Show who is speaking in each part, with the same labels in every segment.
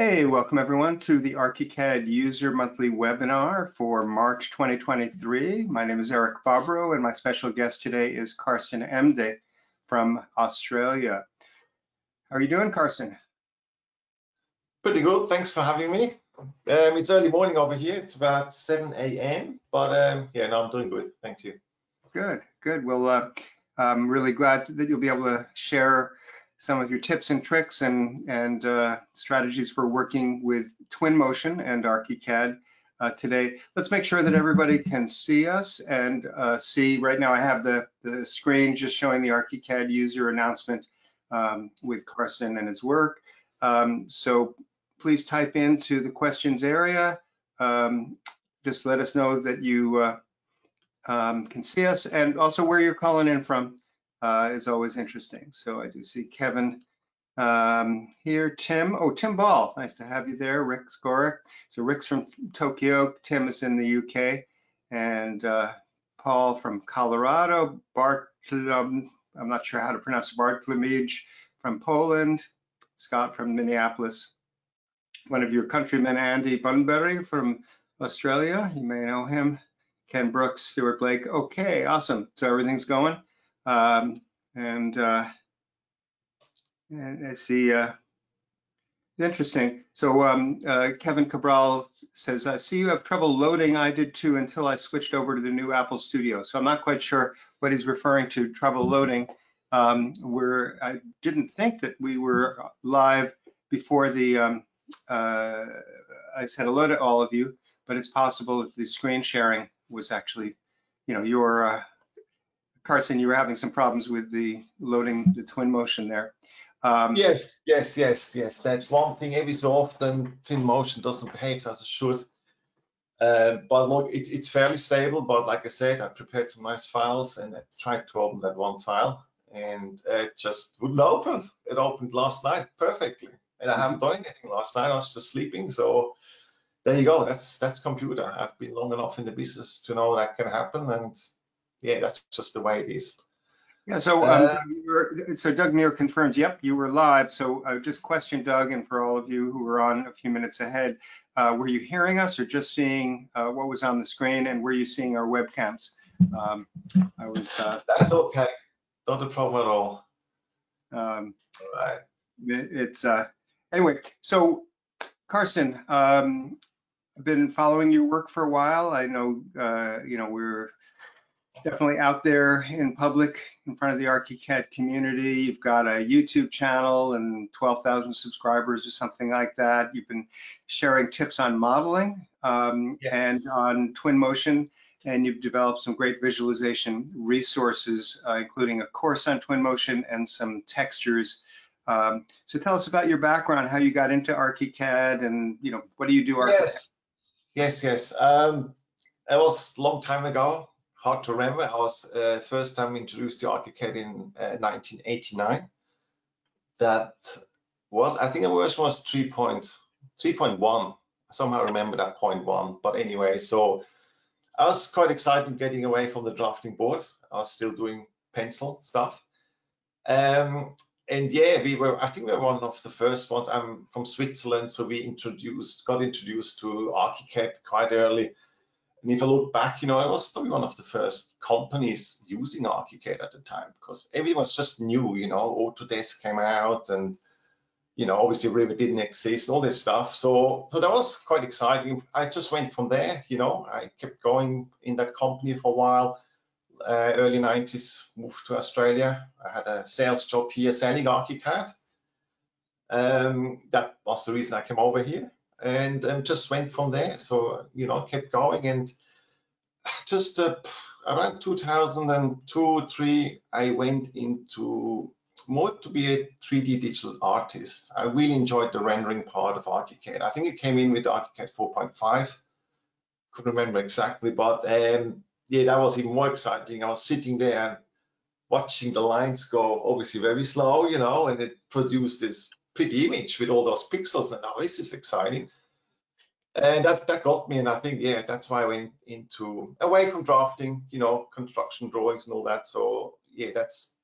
Speaker 1: Hey, welcome everyone to the ArchiCAD user monthly webinar for March 2023. My name is Eric Bobrow and my special guest today is Carsten Emde from Australia. How are you doing, Carsten?
Speaker 2: Pretty good, thanks for having me. Um, it's early morning over here, it's about 7 a.m., but um, yeah, no, I'm doing good, thank you.
Speaker 1: Good, good. Well, uh, I'm really glad that you'll be able to share some of your tips and tricks and, and uh, strategies for working with Twinmotion and ArchiCAD uh, today. Let's make sure that everybody can see us and uh, see, right now I have the, the screen just showing the ArchiCAD user announcement um, with Carsten and his work. Um, so please type into the questions area. Um, just let us know that you uh, um, can see us and also where you're calling in from uh, is always interesting. So I do see Kevin um, here, Tim. Oh, Tim Ball, nice to have you there. Rick Skorik. So Rick's from Tokyo, Tim is in the UK, and uh, Paul from Colorado, Bart, I'm not sure how to pronounce Bartlemage from Poland, Scott from Minneapolis, one of your countrymen, Andy Bunbury from Australia, you may know him, Ken Brooks, Stuart Blake. Okay, awesome. So everything's going. Um, and, uh, and I see, uh, interesting. So um, uh, Kevin Cabral says, I see you have trouble loading. I did too until I switched over to the new Apple Studio. So I'm not quite sure what he's referring to, trouble loading. Um, where I didn't think that we were live before the, um, uh, I said hello to all of you, but it's possible that the screen sharing was actually, you know, your uh, Carsten, you were having some problems with the loading the Twinmotion there.
Speaker 2: Um, yes, yes, yes, yes. That's one thing. Every so often, Twinmotion doesn't behave as it should. Uh, but look, it's it's fairly stable. But like I said, I prepared some nice files and I tried to open that one file, and it just wouldn't open. It opened last night perfectly, and I haven't done anything last night. I was just sleeping, so there you go. That's that's computer. I've been long enough in the business to know that can happen, and yeah, that's just the way it is.
Speaker 1: Yeah, so um, uh, were, so Doug Muir confirms, yep, you were live. So uh, just question Doug, and for all of you who were on a few minutes ahead, uh, were you hearing us or just seeing uh, what was on the screen, and were you seeing our webcams? Um,
Speaker 2: I was. Uh, That's okay, not a problem at all. Um,
Speaker 1: all right. It, it's uh, anyway. So Carsten, um, I've been following your work for a while. I know, you know, we're definitely out there in public in front of the ArchiCAD community. You've got a YouTube channel and 12,000 subscribers or something like that. You've been sharing tips on modeling um, yes. and on Twinmotion, and you've developed some great visualization resources, uh, including a course on Twinmotion and some textures. Um, so tell us about your background, how you got into ArchiCAD, and you know what do you do?
Speaker 2: Yes, yes, yes. Um, it was a long time ago to remember. I was uh, first time introduced to ArchiCAD in uh, 1989. That was, I think the version was 3.3.1. Somehow remember that point one. But anyway, so I was quite excited getting away from the drafting board. I was still doing pencil stuff. Um, and yeah, we were, I think we were one of the first ones. I'm from Switzerland, so we introduced, got introduced to ArchiCAD quite early. And if I look back, you know, I was probably one of the first companies using ArchiCAD at the time because everything was just new, you know, Autodesk came out and, you know, obviously Revit didn't exist, all this stuff. So, so that was quite exciting. I just went from there, you know, I kept going in that company for a while. Uh, early 90s, moved to Australia. I had a sales job here selling ArchiCAD. Um, that was the reason I came over here and um, just went from there. So, you know, kept going and just uh, around 2002, three, I went into more to be a 3D digital artist. I really enjoyed the rendering part of ArchiCAD. I think it came in with ArchiCAD 4.5. Couldn't remember exactly, but um, yeah, that was even more exciting. I was sitting there watching the lines go obviously very slow, you know, and it produced this pretty image with all those pixels and oh, this is exciting. And that that got me, and I think yeah, that's why I went into away from drafting, you know, construction drawings and all that. So yeah, that's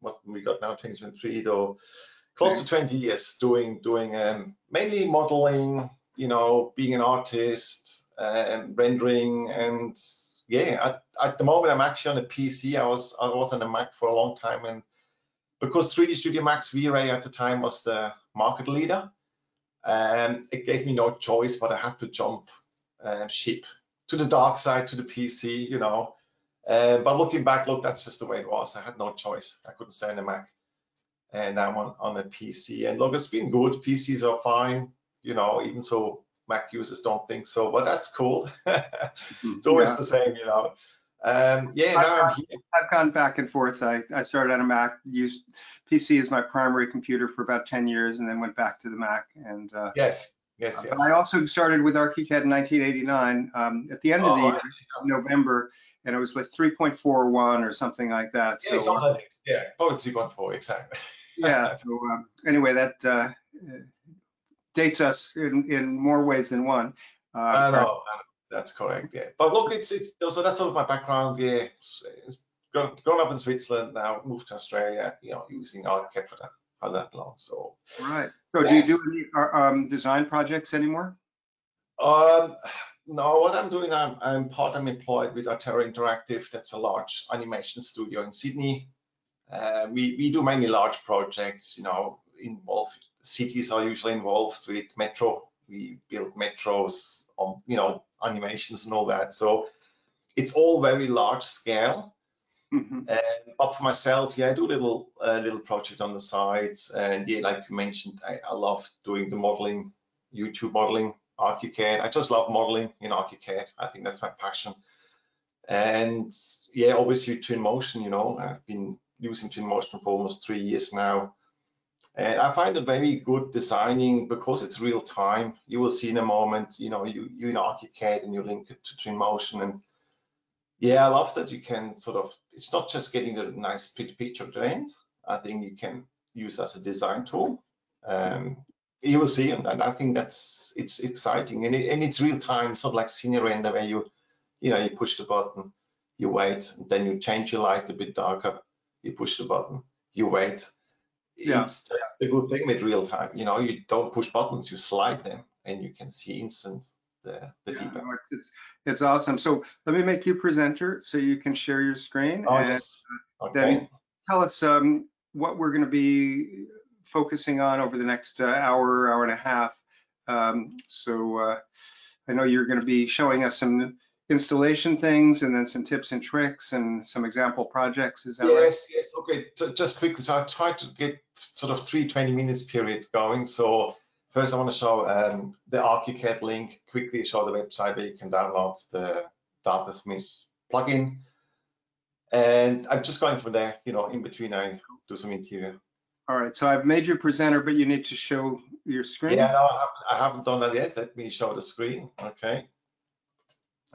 Speaker 2: what we got now, 2023. Though close to 20 years doing doing um, mainly modeling, you know, being an artist, um, rendering, and yeah. At, at the moment, I'm actually on a PC. I was I was on a Mac for a long time, and because 3D Studio Max V-Ray at the time was the market leader, um, it gave me no choice, but I had to jump uh, ship to the dark side, to the PC, you know. Uh, but looking back, look, that's just the way it was. I had no choice. I couldn't stay on a Mac and I'm on, on a PC. And look, it's been good. PCs are fine, you know, even so Mac users don't think so, but that's cool. it's always yeah. the same, you know. Um, yeah,
Speaker 1: I've, here. I've gone back and forth. I, I started on a Mac, used PC as my primary computer for about 10 years, and then went back to the Mac. And
Speaker 2: uh, yes, yes, yes.
Speaker 1: I also started with ArchiCAD in 1989 um, at the end of oh, the year, November, and it was like 3.41 or something like that.
Speaker 2: Yeah, so, uh, yeah, probably 3.4 exactly.
Speaker 1: yeah. So um, anyway, that uh, dates us in, in more ways than one.
Speaker 2: Uh, I know, that's correct. Yeah, but look, it's it's so that's all of my background. Yeah, it's, it's grown, grown up in Switzerland now, moved to Australia. You know, using ArchiCAD for that for that long. So
Speaker 1: right. So yes. do you do any uh, um, design projects anymore?
Speaker 2: Um, no, what I'm doing, I'm, I'm part-time employed with Artera Interactive. That's a large animation studio in Sydney. Uh, we, we do many large projects, you know, involved, cities are usually involved with metro. We build metros on, you know, animations and all that. So it's all very large scale. Mm -hmm. and, but for myself, yeah, I do little uh, little project on the sides, and yeah, like you mentioned, I, I love doing the modeling, YouTube modeling, ArchiCAD. I just love modeling in ArchiCAD. I think that's my passion. And yeah, obviously Twinmotion, you know, I've been using Twinmotion for almost three years now. And I find it very good designing because it's real time. You will see in a moment, you know, you, you in ArchiCAD and you link it to Twinmotion. And yeah, I love that you can sort of, it's not just getting a nice picture at the end. I think you can use as a design tool. Um, you will see, and, I think that's it's exciting, and, it, and it's real time, sort of like CineRender where you, you know, you push the button, you wait, and then you change your light a bit darker, you push the button, you wait. Yeah. It's the good thing with real time. You know, you don't push buttons, you slide them, and you can see instant the, the yeah, feedback.
Speaker 1: No, it's, it's, it's awesome. So let me make you presenter so you can share your screen.
Speaker 2: Oh, and yes.
Speaker 1: Okay. Then tell us um, what we're going to be focusing on over the next uh, hour, hour and a half. Um, so uh, I know you're going to be showing us some installation things and then some tips and tricks and some example projects. Is that
Speaker 2: yes,
Speaker 1: right?
Speaker 2: Yes, yes. Okay, just quickly. So I tried to get sort of three 20 minutes periods going. So first I want to show um, the ArchiCAD link, quickly show the website where you can download the DataSmith plugin. And I'm just going from there, you know, in between I do some interior
Speaker 1: all right, so I've made you presenter, but you need to show your screen.
Speaker 2: Yeah, no, I haven't, I haven't done that yet. Let me show the screen. Okay.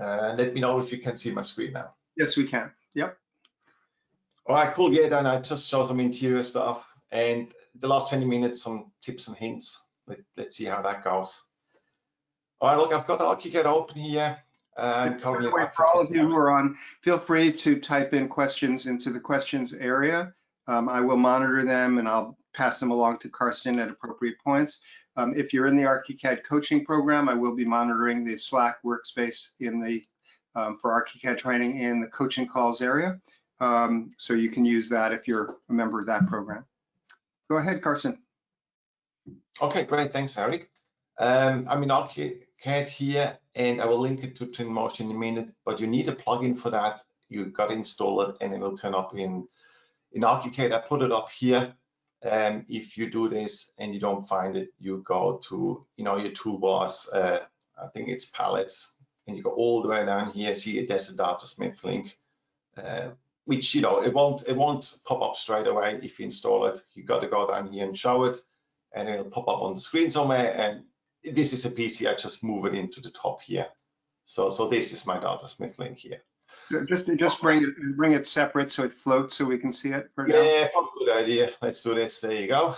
Speaker 2: And let me know if you can see my screen now.
Speaker 1: Yes, we can. Yep.
Speaker 2: All right, cool. Yeah, then I just show some interior stuff. And the last 20 minutes, some tips and hints. Let, let's see how that goes. All right, look, I've got ArchiCAD open here.
Speaker 1: Uh, currently way, for all of you who are on, feel free to type in questions into the questions area. Um, I will monitor them and I'll pass them along to Carsten at appropriate points. Um, if you're in the ArchiCAD coaching program, I will be monitoring the Slack workspace in the um, for ArchiCAD training in the coaching calls area. Um, so you can use that if you're a member of that program. Go ahead, Carsten.
Speaker 2: Okay, great. Thanks, Eric. Um, I'm in ArchiCAD here, and I will link it to Twinmotion in a minute, but you need a plugin for that. You got to install it, and it will turn up in in ArchiCAD, I put it up here. Um, if you do this and you don't find it, you go to, you know, your toolbars, uh, I think it's palettes, and you go all the way down here, see there's a DataSmith link, uh, which, you know, it won't, it won't pop up straight away if you install it. You got to go down here and show it, and it'll pop up on the screen somewhere, and this is a PC, I just move it into the top here. So, so this is my DataSmith link here.
Speaker 1: Just just bring it bring it separate so it floats so we can see it for
Speaker 2: now. Yeah, good idea. Let's do this. There you go.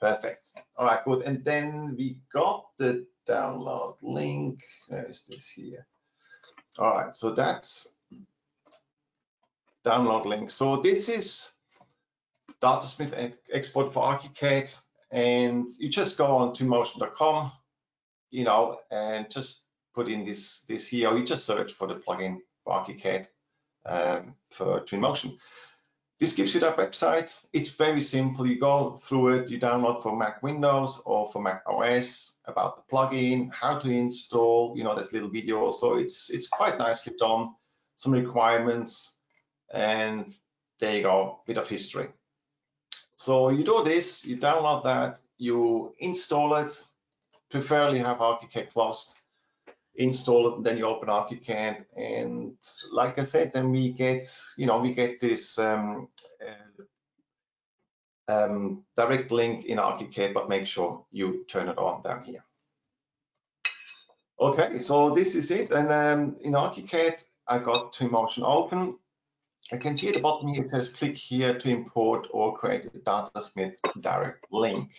Speaker 2: Perfect. All right, good. And then we got the download link. Where is this here? All right, so that's download link. So this is DataSmith export for ArchiCAD. and you just go on twinmotion.com, you know, and just put in this this here. Or you just search for the plugin for ArchiCAD um, for Twinmotion. This gives you that website. It's very simple. You go through it, you download for Mac Windows or for Mac OS about the plugin, how to install, you know, a little video also. It's it's quite nicely done, some requirements, and there you go, bit of history. So you do this, you download that, you install it, preferably have ArchiCAD closed, install it, and then you open ArchiCAD. And like I said, then we get, you know, we get this um, uh, um, direct link in ArchiCAD, but make sure you turn it on down here. Okay, so this is it. And um, in ArchiCAD, I got Twinmotion open. I can see at the bottom here, it says click here to import or create a Datasmith direct link.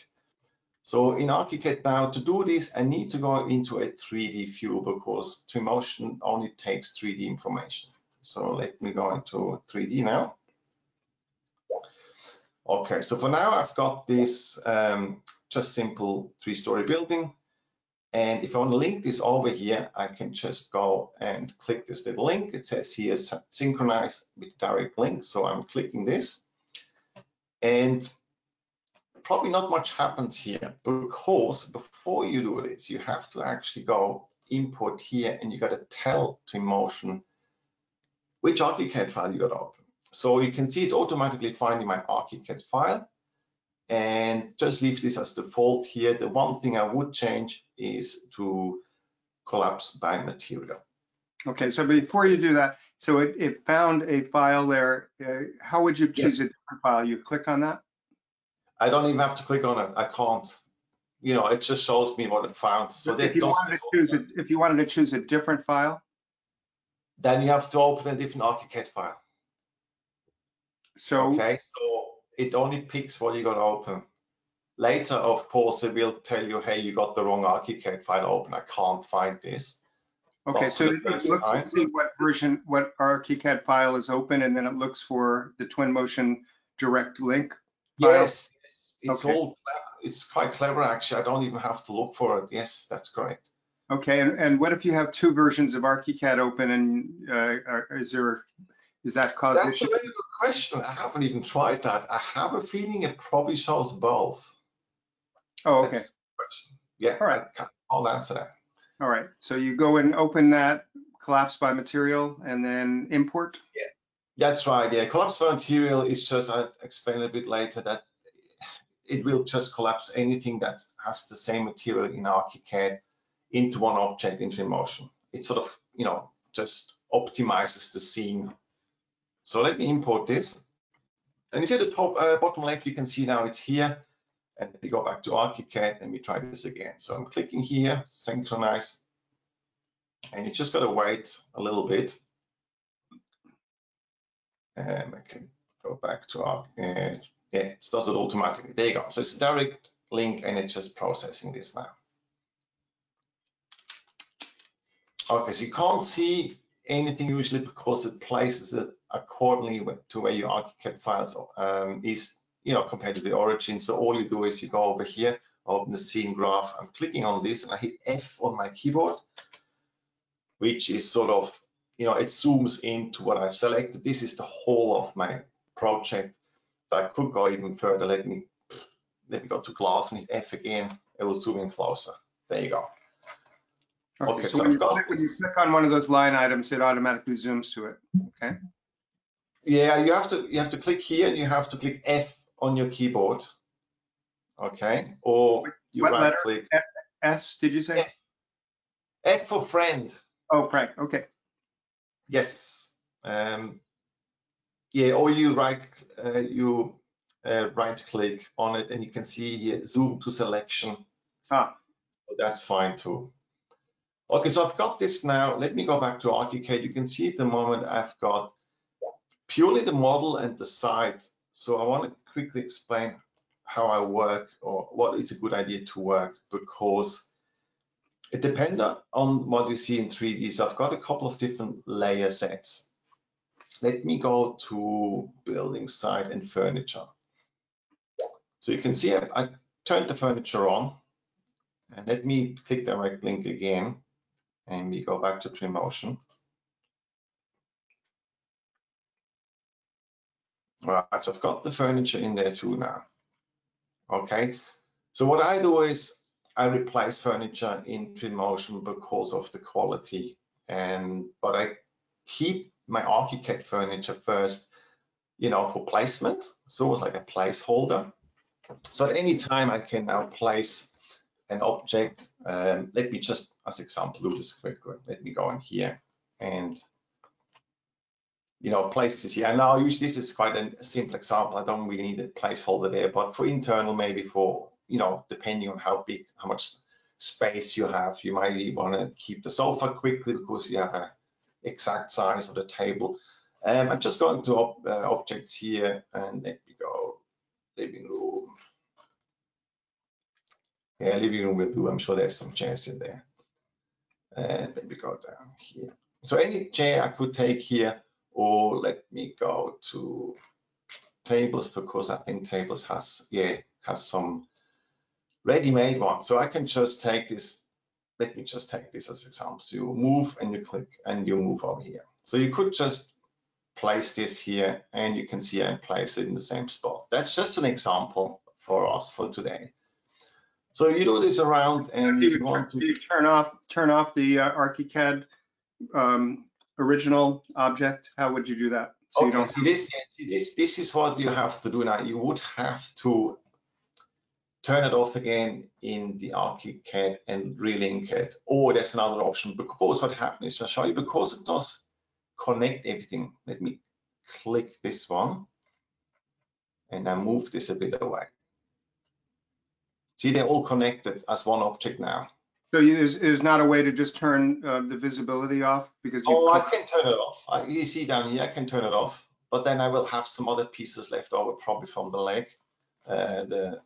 Speaker 2: So in ArchiCAD now, to do this, I need to go into a 3D view because Twinmotion only takes 3D information. So let me go into 3D now. Okay, so for now, I've got this um, just simple three-story building. And if I want to link this over here, I can just go and click this little link. It says here synchronize with direct link. So I'm clicking this. And probably not much happens here because before you do this, you have to actually go import here and you got to tell Twinmotion which ArchiCAD file you got open. So you can see it's automatically finding my ArchiCAD file and just leave this as default here. The one thing I would change is to collapse by material.
Speaker 1: Okay, so before you do that, so it, it found a file there. Uh, how would you choose yes. a different file? You click on that?
Speaker 2: I don't even have to click on it. I can't. You know, it just shows me what it found. So
Speaker 1: if you wanted to choose a, if you wanted to choose a different file,
Speaker 2: then you have to open a different ArchiCAD file.
Speaker 1: So
Speaker 2: okay, so it only picks what you got open. Later, of course, it will tell you, hey, you got the wrong ArchiCAD file open. I can't find this.
Speaker 1: Okay, so it looks time, to see what version, what ArchiCAD file is open, and then it looks for the Twinmotion direct link.
Speaker 2: Yes, it's okay. all it's quite clever actually. I don't even have to look for it. Yes, that's correct.
Speaker 1: Okay, and, and what if you have two versions of ArchiCAD open and uh, is there is that cause
Speaker 2: That's issue? a very good question. I haven't even tried that. I have a feeling it probably shows both.
Speaker 1: Oh, okay.
Speaker 2: Yeah, all right. I'll answer that.
Speaker 1: All right. So you go and open that collapse by material and then import?
Speaker 2: Yeah, that's right. Yeah, collapse by material is just, I'll explain a bit later that it will just collapse anything that has the same material in ArchiCAD into one object into Twinmotion. It sort of, you know, just optimizes the scene. So let me import this. And you see the top uh, bottom left, you can see now it's here. And we go back to ArchiCAD and we try this again. So I'm clicking here, synchronize, and you just gotta wait a little bit. And I can go back to ArchiCAD it does it automatically. There you go. So it's a direct link and it's just processing this now. Okay, so you can't see anything usually because it places it accordingly to where your ArchiCAD files um, is, you know, compared to the origin. So all you do is you go over here, open the scene graph. I'm clicking on this and I hit F on my keyboard, which is sort of, you know, it zooms into what I've selected. This is the whole of my project. I could go even further. Let me let me go to class and hit F again. It will zoom in closer. There you go.
Speaker 1: Okay, okay so, so when, you click, when you click on one of those line items, it automatically zooms to it. Okay.
Speaker 2: Yeah, you have to you have to click here and you have to click F on your keyboard. Okay. Or you
Speaker 1: what right letter? click. F S, did you say?
Speaker 2: F. F for friend.
Speaker 1: Oh, Frank. Okay.
Speaker 2: Yes. Um, yeah, or you right uh, you uh, right click on it and you can see here zoom to selection.
Speaker 1: Ah,
Speaker 2: so that's fine too. Okay, so I've got this now. Let me go back to ArchiCAD. You can see at the moment I've got purely the model and the site. So I want to quickly explain how I work or what is a good idea to work because it depends on what you see in 3D. So I've got a couple of different layer sets let me go to building site and furniture. So you can see I, I turned the furniture on. And let me click direct link again and we go back to Twinmotion. All right, so I've got the furniture in there too now. Okay, so what I do is I replace furniture in Twinmotion because of the quality and but I keep my Archicad furniture first, you know, for placement. So it was like a placeholder. So at any time I can now place an object. Um, let me just, as example, do this quickly. Let me go in here and you know, place this here. Now usually this is quite a simple example. I don't really need a placeholder there, but for internal, maybe for, you know, depending on how big, how much space you have, you might want to keep the sofa quickly because you have a exact size of the table. Um, I'm just going to op, uh, objects here and let me go living room. Yeah, living room will do. I'm sure there's some chairs in there. And let me go down here. So any chair I could take here, or let me go to tables because I think tables has, yeah, has some ready-made ones. So I can just take this, let me just take this as example. So you move and you click and you move over here. So you could just place this here and you can see and place it in the same spot. That's just an example for us for today. So you do this around and if
Speaker 1: you,
Speaker 2: you want
Speaker 1: do
Speaker 2: to,
Speaker 1: you turn off, turn off the uh, ArchiCAD um, original object? How would you do that? So you
Speaker 2: okay,
Speaker 1: don't,
Speaker 2: see this, see this, this is what you have to do now. You would have to turn it off again in the ArchiCAD and relink it. Or there's another option because what happens is I'll show you because it does connect everything. Let me click this one and I move this a bit away. See, they're all connected as one object now.
Speaker 1: so there's, there's not a way to just turn uh, the visibility off because you.
Speaker 2: Oh, I can turn it off. I, you see down here, I can turn it off, but then I will have some other pieces left over, probably from the leg. Uh, the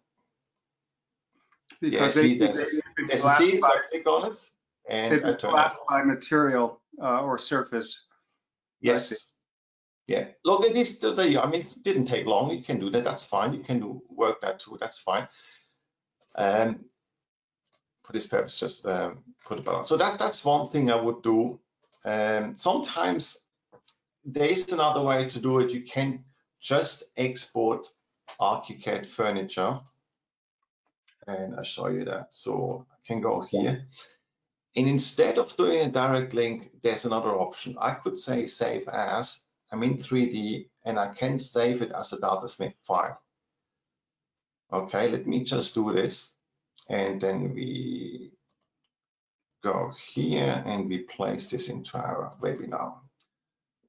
Speaker 1: Because
Speaker 2: yeah,
Speaker 1: they,
Speaker 2: see,
Speaker 1: they-
Speaker 2: there's a-
Speaker 1: they've been
Speaker 2: there's a seat, if I
Speaker 1: classified-
Speaker 2: click on it, and
Speaker 1: they've
Speaker 2: I
Speaker 1: been collapsed by material uh, or surface. see.
Speaker 2: Yes. Yeah, look at this, there you, I mean, it didn't take long, you can do that, that's fine, you can do work that too, that's fine. Um, for this purpose, just um, put it on. So that, that's one thing I would do. Um, sometimes there is another way to do it, you can just export ArchiCAD furniture. And I'll show you that, so I can go here. And instead of doing a direct link, there's another option. I could say save as, I'm in 3D and I can save it as a Datasmith file. Okay, let me just do this. And then we go here and we place this into our webinar.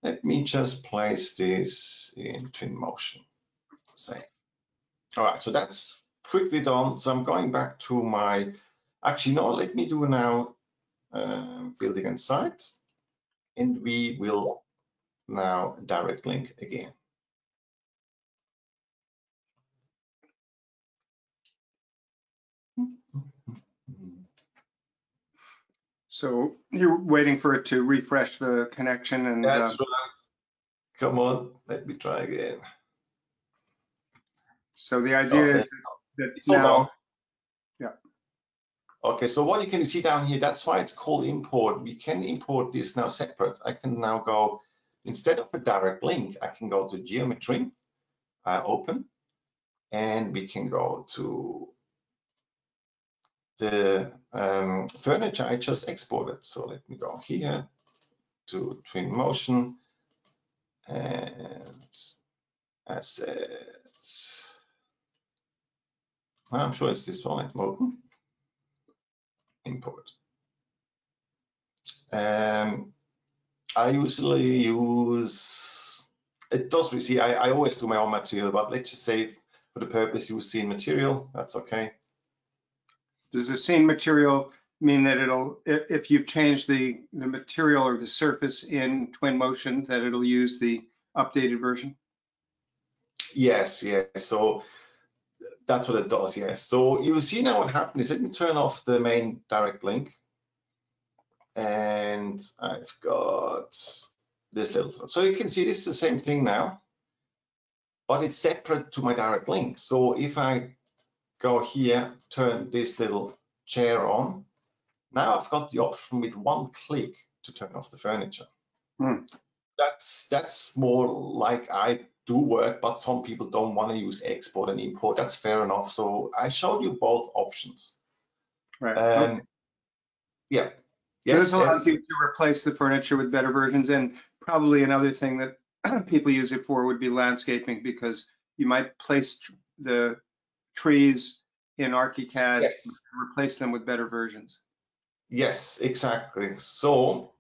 Speaker 2: Let me just place this in Twinmotion. Save. All right, so that's quickly done. So I'm going back to my, actually, no, let me do now um, building and site. And we will now direct link again.
Speaker 1: So you're waiting for it to refresh the connection and uh,
Speaker 2: right. Come on, let me try again.
Speaker 1: so the idea is that now, Yeah.
Speaker 2: Okay, so what you can see down here, that's why it's called import. We can import this now separate. I can now go, instead of a direct link, I can go to geometry, uh, open, and we can go to the um, furniture I just exported. So let me go here to Twinmotion and assets. I'm sure it's this one. Open. Import. Um, I usually use, it does, we see, I, I always do my own material, but let's just say for the purpose use scene material, that's okay.
Speaker 1: does the scene material mean that it'll, if, if you've changed the, the material or the surface in Twinmotion, that it'll use the updated version?
Speaker 2: Yes, yes. So that's what it does. Yes. So you see now what happened is let me turn off the main direct link. And I've got this little, so you can see this is the same thing now, but it's separate to my direct link. So if I go here, turn this little chair on, now I've got the option with one click to turn off the furniture.
Speaker 1: Hmm.
Speaker 2: That's that's more like I do work, but some people don't want to use export and import. That's fair enough. So I showed you both options.
Speaker 1: Right. Okay.
Speaker 2: Um, yeah.
Speaker 1: This
Speaker 2: Yes.
Speaker 1: allows you to replace the furniture with better versions and probably another thing that people use it for would be landscaping because you might place tr- the trees in ArchiCAD,
Speaker 2: Yes.
Speaker 1: and replace them with better versions.
Speaker 2: Yes, exactly. So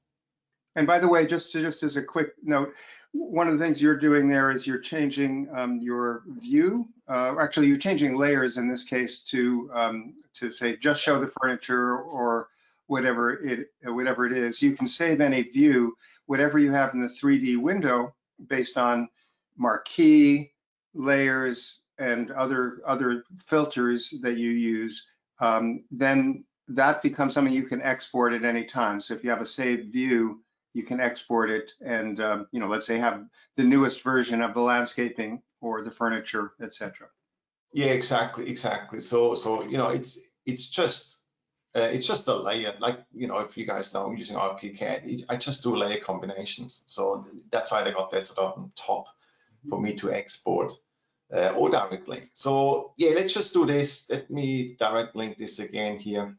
Speaker 1: And by the way, just to, just as a quick note, one of the things you're doing there is you're changing um, your view. Uh, actually, you're changing layers in this case to um, to say just show the furniture or whatever it whatever it is. You can save any view, whatever you have in the 3D window, based on marquee layers and other other filters that you use. Um, then that becomes something you can export at any time. So if you have a saved view, you can export it and, um, you know, let's say have the newest version of the landscaping or the furniture, etc.
Speaker 2: yeah, exactly, exactly. So so you know it's it's just uh, it's just a layer. Like you know, if you guys know I'm using ArchiCAD, I just do layer combinations. So that's why they got this sort on top for me to export uh, or direct link. So yeah, let's just do this. Let me direct link this again here.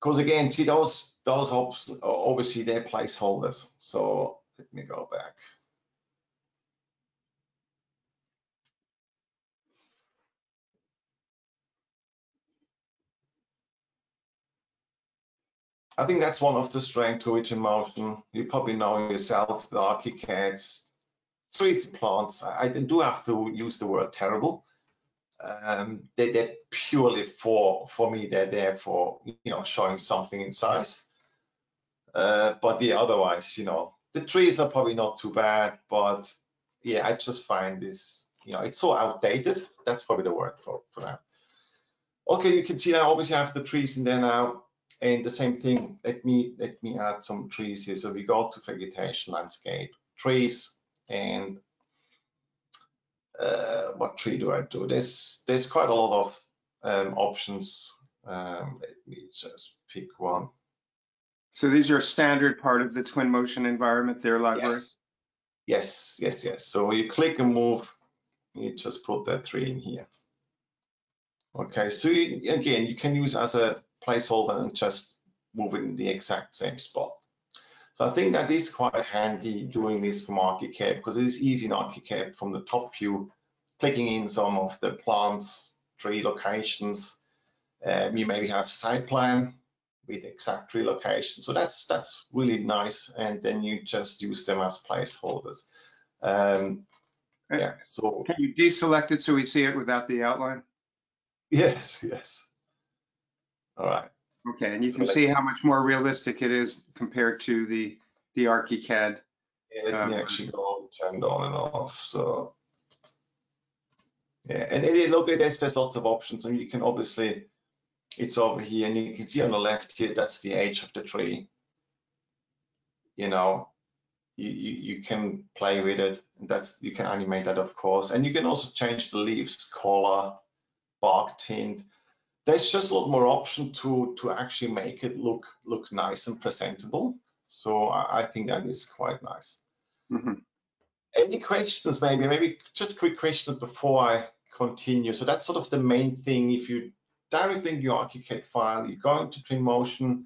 Speaker 2: Because again, see those those obviously they're placeholders. So let me go back. I think that's one of the strengths to it in motion. You probably know yourself, the ArchiCADs, trees plants. I do have to use the word terrible. Um, they, they're purely for, for me, they're there for, you know, showing something in size. Uh, but yeah, otherwise, you know, the trees are probably not too bad, but yeah, I just find this, you know, it's so outdated. That's probably the word for, for that. Okay, you can see now, obviously I have the trees in there now. And the same thing, let me let me add some trees here. So we go to vegetation landscape, trees, and uh, what tree do I do? There's there's quite a lot of um, options. Um, let me just pick one.
Speaker 1: So these are standard part of the Twinmotion environment, their library.
Speaker 2: Yes, yes, yes, yes. So you click and move, you just put that tree in here. Okay, so you, again, you can use as a placeholder and just move it in the exact same spot. So I think that is quite handy doing this from ArchiCAD because it is easy in ArchiCAD from the top view, clicking in some of the plants, tree locations. Um, you maybe have site plan with exact tree location. So that's that's really nice. And then you just use them as placeholders. Um, yeah, so
Speaker 1: Can you deselect it so we see it without the outline?
Speaker 2: yes, yes. All right.
Speaker 1: Okay, and you can see how much more realistic it is compared to the, the ArchiCAD.
Speaker 2: Yeah, let me
Speaker 1: Um,
Speaker 2: actually go turn it on and off. So yeah, and it, look, there's there's lots of options, and you can obviously it's over here, and you can see on the left here that's the age of the tree. You know, you you, you can play with it. And that's you can animate that, of course, and you can also change the leaves color, bark tint. There's just a lot more option to to actually make it look look nice and presentable. So I, I think that is quite nice.
Speaker 1: Mhm.
Speaker 2: Any questions, maybe? Maybe just a quick question before I continue. So that's sort of the main thing. If you directly in your ArchiCAD file, you go into Twinmotion.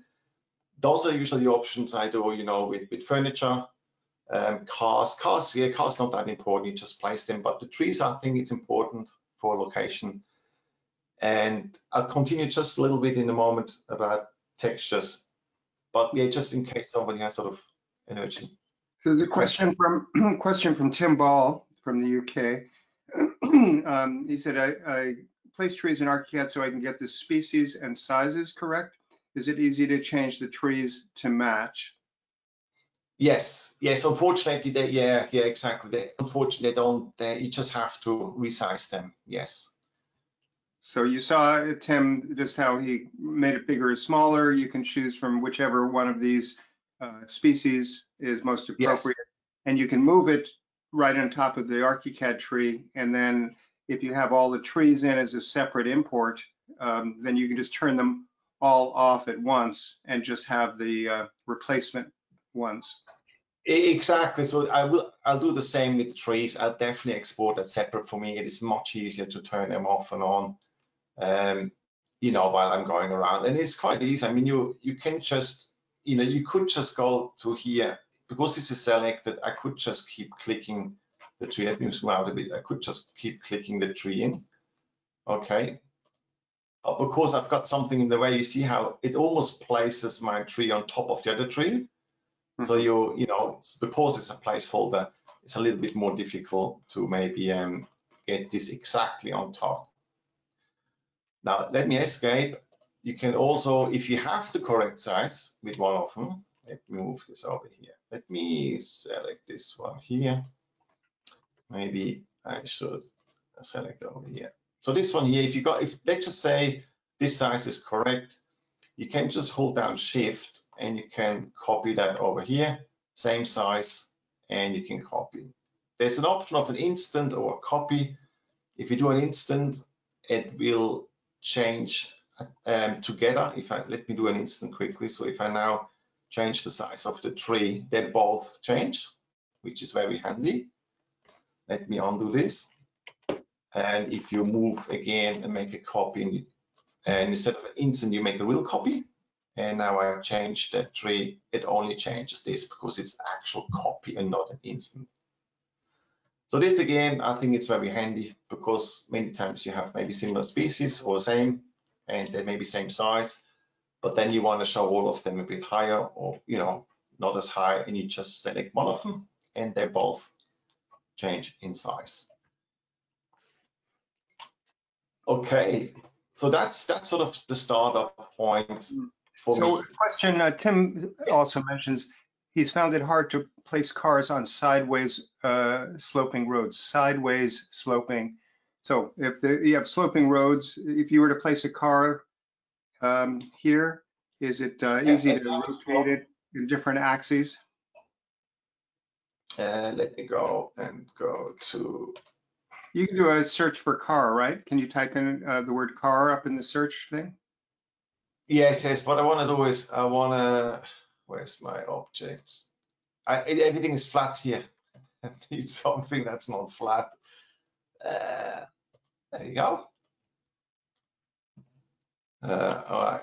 Speaker 2: Those are usually the options I do, you know, with, with furniture, um, cars. Cars, yeah, cars not that important. You just place them. But the trees, I think it's important for location. And I'll continue just a little bit in a moment about textures. But yeah, just in case somebody has sort of an urgent
Speaker 1: So there's a question from, question from Tim Ball from the UK. Um, He said, I, I place trees in ArchiCAD so I can get the species and sizes correct. Is it easy to change the trees to match?
Speaker 2: Yes, yes. Unfortunately, they, yeah, yeah, exactly. They, unfortunately, they don't. They, you just have to resize them. Yes.
Speaker 1: So you saw, uh, Tim, just how he made it bigger or smaller. You can choose from whichever one of these uh, species is most
Speaker 2: Yes.
Speaker 1: appropriate. And you can move it right on top of the ArchiCAD tree. And then if you have all the trees in as a separate import, um, then you can just turn them all off at once and just have the uh, replacement ones.
Speaker 2: Exactly. So I will, I'll do the same with the trees. I'll definitely export that separate for me. It is much easier to turn them off and on, um, you know, while I'm going around. And it's quite easy. I mean, you, you can just, you know, you could just go to here because this is selected. I could just keep clicking the tree. Let me zoom out a bit. I could just keep clicking the tree in. Okay. But because I've got something in the way, you see how it almost places my tree on top of the other tree. So you, you know, because it's a placeholder, it's a little bit more difficult to maybe um, get this exactly on top. Now, let me escape. You can also, if you have the correct size with one of them, let me move this over here. Let me select this one here. Maybe I should select over here. So this one here, if you got, if let's just say this size is correct, you can just hold down shift and you can copy that over here, same size, and you can copy. There's an option of an instant or a copy. If you do an instant, it will change um, together. If I let me do an instant quickly. So if I now change the size of the tree, they both change, which is very handy. Let me undo this. And if you move again and make a copy, and instead of an instant, you make a real copy, and now I change that tree, it only changes this because it's actual copy and not an instant. So this again, I think it's very handy because many times you have maybe similar species or same, and they may be same size, but then you want to show all of them a bit higher or, you know, not as high, and you just select one of them and they both change in size. Okay, so that's that's sort of the startup point for
Speaker 1: So
Speaker 2: me.
Speaker 1: question, uh, Tim
Speaker 2: Yes.
Speaker 1: also mentions he's found it hard to place cars on sideways uh, sloping roads, sideways sloping. So if the, you have sloping roads, if you were to place a car um, here, is it uh, easy to rotate it in different axes?
Speaker 2: Uh, let me go and go to
Speaker 1: You can do a search for car, right? Can you type in uh, the word car up in the search thing?
Speaker 2: Yes, yes. What I want to do is I want to. Where's my objects? I, everything is flat here. I need something that's not flat. Uh, there you go. Uh, all right.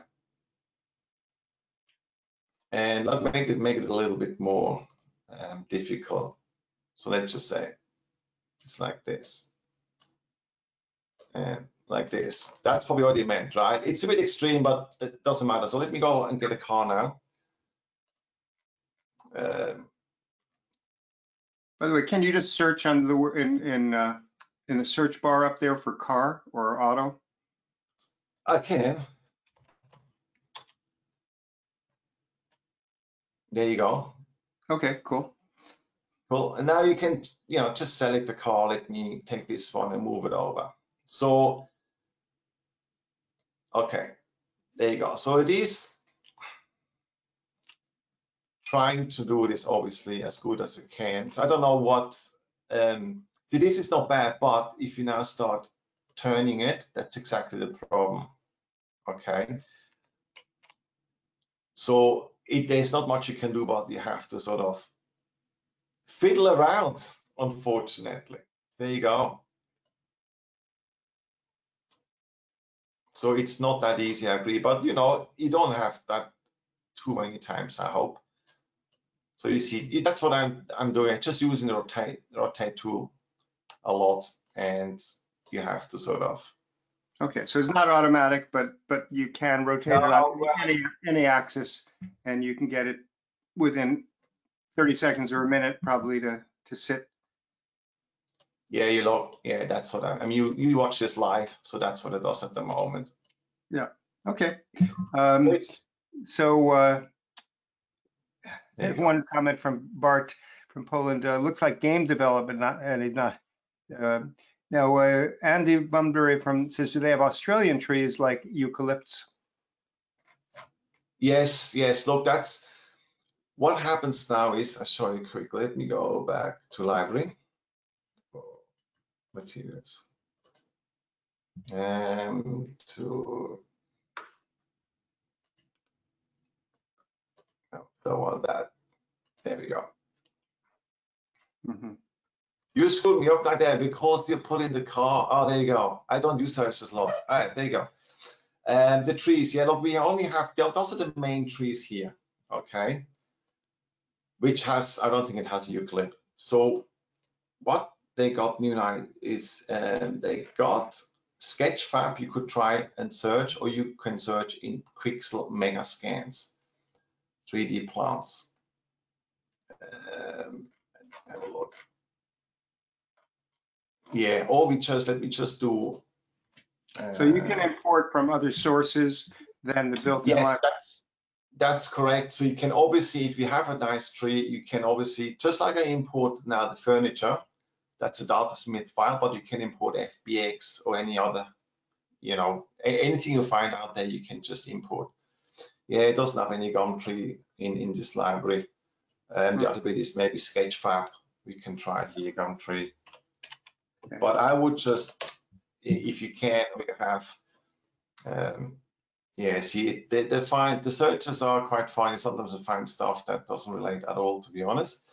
Speaker 2: And let me make it make it a little bit more um, difficult. So let's just say it's like this. And like this. That's probably what he meant, right? It's a bit extreme, but it doesn't matter. So let me go and get a car now. Um,
Speaker 1: By the way, can you just search on the, in, in, uh, in the search bar up there for car or auto?
Speaker 2: I can. There you go.
Speaker 1: Okay, cool.
Speaker 2: Cool. And now you can, you know, just select the car. Let me take this one and move it over. So, okay, there you go. So it is trying to do this obviously as good as it can. So I don't know what, um, this is not bad, but if you now start turning it, that's exactly the problem. Okay. So it, there's not much you can do, but you have to sort of fiddle around, unfortunately. There you go. So it's not that easy, I agree, but you know, you don't have that too many times, I hope. So you see, that's what I'm I'm doing. Just using the rotate rotate tool a lot, and you have to sort of
Speaker 1: Okay, so it's not automatic, but, but you can rotate it
Speaker 2: No,
Speaker 1: on
Speaker 2: well-
Speaker 1: any, any axis and you can get it within 30 seconds or a minute probably to, to sit.
Speaker 2: yeah, you look, yeah, that's what I, I mean. You you watch this live, so that's what it does at the moment.
Speaker 1: Yeah, okay. Um, so, uh,
Speaker 2: there you go.
Speaker 1: one comment from Bart from Poland, uh, looks like game development, not, and he's not. Um Now, uh, Andy Bumbury from, says, do they have Australian trees like eucalypts?
Speaker 2: Yes, yes. Look, that's what happens now is I'll show you quickly. Let me go back to library. Materials. um, to no, don't want that. There we go.
Speaker 1: Mhm.
Speaker 2: You screwed me up like that because you put in the car. Oh, there you go. I don't use services a lot. All right, there you go. And the trees, yeah, look, we only have, those are the main trees here, okay? Which has, I don't think it has a eucalypt. So what they got new now is um, they got Sketchfab you could try and search, or you can search in Quixel Megascans, 3D plants. Um, have a look. Yeah, or we just, let me just do.
Speaker 1: So you can
Speaker 2: uh,
Speaker 1: import from other sources than the built-in
Speaker 2: Yes,
Speaker 1: library.
Speaker 2: that's that's correct. So you can obviously, if you have a nice tree, you can obviously, just like I import now the furniture, that's a Datasmith file, but you can import FBX or any other, you know, anything you find out there, you can just import. Yeah, it doesn't have any Gumtree in in this library. Um, the other bit is maybe Sketchfab. We can try here Gumtree.
Speaker 1: Okay.
Speaker 2: But I would just, if you can, we have, um, yeah, see, they, they find, the searches are quite funny. Sometimes I find stuff that doesn't relate at all, to be honest.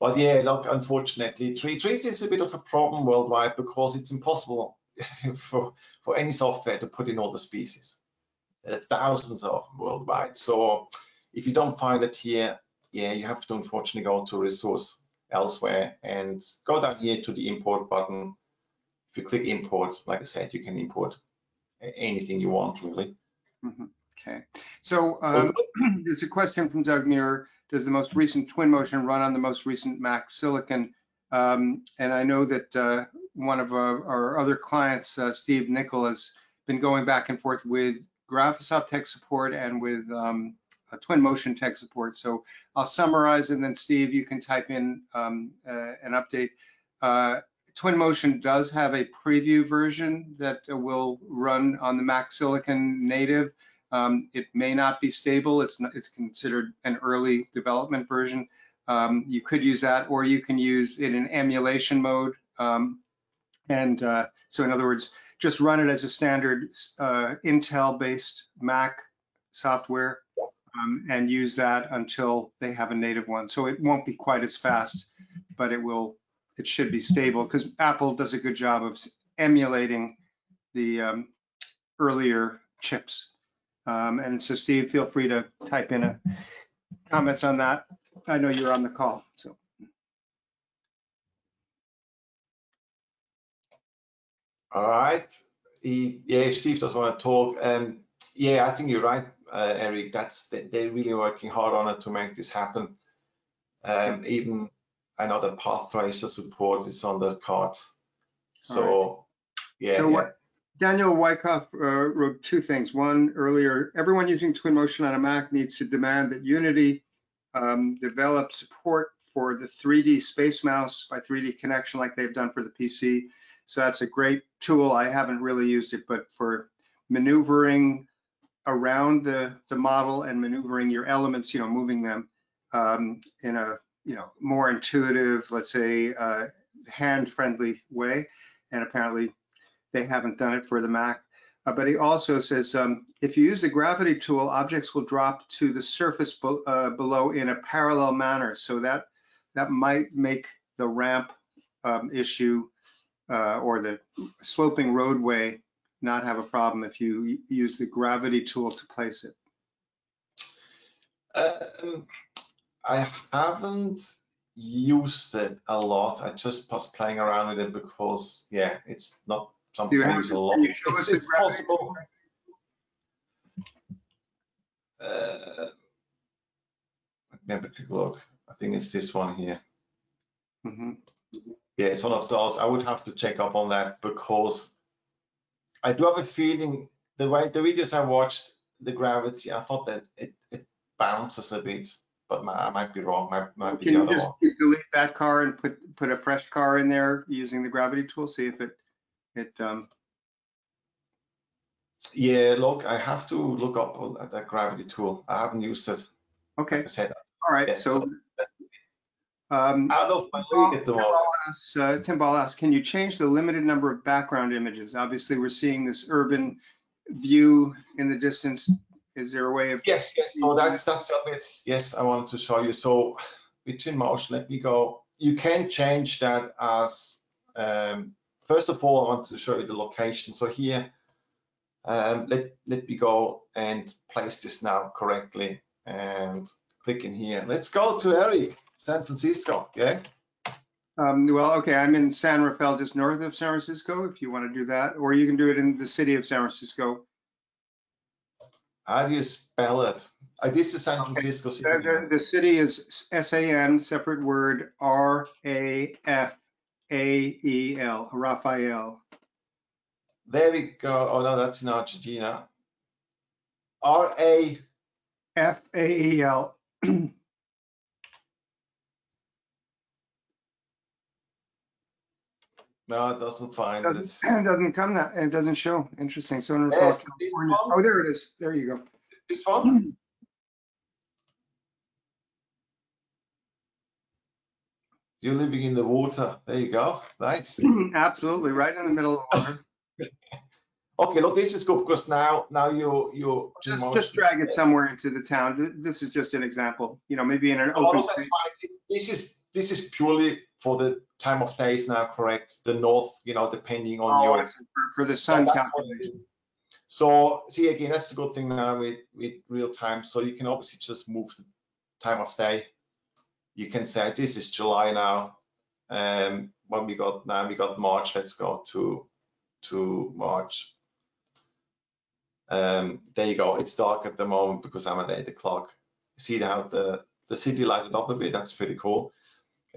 Speaker 2: But yeah, look, unfortunately, tree trees is a bit of a problem worldwide because it's impossible for, for any software to put in all the species. There's thousands of them worldwide. So if you don't find it here, yeah, you have to unfortunately go to resource elsewhere and go down here to the import button. If you click import, like I said, you can import anything you want really.
Speaker 1: Mhm. Okay, so um, there's a question from Doug Muir. Does the most recent Twinmotion run on the most recent Mac Silicon? Um, and I know that uh, one of our, our other clients, uh, Steve Nickel, has been going back and forth with Graphisoft tech support and with um, uh, Twinmotion tech support. So I'll summarize and then Steve, you can type in um, uh, an update. Uh, Twinmotion does have a preview version that will run on the Mac Silicon native. Um, it may not be stable. It's not, it's considered an early development version. Um, you could use that, or you can use it in emulation mode. Um, and uh, so, in other words, just run it as a standard uh, Intel-based Mac software, um, and use that until they have a native one. So it won't be quite as fast, but it will. It should be stable because Apple does a good job of emulating the um, earlier chips. Um, and so Steve, feel free to type in a comments on that. I know you're on the call, so.
Speaker 2: All right. Yeah, Steve doesn't want to talk, um, yeah, I think you're right, uh, Eric. That's they, they're really working hard on it to make this happen. Um, even another path tracer support is on the cards. So, yeah,
Speaker 1: So
Speaker 2: yeah.
Speaker 1: what Daniel Wyckoff uh, wrote two things. One earlier, everyone using Twinmotion on a Mac needs to demand that Unity um, develop support for the 3D Space Mouse by 3Dconnexion like they've done for the PC. So that's a great tool. I haven't really used it, but for maneuvering around the, the model and maneuvering your elements, you know, moving them um, in a, you know, more intuitive, let's say, uh, hand-friendly way. And apparently they haven't done it for the Mac. Uh, but he also says, um, if you use the gravity tool, objects will drop to the surface be uh, below in a parallel manner. So that that might make the ramp um, issue uh, or the sloping roadway not have a problem if you use the gravity tool to place it.
Speaker 2: Um, I haven't used it a lot. I just was playing around with it because, yeah, it's not something
Speaker 1: you
Speaker 2: I use a lot.
Speaker 1: you show
Speaker 2: It's, it's possible. Uh, let me have a quick look. I think it's this one here.
Speaker 1: Mhm.
Speaker 2: Yeah, it's one of those. I would have to check up on that because I do have a feeling the way the videos I watched, the gravity, I thought that it, it bounces a bit, but my, I might be wrong. Might, might
Speaker 1: Can you just
Speaker 2: one.
Speaker 1: delete that car and put put a fresh car in there using the gravity tool? See if it it um,
Speaker 2: Yeah, look, I have to look up that- gravity tool. I haven't used it.
Speaker 1: okay.
Speaker 2: Like I said,
Speaker 1: All right.
Speaker 2: Yeah,
Speaker 1: So
Speaker 2: so-
Speaker 1: Um,
Speaker 2: Out of my league at the
Speaker 1: Tim
Speaker 2: moment.
Speaker 1: Ball asks, uh, Tim Ball asks, can you change the limited number of background images? Obviously, we're seeing this urban view in the distance. Is there a way of,
Speaker 2: Yes, yes. So that's that's a bit. Yes, I wanted to show you. So between Twinmotion, let me go. You can change that as um, first of all, I want to show you the location. So here, um, let let me go and place this now correctly and click in here. Let's go to Eric, San Francisco. Yeah.
Speaker 1: um, well, okay, I'm in San Rafael, just north of San Francisco, if you want to do that, or you can do it in the city of San Francisco.
Speaker 2: How do you spell it? Uh, this is San Francisco
Speaker 1: The,
Speaker 2: City.
Speaker 1: the- the city is S-A-N, separate word, R-A-F-A-E-L, Rafael.
Speaker 2: There we go. Oh no, that's in Argentina. R A
Speaker 1: F-A-E-L.
Speaker 2: No, it doesn't find
Speaker 1: Doesn't,
Speaker 2: it.
Speaker 1: it doesn't come that, it doesn't show. Interesting. So in
Speaker 2: Yes, this
Speaker 1: California.
Speaker 2: one.
Speaker 1: Oh, there it is. There you go.
Speaker 2: This one? You're living in the water. There you go. Nice.
Speaker 1: Absolutely, right in the middle of the water.
Speaker 2: Okay, look, this is good because now now you're, you
Speaker 1: Just, just drag it somewhere into the town. Th- This is just an example, you know, maybe in an
Speaker 2: Oh,
Speaker 1: open
Speaker 2: that's
Speaker 1: space.
Speaker 2: fine. This is this is purely for the time of day is now, correct? The north, you know, depending on
Speaker 1: Oh,
Speaker 2: your
Speaker 1: For for the sun
Speaker 2: Yeah, that's what it
Speaker 1: calculation.
Speaker 2: So see again, that's a good thing now with with real time. So you can obviously just move the time of day. You can say this is July now. Um, what we got now, we got March. Let's go to to March. Um, there you go. It's dark at the moment because I'm at eight o'clock. See how the the city lighted up a bit. That's pretty cool.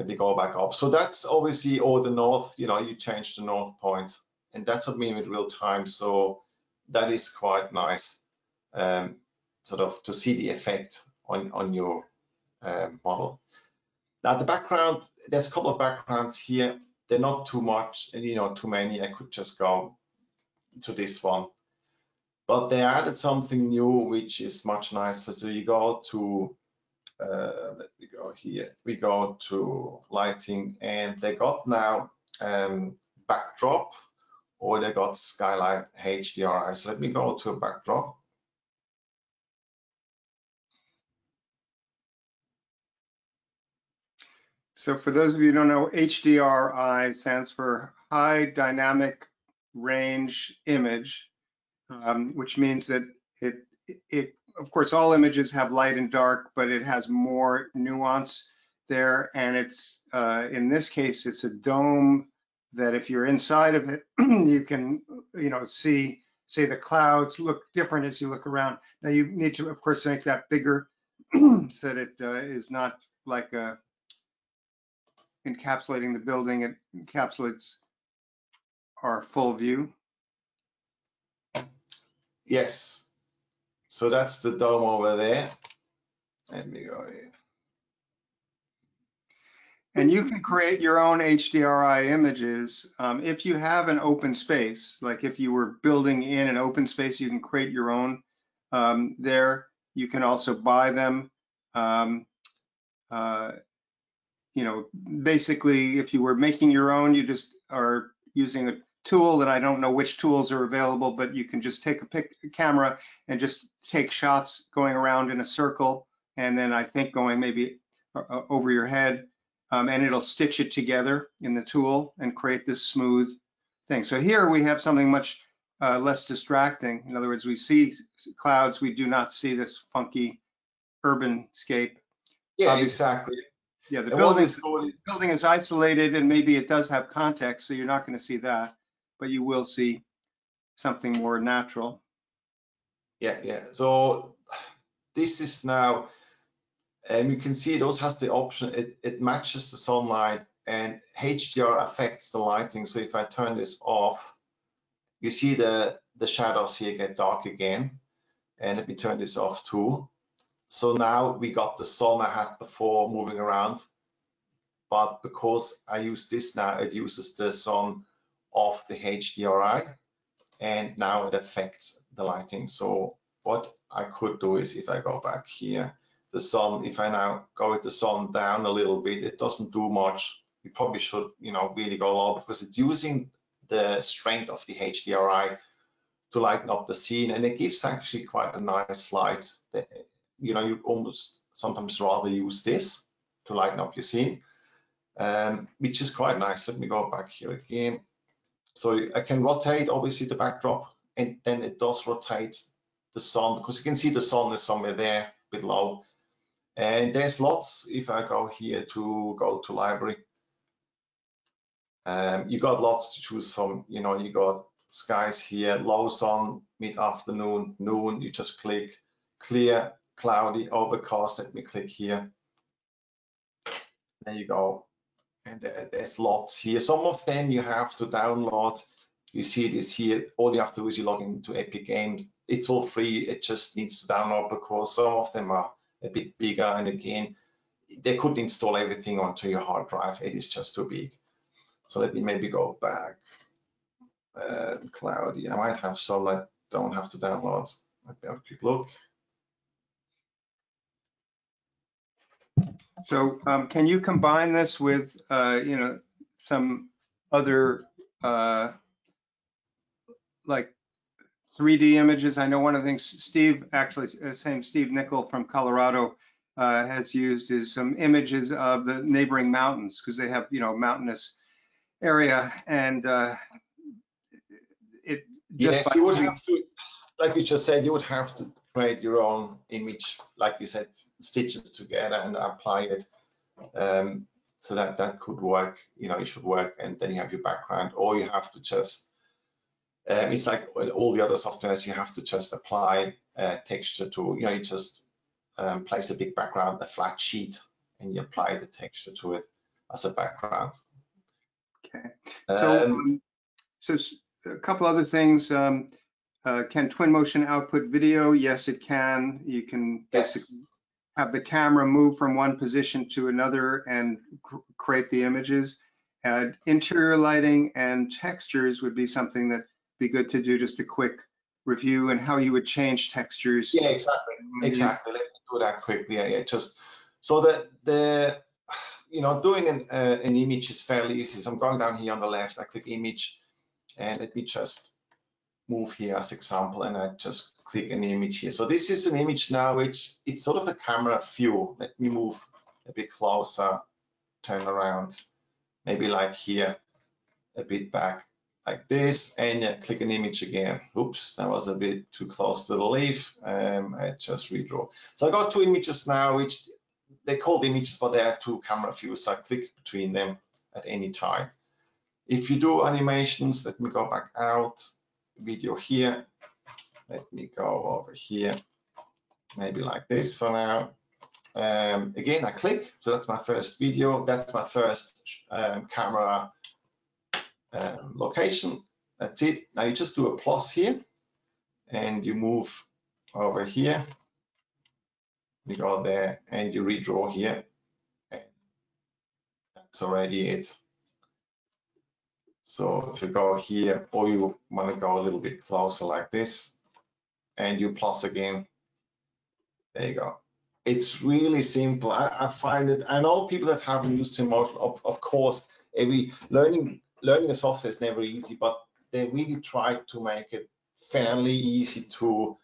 Speaker 2: And we go back up. So that's obviously all the north. You know, you change the north point, and that's what I mean with real time. So that is quite nice, um, sort of to see the effect on on your um, model. Now the background, there's a couple of backgrounds here. They're not too much, and you know, too many. I could just go to this one, but they added something new, which is much nicer. So you go to, uh, let me go here. We go to lighting, and they got now um, backdrop, or they got skylight HDRI. So let me go to a backdrop.
Speaker 1: So for those of you who don't know, HDRI stands for High Dynamic Range Image, um, which means that it, it, of course, all images have light and dark, but it has more nuance there. And it's, uh, in this case, it's a dome that if you're inside of it, you can, you know, see, say the clouds look different as you look around. Now you need to, of course, make that bigger so that it uh, is not like a, encapsulating the building, it encapsulates our full view.
Speaker 2: Yes. So that's the dome over there. Let me go here.
Speaker 1: And you can create your own HDRI images. Um, if you have an open space, like if you were building in an open space, you can create your own um, there. You can also buy them. Um, uh, you know, basically, if you were making your own, you just are using a tool and I don't know which tools are available, but you can just take a pic camera and just take shots going around in a circle. And then I think going maybe uh, over your head um, and it'll stitch it together in the tool and create this smooth thing. So here we have something much uh, less distracting. In other words, we see clouds, we do not see this funky urban scape.
Speaker 2: Yeah,
Speaker 1: Obviously.
Speaker 2: exactly.
Speaker 1: Yeah, the building building is isolated and maybe it does have context, so you're not going to see that, but you will see something more natural.
Speaker 2: Yeah, yeah. So this is now, and you can see it also has the option, it, it matches the sunlight and HDR affects the lighting. So if I turn this off, you see the, the shadows here get dark again. And let me turn this off too. So now we got the sun I had before moving around. But because I use this now, it uses the sun of the HDRI and now it affects the lighting. So what I could do is if I go back here, the sun, if I now go with the sun down a little bit, it doesn't do much. You probably should, you know, really go low because it's using the strength of the HDRI to lighten up the scene and it gives actually quite a nice light. You know, you almost sometimes rather use this to lighten up your scene, um, which is quite nice. Let me go back here again. So I can rotate obviously the backdrop and then it does rotate the sun because you can see the sun is somewhere there below. And there's lots, if I go here to go to library, um, you got lots to choose from, you know, you got skies here, low sun, mid-afternoon, noon, you just click clear, cloudy, overcast, let me click here. There you go. And there's lots here. Some of them you have to download. You see this here. All you have to do is you log into Epic Game. It's all free. It just needs to download because some of them are a bit bigger. And again, they could install everything onto your hard drive. It is just too big. So let me maybe go back. Uh, cloudy. I might have some I don't have to download. Let me have a quick look.
Speaker 1: So um, can you combine this with, uh, you know, some other, uh, like 3D images? I know one of the things Steve, actually, uh, same Steve Nickel from Colorado uh, has used is some images of the neighboring mountains because they have, you know, mountainous area and uh, it just
Speaker 2: yes, you would have to, like you just said, you would have to create your own image, like you said, stitch it together and apply it. Um, so that that could work, you know, it should work, and then you have your background, or you have to just, um, it's like all the other softwares, you have to just apply a texture to, you know, you just um, place a big background, a flat sheet, and you apply the texture to it as a background.
Speaker 1: Okay. So, um, um so a couple other things. Um, uh, can Twinmotion output video? Yes, it can. You can
Speaker 2: yes.
Speaker 1: basically have the camera move from one position to another and cr create the images. And interior lighting and textures would be something that be good to do just a quick review and how you would change textures.
Speaker 2: Yeah, exactly, exactly. Let me do that quickly. Yeah, yeah. just so that the you know doing an, uh, an image is fairly easy. So I'm going down here on the left. I click image, and let me just move here as example and I just click an image here. So this is an image now which it's sort of a camera view. Let me move a bit closer, turn around, maybe like here, a bit back like this and click an image again. Oops, that was a bit too close to the leaf. Um, I just redraw. So I got two images now, which they're called images, but they are two camera views. So I click between them at any time. If you do animations, let me go back out video here. Let me go over here, maybe like this for now. Um, again, I click, so that's my first video. That's my first um, camera um, location. That's it. Now you just do a plus here and you move over here. You go there and you redraw here. And that's already it. So if you go here, or you want to go a little bit closer like this, and you plus again, there you go. It's really simple. I, I find it, I know people that haven't used Twinmotion, of, of course, every learning learning a software is never easy, but they really try to make it fairly easy to,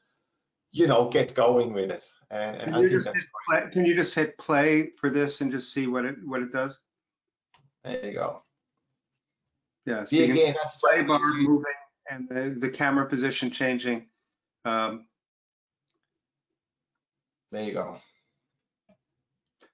Speaker 2: you know, get going with it. And, and I think that's
Speaker 1: play, Can you just hit play for this and just see what it what it does?
Speaker 2: There you go.
Speaker 1: Yeah, so you can see play bar moving and the, the camera position changing. Um,
Speaker 2: there you go.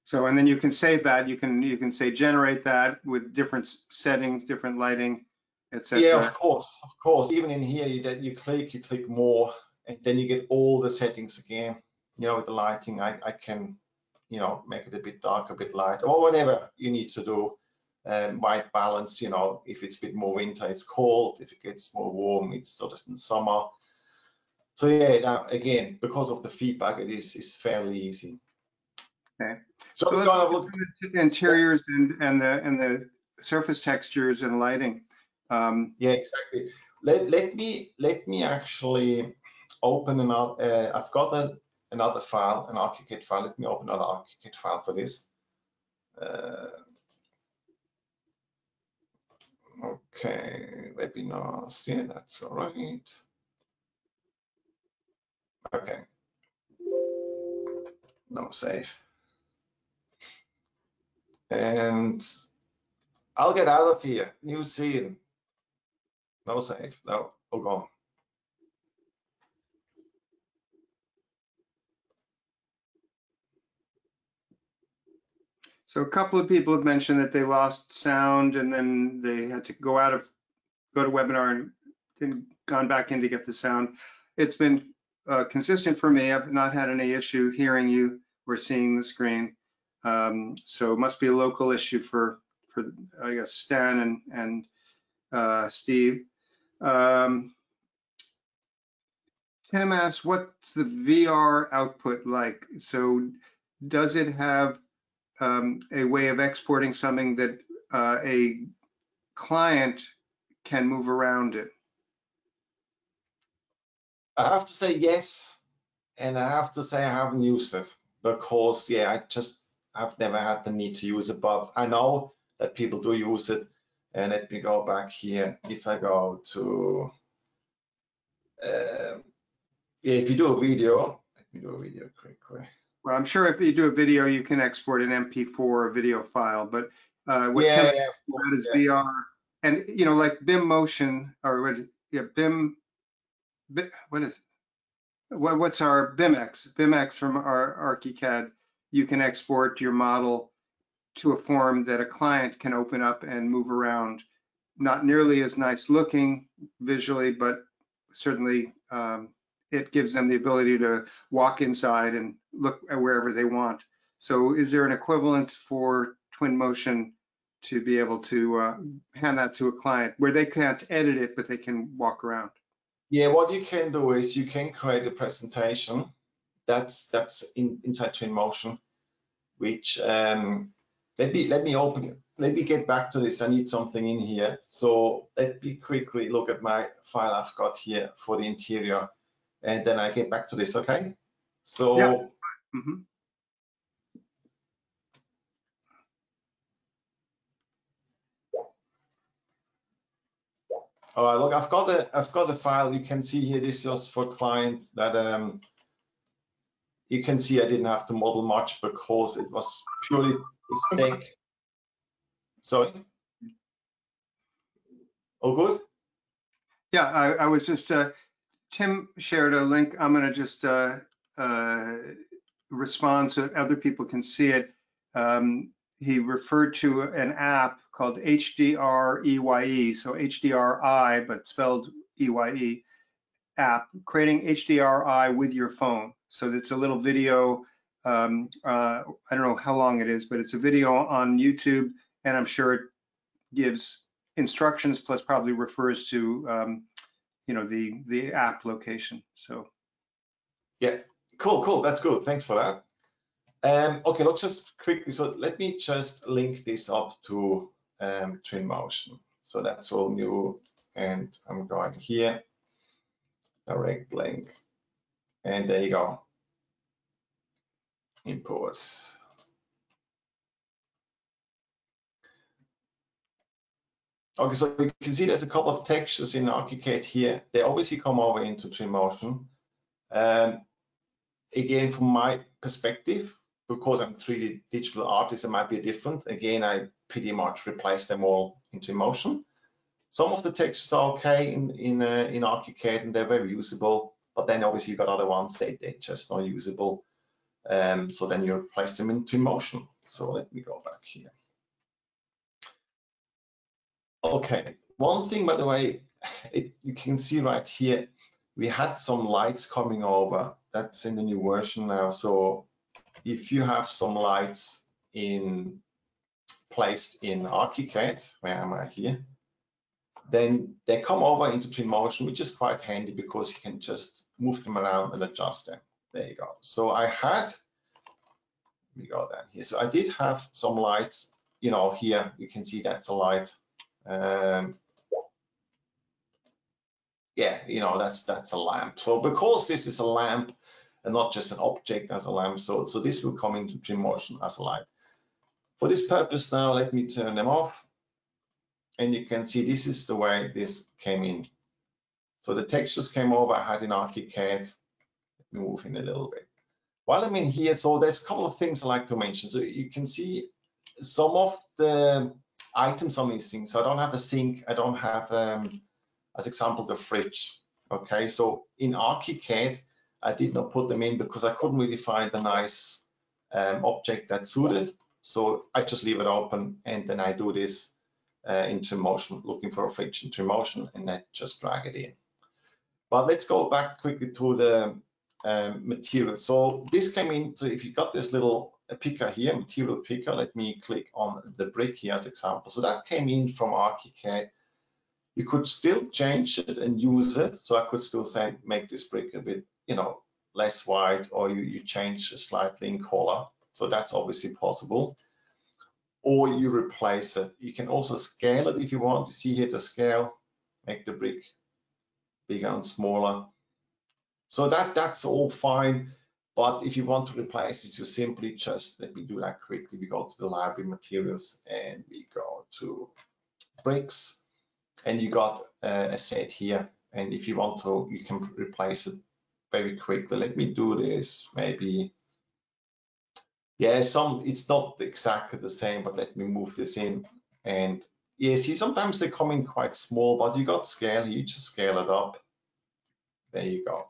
Speaker 1: So, and then you can save that. You can you can say generate that with different settings, different lighting, etc.
Speaker 2: Yeah, of course, of course. Even in here, you you click, you click more, and then you get all the settings again. You know, with the lighting, I I can, you know, make it a bit dark, a bit light, or whatever you need to do um, white balance, you know, if it's a bit more winter, it's cold. If it gets more warm, it's sort of in summer. So yeah, now again, because of the feedback, it is is fairly easy.
Speaker 1: Okay. So, so let's look at the interiors and and the and the surface textures and lighting. Um,
Speaker 2: yeah, exactly. Let let me let me actually open another. Uh, I've got a another file, an ArchiCAD file. Let me open another ArchiCAD file for this. Uh, okay, webinars, yeah, that's all right. Okay. No save. And I'll get out of here. New scene. No save. No, oh gone.
Speaker 1: So a couple of people have mentioned that they lost sound and then they had to go out of, go to webinar and then gone back in to get the sound. It's been uh, consistent for me. I've not had any issue hearing you or seeing the screen. Um, so it must be a local issue for, for I guess, Stan and, and uh, Steve. Um, Tim asks, what's the VR output like? So does it have um, a way of exporting something that uh, a client can move around it?
Speaker 2: I have to say yes, and I have to say I haven't used it because yeah, I just I've never had the need to use it, but I know that people do use it. And let me go back here. If I go to, uh, yeah, if you do a video, let me do a video quickly.
Speaker 1: Well, I'm sure if you do a video, you can export an MP4 or video file, but uh, what
Speaker 2: Yeah,
Speaker 1: Tim
Speaker 2: yeah, course,
Speaker 1: is
Speaker 2: yeah.
Speaker 1: VR, and you know, like BIM Motion or what? is- Yeah, BIM. Bi- What is? What, what's our BIMX? BIMX from our ArchiCAD. You can export your model to a form that a client can open up and move around. Not nearly as nice looking visually, but certainly um, it gives them the ability to walk inside and look at wherever they want. So is there an equivalent for Twinmotion to be able to uh, hand that to a client where they can't edit it, but they can walk around?
Speaker 2: Yeah, what you can do is you can create a presentation that's that's in, inside Twinmotion, which um, let me let me open let me get back to this. I need something in here. So let me quickly look at my file I've got here for the interior, and then I get back to this. Okay. So
Speaker 1: Yeah. Mhm.
Speaker 2: All right, look, I've got the I've got the file. You can see here this is for clients that um you can see I didn't have to model much because it was purely mistake. Sorry. All good?
Speaker 1: Yeah, I, I was just, uh, Tim shared a link. I'm going to just uh, uh, respond so other people can see it. Um, he referred to an app called HDR EYE, so HDRI, but spelled EYE app, creating HDRI with your phone. So it's a little video. Um, uh, I don't know how long it is, but it's a video on YouTube, and I'm sure it gives instructions plus probably refers to um, you know the the app location. So
Speaker 2: Yeah. Cool, cool. That's good. Thanks for that. Um, okay, let's just quickly. So let me just link this up to um, Twinmotion. So that's all new, and I'm going here, direct link, and there you go. Import. Okay, so you can see there's a couple of textures in ArchiCAD here. They obviously come over into Twinmotion. Um, again, from my perspective, because I'm 3D digital artist, it might be different. Again, I pretty much replace them all in Twinmotion. Some of the textures are okay in in uh, in ArchiCAD and they're very usable, but then obviously you've got other ones they they just not usable. Um, so then you replace them in Twinmotion. So let me go back here. Okay, one thing by the way, it, you can see right here, we had some lights coming over. That's in the new version now. So if you have some lights in placed in ArchiCAD, where am I here? Then they come over into Twinmotion, which is quite handy because you can just move them around and adjust them. There you go. So I had, we go down here. So I did have some lights, you know, here you can see that's a light. Um, yeah, you know, that's that's a lamp. So because this is a lamp, and not just an object as a lamp. So, so this will come into Twinmotion as a light. For this purpose now, let me turn them off. And you can see this is the way this came in. So the textures came over, I had in ArchiCAD. Let me move in a little bit. While I'm in here, so there's a couple of things I like to mention. So you can see some of the items on are missing. So I don't have a sink, I don't have, um, as example, the fridge. Okay, so in ArchiCAD, I did not put them in because I couldn't really find a nice um, object that suited. So I just leave it open and then I do this uh, in Twinmotion, looking for a fridge in Twinmotion and then just drag it in. But let's go back quickly to the um, material. So this came in, so if you got this little picker here, material picker, let me click on the brick here as example. So that came in from ArchiCAD you could still change it and use it. So I could still say, make this brick a bit, you know, less white or you, you change slightly in color. So that's obviously possible. Or you replace it. You can also scale it if you want. You see here the scale, make the brick bigger and smaller. So that that's all fine. But if you want to replace it, you simply just, let me do that quickly. We go to the library materials and we go to bricks and you got uh, a set here. And if you want to, you can replace it very quickly. Let me do this maybe. Yeah, some it's not exactly the same, but let me move this in. And yeah, see, sometimes they come in quite small, but you got scale, you just scale it up. There you go.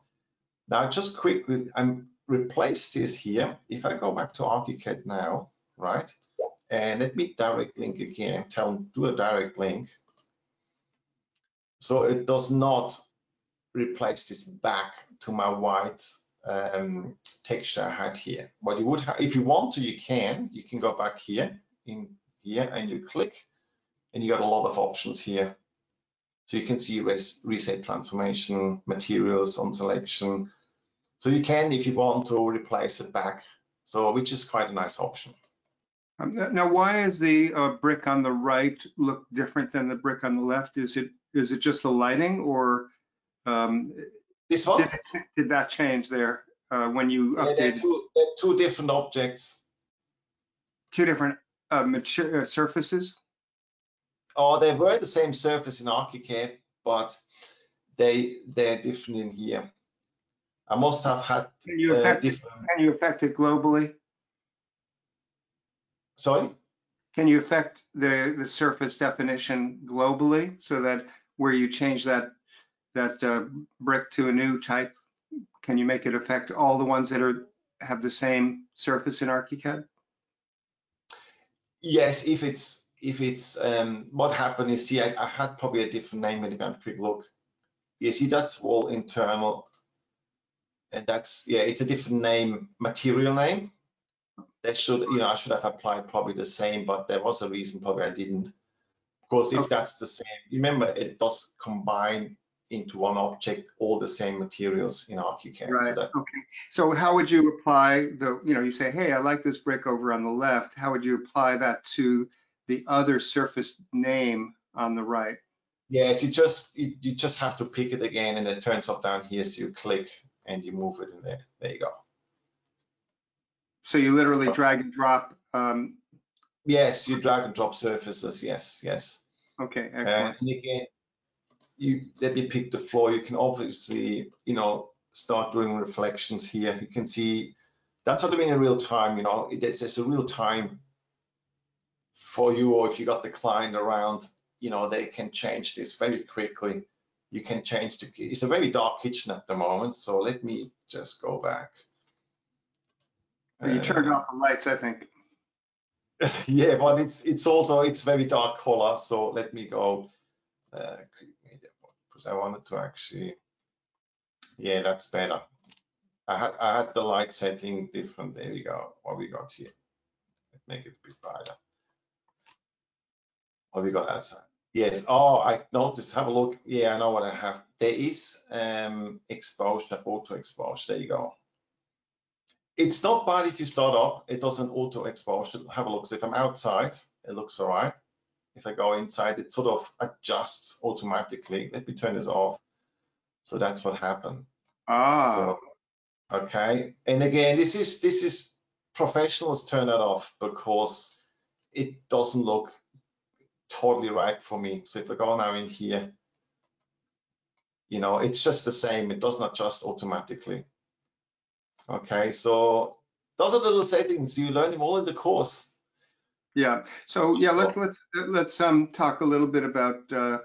Speaker 2: Now, just quickly, I'm replace this here. If I go back to ArchiCAD now, right? And let me direct link again, tell them do a direct link. So it does not replace this back to my white um, texture I had here. What you would have, if you want to, you can. You can go back here, in here, and you click, and you got a lot of options here. So you can see res reset transformation, materials on selection. So you can, if you want to, replace it back. So which is quite a nice option.
Speaker 1: Um, now, why is the uh, brick on the right look different than the brick on the left? Is it is it just the lighting or um,
Speaker 2: this one?
Speaker 1: Did, it, did that change there uh, when you
Speaker 2: yeah,
Speaker 1: updated?
Speaker 2: They're two, they're two different objects.
Speaker 1: Two different uh, mature, uh, surfaces?
Speaker 2: Oh, they were the same surface in ArchiCAD, but they they're different in here. I must have had
Speaker 1: can you affect,
Speaker 2: different.
Speaker 1: Can you affect it globally?
Speaker 2: Sorry?
Speaker 1: Can you affect the, the surface definition globally so that where you change that that uh, brick to a new type, can you make it affect all the ones that are have the same surface in ArchiCAD?
Speaker 2: Yes, if it's if it's um, what happened is see I, I had probably a different name if I have a quick look. You see that's all internal and that's yeah it's a different name material name that should, you know, I should have applied probably the same, but there was a reason probably I didn't. Of course, if that's the same, remember it does combine into one object all the same materials in ArchiCAD. So
Speaker 1: Right,
Speaker 2: that,
Speaker 1: okay. So how would you apply the, you know, you say, hey, I like this brick over on the left. How would you apply that to the other surface name on the right?
Speaker 2: yes, you just you, you just have to pick it again and it turns up down here. So you click and you move it in there. There you go.
Speaker 1: So you literally drag and drop. Um,
Speaker 2: Yes, you drag and drop surfaces. Yes, yes.
Speaker 1: okay,
Speaker 2: Uh,
Speaker 1: excellent.
Speaker 2: and again, you let me pick the floor. You can obviously, you know, start doing reflections here. You can see that's how doing in real time. You know, it's it's a real time for you, or if you got the client around, you know, they can change this very quickly. You can change the. Key it's a very dark kitchen at the moment, so let me just go back.
Speaker 1: You turned off the lights, I think.
Speaker 2: yeah, but it's it's also it's very dark color. So let me go uh, because I wanted to actually. Yeah, that's better. I had I had the light setting different. There we go. What we got here. Let's make it a bit brighter. What we got outside. Yes. Oh, I noticed. Have a look. Yeah, I know what I have. There is um exposure, auto exposure. There you go. It's not bad if you start up. It doesn't auto exposure. Have a look. So if I'm outside, it looks all right. If I go inside, it sort of adjusts automatically. Let me turn this off. So that's what happened.
Speaker 1: Ah,
Speaker 2: So Okay, and again, this is this is professionals turn that off because it doesn't look totally right for me. So if I go now in here, you know, it's just the same. It does not just automatically. Okay, so those are the little settings. You learn them all in the course.
Speaker 1: Yeah. So yeah, let's let's let's um talk a little bit about uh,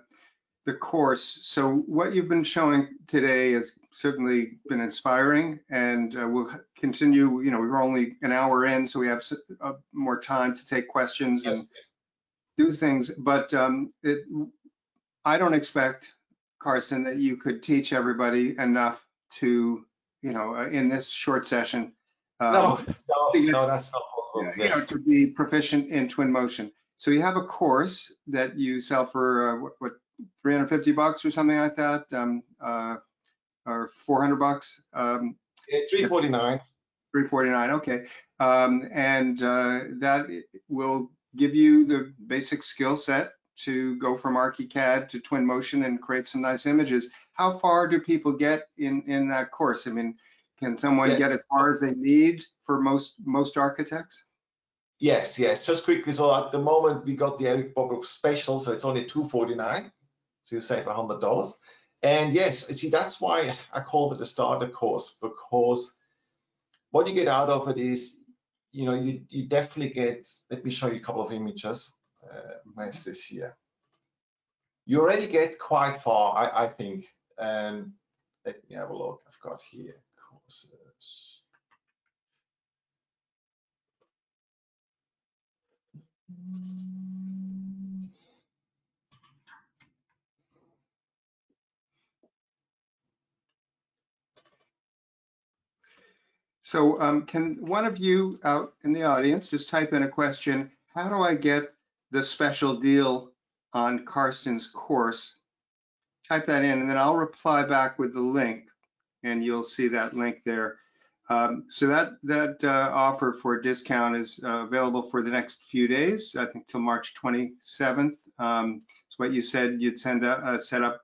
Speaker 1: the course. So what you've been showing today has certainly been inspiring, and uh, we'll continue. You know, we're only an hour in, so we have uh, more time to take questions
Speaker 2: Yes,
Speaker 1: and do things. But um, it, I don't expect, Carsten, that you could teach everybody enough to, you know, uh, in this short session. um,
Speaker 2: No, no,
Speaker 1: Yeah.
Speaker 2: no, that's not possible.
Speaker 1: you know, to be proficient in Twinmotion. So you have a course that you sell for uh, what, what 350 bucks or something like that, um, uh, or 400 bucks, um,
Speaker 2: Yeah, 349.
Speaker 1: 349. Okay, um, and uh, that will give you the basic skill set to go from ArchiCAD to Twinmotion and create some nice images. How far do people get in in that course? I mean, can someone
Speaker 2: Yeah.
Speaker 1: get as far as they need for most most architects?
Speaker 2: Yes, yes. Just quickly, so at the moment we got the Eric Bob special, so it's only 249. So you save $100. And yes, see, that's why I call it a starter course because what you get out of it is, you know, you, you definitely get, let me show you a couple of images. Uh, this here? You already get quite far, I, I think. And let me have a look. I've got here courses.
Speaker 1: So um, can one of you out in the audience just type in a question, how do I get the special deal on Carsten's course? Type that in and then I'll reply back with the link and you'll see that link there. Um, so that that uh, offer for discount is uh, available for the next few days, I think till March 27th. Um, it's what you said you'd send a, uh, set up,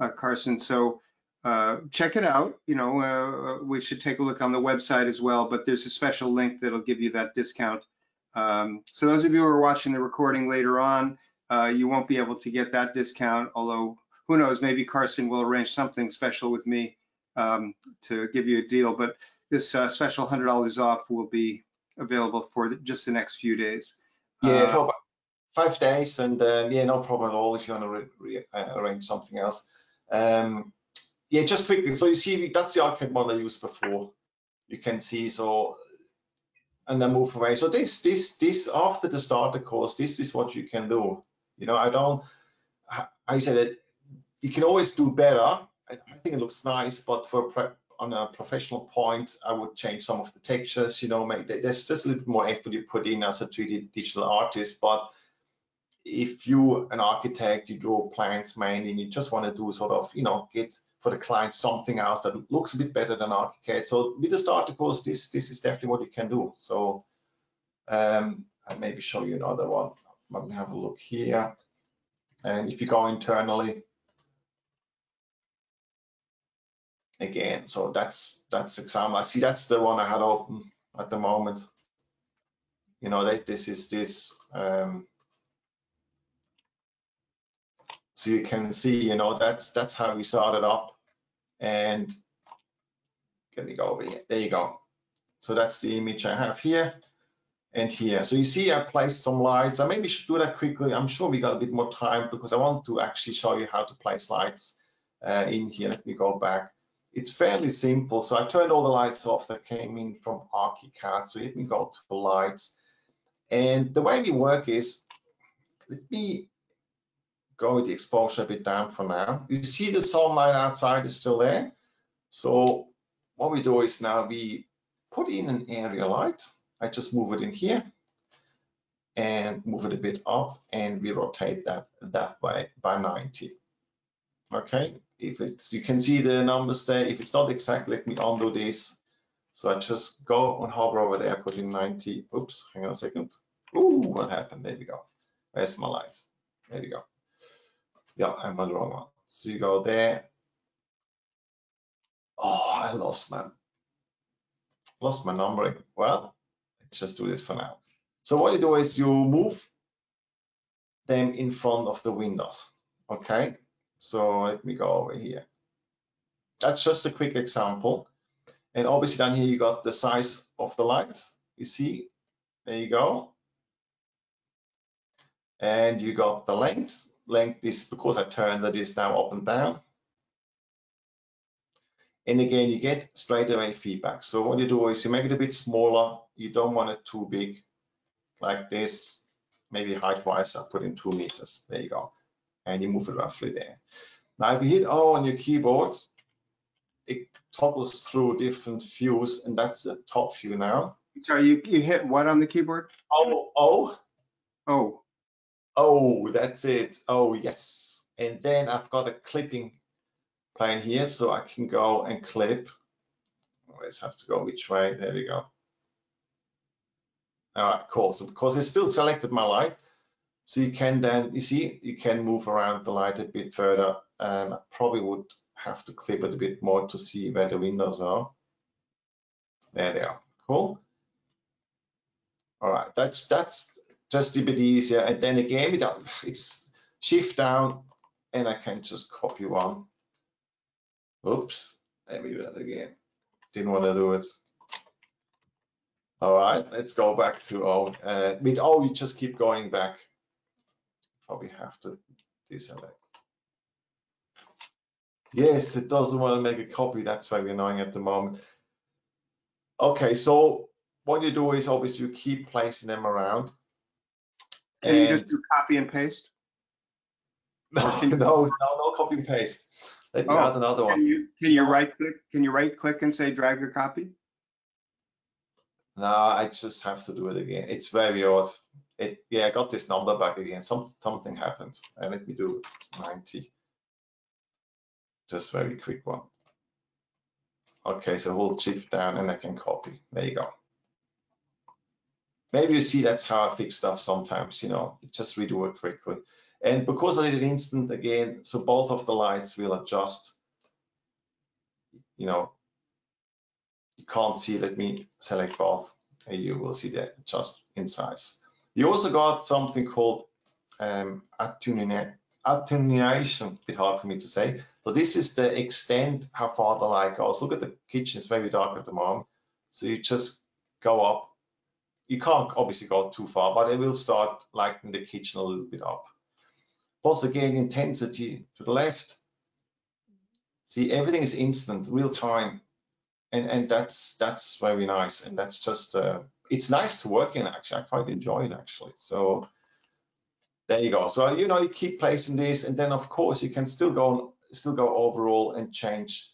Speaker 1: uh, Carsten. So uh, check it out. You know, uh, we should take a look on the website as well, but there's a special link that'll give you that discount. Um, so those of you who are watching the recording later on, uh, you won't be able to get that discount, although who knows, maybe Carsten will arrange something special with me um, to give you a deal. But this uh, special $100 off will be available for the, just the next few days.
Speaker 2: Yeah,
Speaker 1: Uh,
Speaker 2: for about five days, and um, yeah, no problem at all if you want to re re arrange something else. Um, yeah, just quickly. So you see, that's the arcade model I used before. You can see so, and then move away. So this, this, this after the starter course, this is what you can do. You know, I don't. I- said it. You can always do better. I, think it looks nice, but for on a professional point, I would change some of the textures. You know, make there's just a little bit more effort you put in as a 3D digital artist, but if you an architect, you draw plans mainly, and you just want to do sort of, you know, get for the client something else that looks a bit better than ArchiCAD. So with the starter course, this this is definitely what you can do. So um, I maybe show you another one. Let me have a look here. And if you go internally, again, so that's that's example. I see that's the one I had open at the moment. You know that this is this. Um, so you can see, you know, that's that's how we started up. And let me go over here. There you go. So that's the image I have here and here. So you see I placed some lights. I maybe should do that quickly. I'm sure we got a bit more time because I want to actually show you how to place lights uh, in here. Let me go back. It's fairly simple. So I turned all the lights off that came in from ArchiCAD. So let me go to the lights. And the way we work is, let me go with the exposure a bit down for now. You see the sun sunlight outside is still there. So what we do is now we put in an area light. I just move it in here and move it a bit up and we rotate that that way by 90. Okay, if it's, you can see the numbers there. If it's not exact, let me undo this. So I just go and hover over there, put in 90. Oops, hang on a second. Ooh, what happened? There we go. Where's my lights? There we go. Yeah, I'm on the wrong one. So you go there. Oh, I lost, man. lost my numbering. Well, let's just do this for now. So what you do is you move them in front of the windows. Okay, so let me go over here. That's just a quick example. And obviously down here you got the size of the lights. You see, there you go. And you got the length. Length is because I turned that is now up and down. And again, you get straight away feedback. So what you do is you make it a bit smaller. You don't want it too big like this. Maybe height wise, I put in two meters. There you go. And you move it roughly there. Now, if you hit O on your keyboard, it toggles through different views, and that's the top view now.
Speaker 1: Sorry, you, you hit what on the keyboard?
Speaker 2: Oh, oh,
Speaker 1: Oh,
Speaker 2: oh, that's it. Oh, yes. And then I've got a clipping plane here, so I can go and clip. Always have to go which way. There we go. All right, cool. So because it's still selected my light, so you can then, you see, you can move around the light a bit further. Um, I probably would have to clip it a bit more to see where the windows are. There they are. Cool. All right, that's that's just a bit easier. And then again, it's shift down, and I can just copy one. Oops, let me do that again. Didn't want to do it. All right, let's go back to O. Uh, with you just keep going back. Probably have to deselect. Yes, it doesn't want to make a copy. That's very annoying at the moment. Okay, so what you do is obviously you keep placing them around.
Speaker 1: Can you just do copy and paste?
Speaker 2: No, no, no, no copy and paste. Let me
Speaker 1: Oh,
Speaker 2: add another one.
Speaker 1: Can you, can you right click, can you right click and say drag your copy?
Speaker 2: No, I just have to do it again. It's very odd. It, yeah, I got this number back again. Some, something happened. And let me do 90. Just very quick one. Okay, so hold shift down and I can copy. There you go. Maybe you see that's how I fix stuff sometimes, you know, just redo it quickly. And because I did it instant again, so both of the lights will adjust. You know, you can't see, let me select both, and you will see that adjust in size. You also got something called um, attenuation, attenuation, bit hard for me to say. So this is the extent how far the light goes. Look at the kitchen, it's very dark at the moment. So you just go up. You can't obviously go too far, but it will start lighting the kitchen a little bit up. Plus again, intensity to the left. See, everything is instant, real time. And, and that's that's very nice. And that's just, uh, it's nice to work in actually. I quite enjoy it actually. So there you go. So, you know, you keep placing this and then of course you can still go, still go overall and change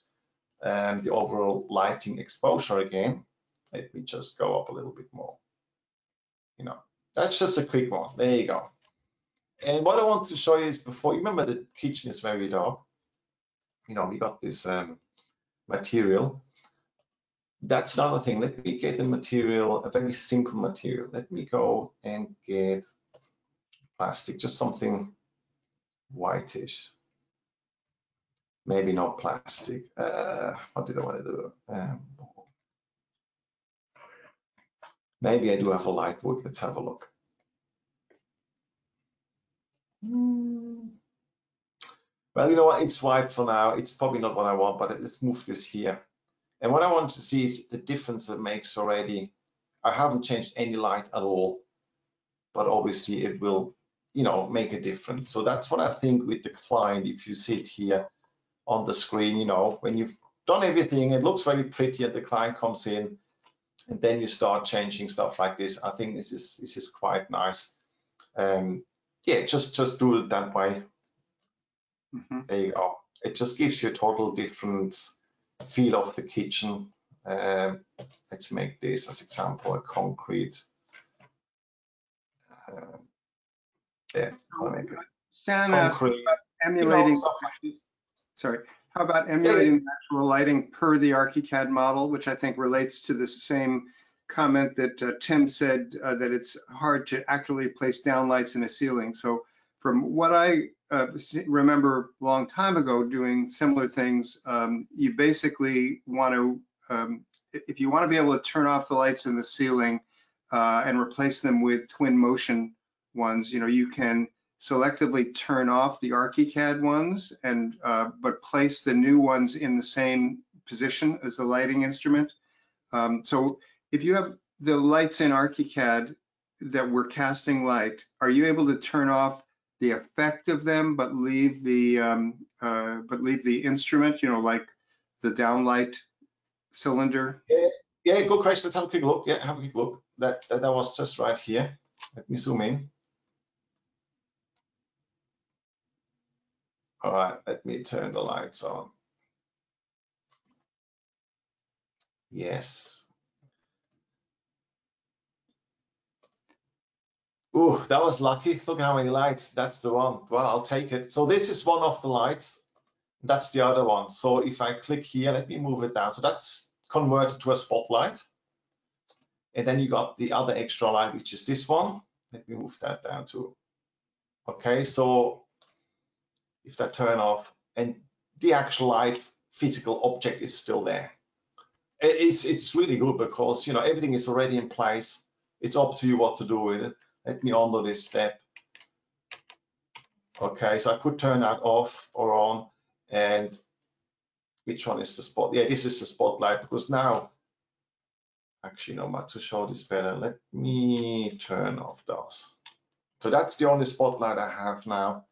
Speaker 2: um, the overall lighting exposure again. Let me just go up a little bit more. You know, that's just a quick one. There you go. And what I want to show you is before, you remember the kitchen is very dark. You know, we got this um, material. That's another thing. Let me get a material, a very simple material. Let me go and get plastic, just something whitish. Maybe not plastic. Uh, what did I want to do? Um, maybe I do have a light wood. Let's have a look. Hmm. Well, you know what? It's white for now. It's probably not what I want, but let's move this here. And what I want to see is the difference it makes already. I haven't changed any light at all, but obviously it will, you know, make a difference. So that's what I think with the client, if you see it here on the screen, you know, when you've done everything, it looks very pretty and the client comes in and then you start changing stuff like this. I think this is this is quite nice. Um, yeah, just just do it that way.
Speaker 1: Mhm.
Speaker 2: There you go. It just gives you a total different feel of the kitchen. Um, let's make this as example a concrete. Um, yeah, I'll make it
Speaker 1: Stan
Speaker 2: concrete.
Speaker 1: about
Speaker 2: You know,
Speaker 1: sorry, how about emulating actual lighting per the ArchiCAD model, which I think relates to the same comment that uh, Tim said, uh, that it's hard to accurately place downlights in a ceiling. So from what I uh, remember a long time ago doing similar things, um, you basically want to um, if you want to be able to turn off the lights in the ceiling uh, and replace them with Twinmotion ones, you know, you can selectively turn off the ArchiCAD ones and uh, but place the new ones in the same position as the lighting instrument. Um, so if you have the lights in ArchiCAD that were casting light, are you able to turn off the effect of them but leave the um, uh, but leave the instrument, you know, like the downlight cylinder?
Speaker 2: Yeah, good question. Let's have a quick look. Yeah, have a quick look. That, that, that was just right here. Let me zoom in. All right, let me turn the lights on. Yes. Ooh, that was lucky. Look how many lights. That's the one. Well, I'll take it. So this is one of the lights. That's the other one. So if I click here, let me move it down. So that's converted to a spotlight. And then you got the other extra light, which is this one. Let me move that down too. Okay, so if that turn off and the actual light physical object is still there. It's, it's really good because, you know, everything is already in place. It's up to you what to do with it. Let me undo this step. Okay, so I could turn that off or on and which one is the spot? Yeah, this is the spotlight because now, actually, no matter to show this better, let me turn off those. So that's the only spotlight I have now.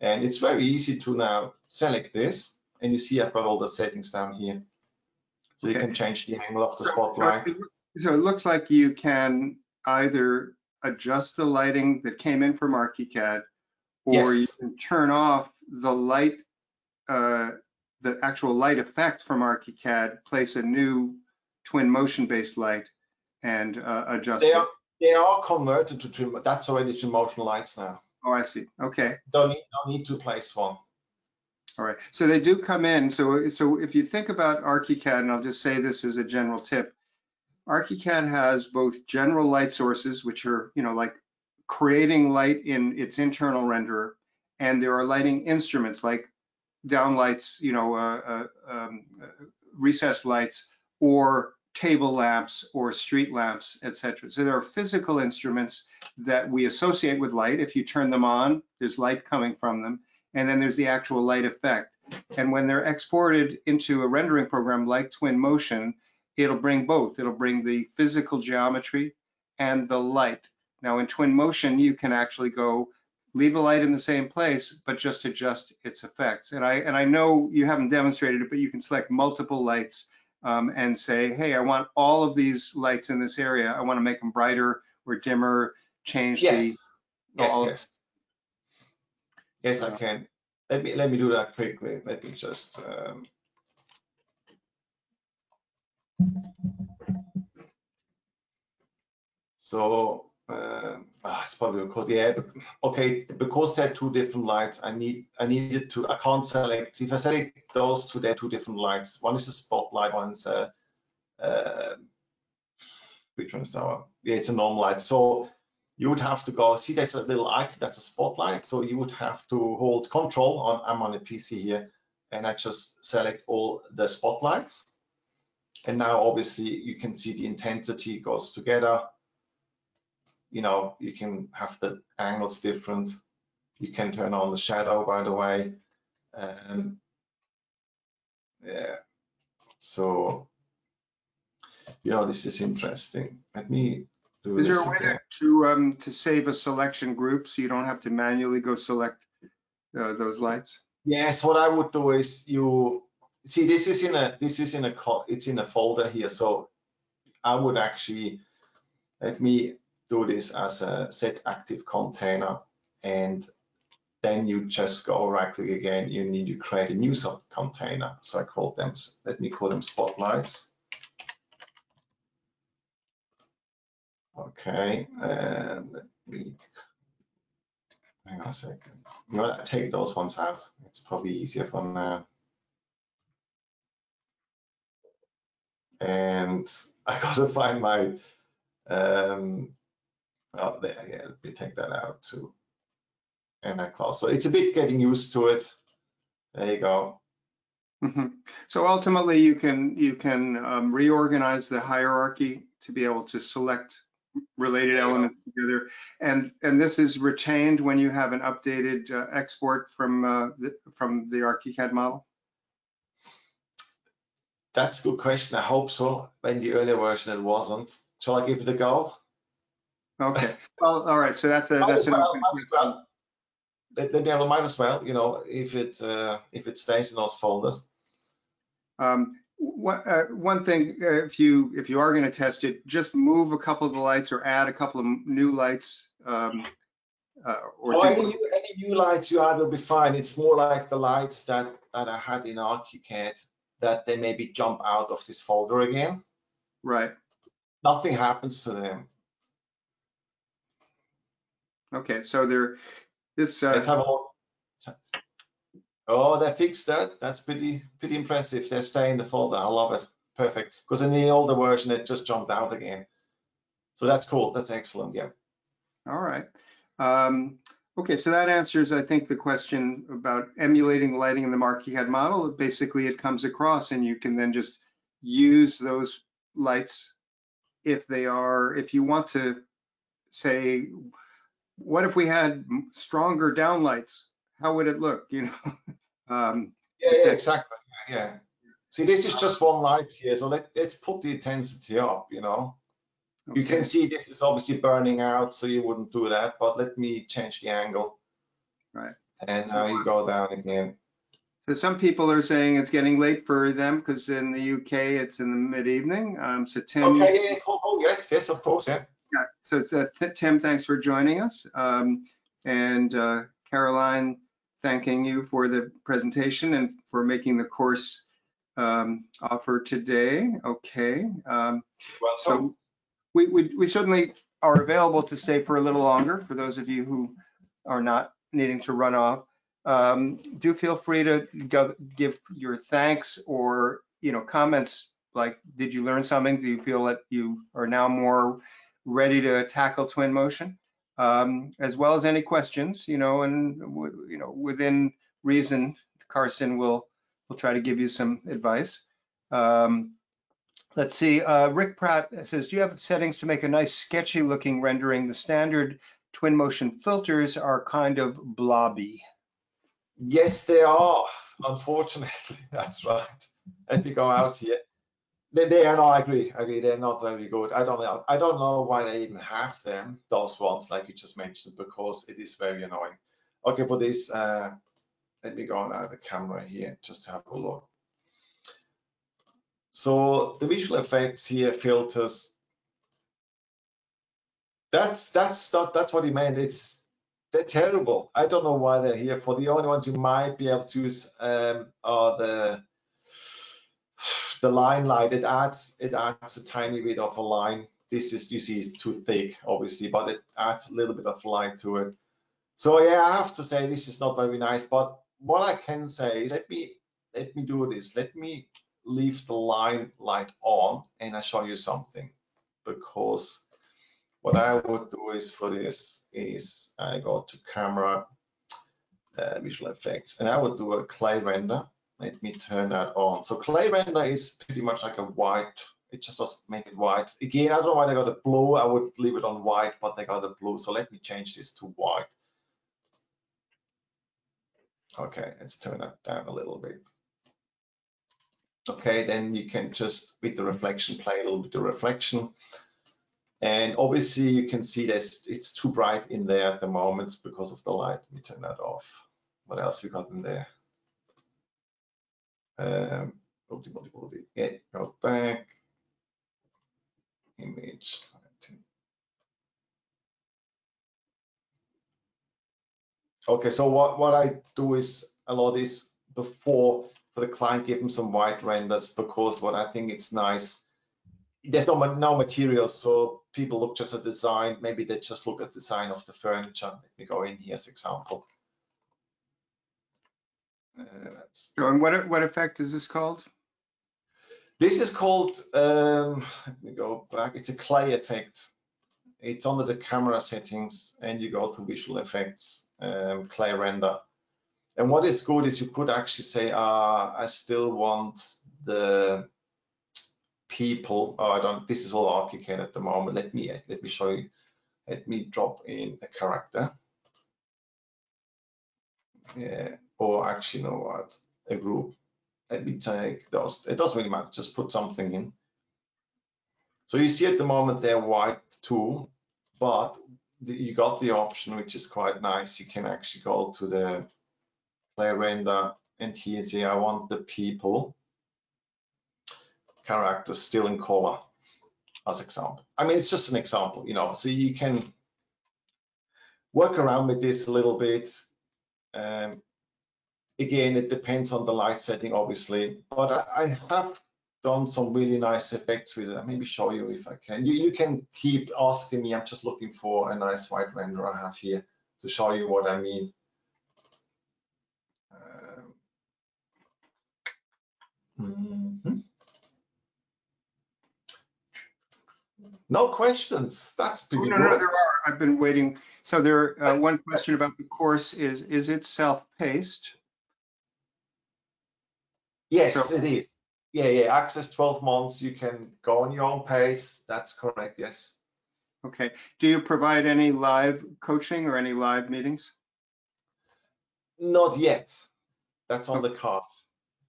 Speaker 2: And it's very easy to now select this. And you see I've got all the settings down here. So okay. you can change the angle of the spotlight.
Speaker 1: So it looks like you can either adjust the lighting that came in from ArchiCAD, or yes. you can turn off the light, uh, the actual light effect from ArchiCAD, place a new Twinmotion based light and uh, adjust
Speaker 2: they
Speaker 1: it.
Speaker 2: They are converted to twin, that's already Twinmotion lights now.
Speaker 1: Oh, I see. Okay.
Speaker 2: Don't need, don't need to place one.
Speaker 1: All right. So they do come in. So, so if you think about ArchiCAD, and I'll just say this as a general tip, ArchiCAD has both general light sources, which are, you know, like creating light in its internal renderer, and there are lighting instruments like downlights, you know, uh, uh, um, uh, recessed lights, or table lamps or street lamps, etc. So there are physical instruments that we associate with light. If you turn them on, there's light coming from them. And then there's the actual light effect. And when they're exported into a rendering program like Twinmotion, it'll bring both. It'll bring the physical geometry and the light. Now in Twinmotion, you can actually go leave a light in the same place, but just adjust its effects. And I, and I know you haven't demonstrated it, but you can select multiple lights um, and say, hey, I want all of these lights in this area. I want to make them brighter or dimmer, change
Speaker 2: yes.
Speaker 1: the.
Speaker 2: Yes, yes. Yes, I can. Let me let me do that quickly. Let me just. Um... So uh, oh, it's probably because yeah, okay, because they're two different lights, I need I needed to I can't select if I select those two, they're two different lights. One is a spotlight, one's a uh, which one is that one? Yeah, it's a normal light. So you would have to go see there's a little icon that's a spotlight. So you would have to hold control on I'm on a PC here and I just select all the spotlights. And now obviously you can see the intensity goes together you know, you can have the angles different. You can turn on the shadow, by the way. Um, yeah, so, you know, this is interesting. Let me do
Speaker 1: Is
Speaker 2: there
Speaker 1: a way to, to, um, to save a selection group so you don't have to manually go select uh, those lights?
Speaker 2: Yes, what I would do is you see this is in a this is in a it's in a folder here. So I would actually let me do this as a set active container and then you just go right click again. You need to create a new sub container. So i call them let me call them spotlights. Okay and let me hang on a second. You know what take those ones out? It's probably easier for now. And i gotta find my um Oh, there, yeah, let me take that out too. And that class. So it's a bit getting used to it. There you go.
Speaker 1: Mhm. So ultimately, you can, you can um, reorganize the hierarchy to be able to select related elements together. And, and this is retained when you have an updated uh, export from, uh, the- from the ArchiCAD model?
Speaker 2: That's a good question. I hope so. In the earlier version, it wasn't. Shall I give it a go?
Speaker 1: Okay, well, all right, so that's a,
Speaker 2: Might
Speaker 1: that's an
Speaker 2: well,
Speaker 1: open
Speaker 2: might as
Speaker 1: question.
Speaker 2: well. Me a might as well, you know, if it uh, if it stays in those folders.
Speaker 1: Um, One, uh, one thing, uh, if you, if you are going to test it, just move a couple of the lights or add a couple of new lights. um, uh, Or
Speaker 2: Or any new, any new lights you add will be fine. It's more like the lights that that I had in ArchiCAD that they maybe jump out of this folder again.
Speaker 1: right,
Speaker 2: Nothing happens to them.
Speaker 1: Okay, so there, this,
Speaker 2: Let's
Speaker 1: uh,
Speaker 2: have a look. Oh, they fixed that. That's pretty pretty impressive. They stay in the folder. I love it. Perfect. Because in the older version, it just jumped out again. So that's cool. That's excellent. Yeah.
Speaker 1: all right. Um, Okay, so that answers, I think, the question about emulating the lighting in the ArchiCAD model. Basically, it comes across and you can then just use those lights if they are, if you want to say, what if we had stronger downlights? How would it look, you know? Um,
Speaker 2: Yeah, yeah, exactly. Yeah, yeah. See, this is just one light here. So let, let's put the intensity up, you know. You can see this is obviously burning out, so you wouldn't do that. But let me change the angle.
Speaker 1: Right.
Speaker 2: And now you go down again.
Speaker 1: So some people are saying it's getting late for them because in the UK, it's in the mid-evening. Um, So Tim.
Speaker 2: Okay, yeah, yeah, cool, cool. Yes, yes, of course, yeah.
Speaker 1: So it's, uh, Th- Tim, thanks for joining us. Um, And uh, Caroline, thanking you for the presentation and for making the course um, offer today. Okay. Um,
Speaker 2: Well,
Speaker 1: So we, we we certainly are available to stay for a little longer for those of you who are not needing to run off. Um, Do feel free to go, give your thanks or, you know, comments like, did you learn something? Do you feel that you are now more ready to tackle Twinmotion? Um, As well as any questions, you know, and, you know, within reason, Carsten will, will try to give you some advice. Um, Let's see, uh, Rick Pratt says, do you have settings to make a nice sketchy looking rendering? The standard Twinmotion filters are kind of blobby.
Speaker 2: Yes, they are. Unfortunately, that's right. Let me go out here. They, they are. No, I agree. I agree. They're not very good. I don't know. I don't know why they even have them. Those ones, like you just mentioned, because it is very annoying. Okay, for this, uh, let me go now the camera here just to have a look. So the visual effects here, filters. That's that's not that's what he meant. It's they're terrible. I don't know why they're here. For the only ones you might be able to use um, are the the line light. It adds it adds a tiny bit of a line. This is you see it's too thick, obviously, but it adds a little bit of light to it. So yeah, I have to say this is not very nice. But what I can say is let me let me do this. Let me leave the line light on and I show you something because what I would do is for this is I go to camera, uh, visual effects, and I would do a clay render. Let me turn that on. So clay render is pretty much like a white. It just does make it white. Again, I don't know why they got a blue. I would leave it on white, but they got a blue. So let me change this to white. Okay, let's turn that down a little bit. Okay, then you can just with the reflection play a little bit of reflection. And obviously you can see that it's too bright in there at the moment because of the light. Let me turn that off. What else we got in there? Um, go back. Image. Okay, so what, what I do is a allow this before for the client, give them some white renders because what I think it's nice there's no no material, so people look just at design. Maybe they just look at the design of the furniture. Let me go in here as example.
Speaker 1: So, And what, what effect is this called?
Speaker 2: this is called. Um, let me go back. It's a clay effect. It's under the camera settings, and you go to visual effects, um, clay render, And what is good is you could actually say, uh, I still want the people. Oh, I don't. This is all ArchiCAD at the moment. Let me let me show you. Let me drop in a character. Yeah, or actually, you know what? A group. Let me take those. It doesn't really matter. Just put something in. So you see at the moment they're white too, but you got the option, which is quite nice. You can actually go to the clay render and here say, I want the people characters still in color as example. I mean, it's just an example, you know, so you can work around with this a little bit. Um, again, it depends on the light setting, obviously, but I, I have done some really nice effects with it. I'll maybe show you if I can. You, you can keep asking me. I'm just looking for a nice white render I have here to show you what I mean. Um, mhm. No questions. That's
Speaker 1: Oh, No,
Speaker 2: good.
Speaker 1: no, there are. I've been waiting. So there, uh, one question about the course is, is it self-paced?
Speaker 2: Yes,
Speaker 1: So-
Speaker 2: it is. Yeah, yeah. Access 12 months. You can go on your own pace. That's correct. Yes.
Speaker 1: Okay. Do you provide any live coaching or any live meetings?
Speaker 2: Not yet. That's on the card.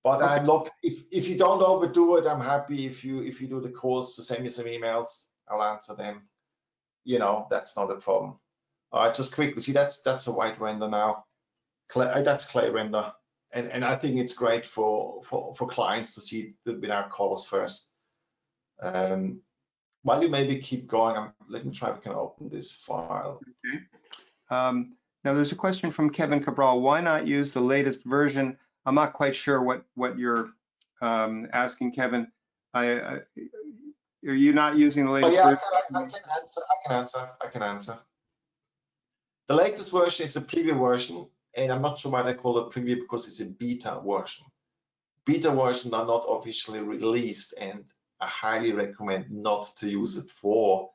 Speaker 2: But I'm look if if you don't overdo it, I'm happy if you if you do the course to send me some emails. I'll answer them. You know, that's not a problem. All right, just quickly see that's that's a white render now. Clay, uh, that's clay render, and and I think it's great for for for clients to see with our colors first. Um, while you maybe keep going, I'm, let me try if I can open this file.
Speaker 1: Um, Now, there's a question from Kevin Cabral. Why not use the latest version? I'm not quite sure what, what you're um, asking, Kevin. I, I- are you not using the
Speaker 2: Oh
Speaker 1: latest
Speaker 2: yeah, I
Speaker 1: version?
Speaker 2: can, I, I can answer. I can answer. I can answer. The latest version is a preview version, and I'm not sure why they call it preview because it's a beta version. Beta versions are not officially released, and I highly recommend not to use it for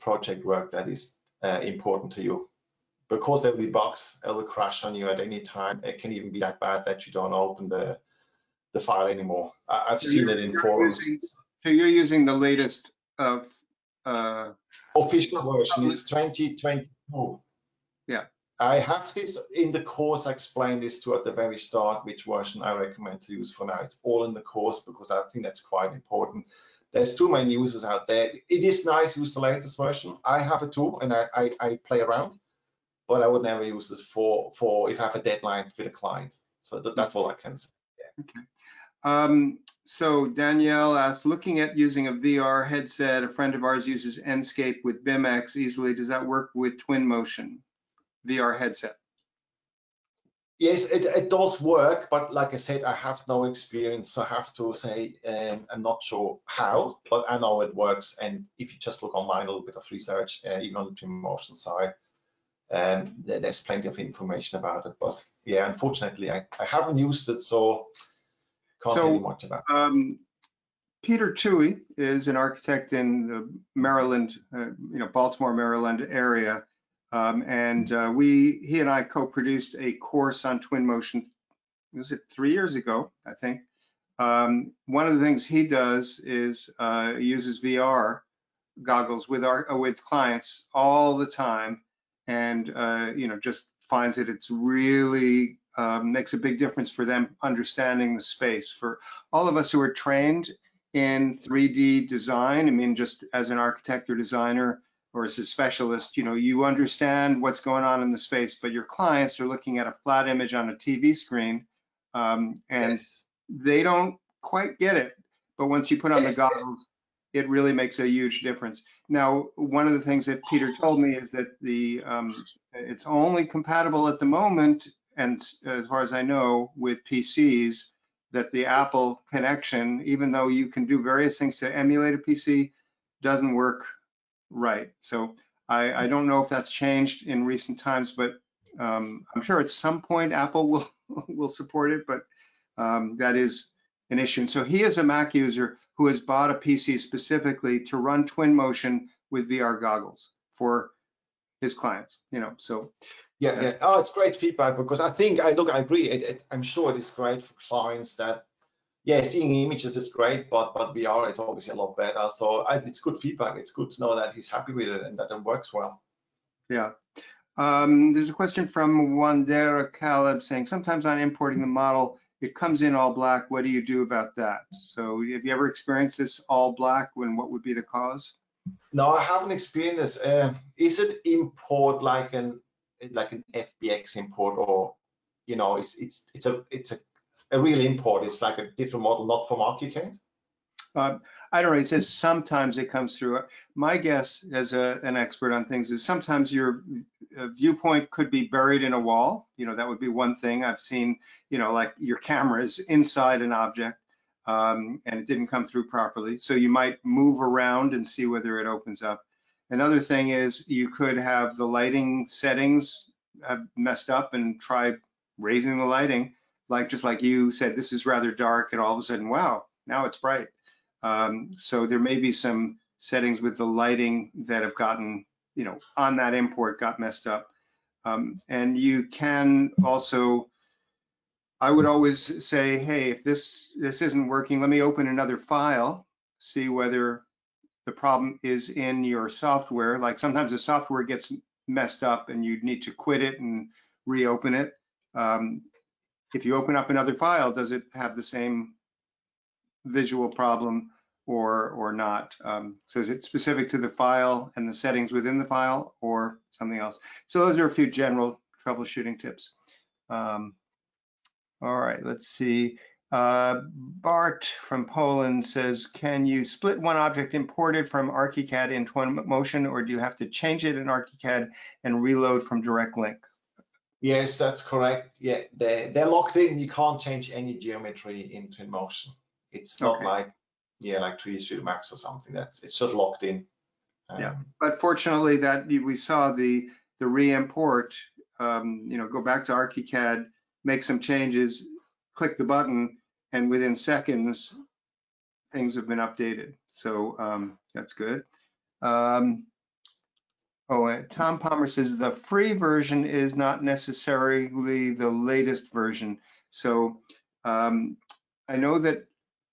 Speaker 2: project work that is uh, important to you. Because there will be bugs, it will crash on you at any time. It can even be that bad that you don't open the the file anymore. I, I've
Speaker 1: So
Speaker 2: seen it in forums.
Speaker 1: using- So you're using the latest of, uh,
Speaker 2: official version It's 2022.
Speaker 1: Yeah.
Speaker 2: I have this in the course. I explained this to at the very start, which version I recommend to use for now. It's all in the course because I think that's quite important. There's too many users out there. It is nice to use the latest version. I have it too, and I, I, I play around, but I would never use this for, for if I have a deadline with a client. So that, that's all I can say.
Speaker 1: Um, so Danielle asked, looking at using a VR headset, a friend of ours uses Enscape with BIMX easily. Does that work with Twinmotion VR headset?
Speaker 2: Yes, it, it does work, but like I said, I have no experience. So I have to say um, I'm not sure how, but I know it works. And if you just look online, a little bit of research, uh, even on the Twinmotion side, um, there's plenty of information about it. But yeah, unfortunately, I, I haven't used it, so can't
Speaker 1: So-
Speaker 2: tell you much about it.
Speaker 1: Um, Peter Tui is an architect in the Maryland, uh, you know, Baltimore, Maryland area. Um, and uh, we, he and I co-produced a course on Twinmotion, was it three years ago, I think. Um, one of the things he does is uh, uses VR goggles with our uh, with clients all the time, and uh, you know just finds that it's really um, makes a big difference for them understanding the space. For all of us who are trained in 3D design, I mean, just as an architect or designer or as a specialist, you know, you understand what's going on in the space, but your clients are looking at a flat image on a TV screen, um, and
Speaker 2: Yes.
Speaker 1: they don't quite get it. But once you put on the goggles, it really makes a huge difference. Now, one of the things that Peter told me is that the um, it's only compatible at the moment, and as far as I know, with PCs. That the Apple connection, even though you can do various things to emulate a PC, doesn't work right. So I, I don't know if that's changed in recent times, but um, I'm sure at some point Apple will will support it. But um, that is an issue. And so he is a Mac user who has bought a PC specifically to run Twinmotion with VR goggles for his clients. You know, so
Speaker 2: Yeah, yeah. Oh, it's great feedback because I think I look, I agree. It, it, I'm sure it is great for clients that, yeah, seeing images is great, but but VR is obviously a lot better. So I, it's good feedback. It's good to know that he's happy with it and that it works well.
Speaker 1: Yeah. Um, there's a question from Wandera Caleb saying, sometimes on importing the model, it comes in all black. What do you do about that? So have you ever experienced this all black when what would be the cause?
Speaker 2: No, I haven't experienced this. Uh, is it import like an like an FBX import or you know it's it's it's a it's a, a real import. It's like a different model, not from ArchiCAD.
Speaker 1: Uh, I don't know. It says sometimes it comes through. My guess, as a, an expert on things, is sometimes your viewpoint could be buried in a wall. You know, that would be one thing I've seen. You know, like your camera is inside an object, um, and it didn't come through properly. So you might move around and see whether it opens up. Another thing is you could have the lighting settings have messed up and try raising the lighting, like just like you said, this is rather dark, and all of a sudden, wow, now it's bright. Um, so there may be some settings with the lighting that have gotten, you know, on that import got messed up. Um, and you can also, I would always say, hey, if this this isn't working, let me open another file, see whether the problem is in your software. Like sometimes the software gets messed up and you need to quit it and reopen it. Um, if you open up another file, does it have the same visual problem or or not? Um, so is it specific to the file and the settings within the file or something else? So those are a few general troubleshooting tips. Um, all right, let's see. Uh, Bart from Poland says, can you split one object imported from ArchiCAD in Twinmotion, or do you have to change it in ArchiCAD and reload from direct link?
Speaker 2: Yes, that's correct. Yeah, they, they're locked in. You can't change any geometry in Twinmotion. It's not okay. like, yeah, like 3D Studio Max or something. That's It's just locked in.
Speaker 1: Um, yeah, but fortunately that we saw the, the re-import, um, you know, go back to ArchiCAD, make some changes, click the button, and within seconds, things have been updated. So um, that's good. Um, oh, Tom Palmer says the free version is not necessarily the latest version. So um, I know that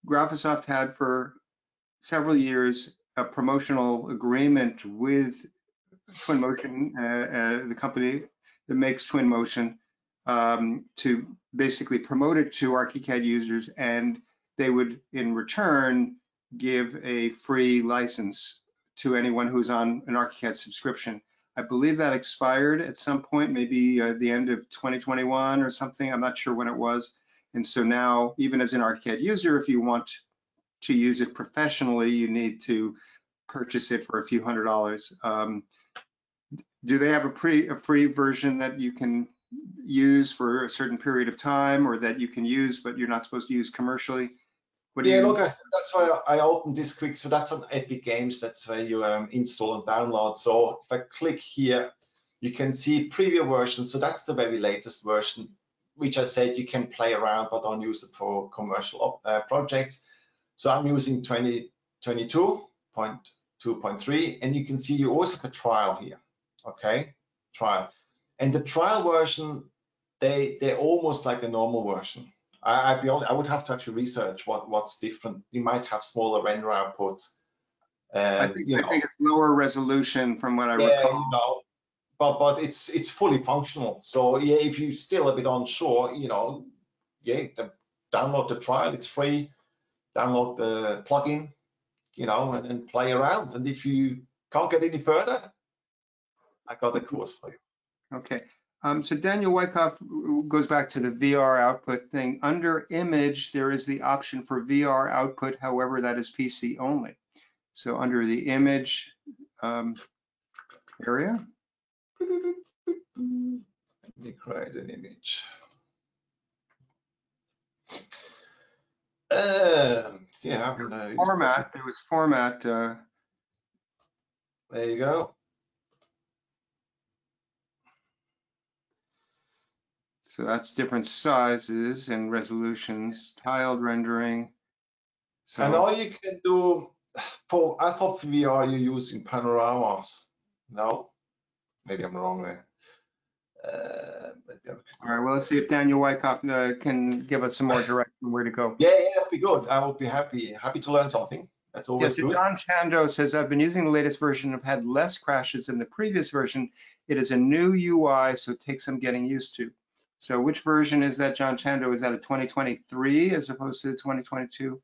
Speaker 1: Graphisoft had for several years a promotional agreement with Twinmotion, uh, uh, the company that makes Twinmotion, um, to basically promote it to ArchiCAD users and they would in return give a free license to anyone who's on an ArchiCAD subscription. I believe that expired at some point, maybe uh, the end of 2021 or something. I'm not sure when it was. And so now, even as an ArchiCAD user, if you want to use it professionally, you need to purchase it for a few hundred dollars. Um, do they have a, pre, a free version that you can use for a certain period of time or that you can use but you're not supposed to use commercially?
Speaker 2: What yeah, you... look, that's why I opened this quick. So that's on Epic Games. That's where you um, install and download. So if I click here, you can see preview version. So that's the very latest version, which I said you can play around, but don't use it for commercial uh, projects. So I'm using 2022.2.3, and you can see you always have a trial here. Okay, trial. And the trial version, they they're almost like a normal version. I, I'd be honest, I would have to actually research what what's different. You might have smaller render outputs.
Speaker 1: I, think, I think it's lower resolution from what I yeah, recall.
Speaker 2: You know, but but it's it's fully functional. So yeah, if you're still a bit unsure, you know, yeah, the, download the trial. It's free. Download the plugin, you know, and, and play around. And if you can't get any further, I got a course for you.
Speaker 1: Okay. Um, so Daniel Wyckoff goes back to the VR output thing. Under image, there is the option for VR output, however, that is PC only. So under the image um, area.
Speaker 2: Let me create an image. Um, yeah,
Speaker 1: format. There was format. Uh,
Speaker 2: there you go.
Speaker 1: So that's different sizes and resolutions, tiled rendering.
Speaker 2: So, and all you can do for, I thought VR you're using panoramas. No, maybe I'm wrong there. Uh, let me have a quick
Speaker 1: All right, well, let's see if Daniel Wyckoff uh, can give us some more direction where to go.
Speaker 2: Yeah, yeah, that'd be good. I would be happy, happy to learn something. That's always good.
Speaker 1: John Chando says, I've been using the latest version. I've had less crashes than the previous version. It is a new UI, so it takes some getting used to. So which version is that, John Chando? Is that a 2023 as opposed to 2022?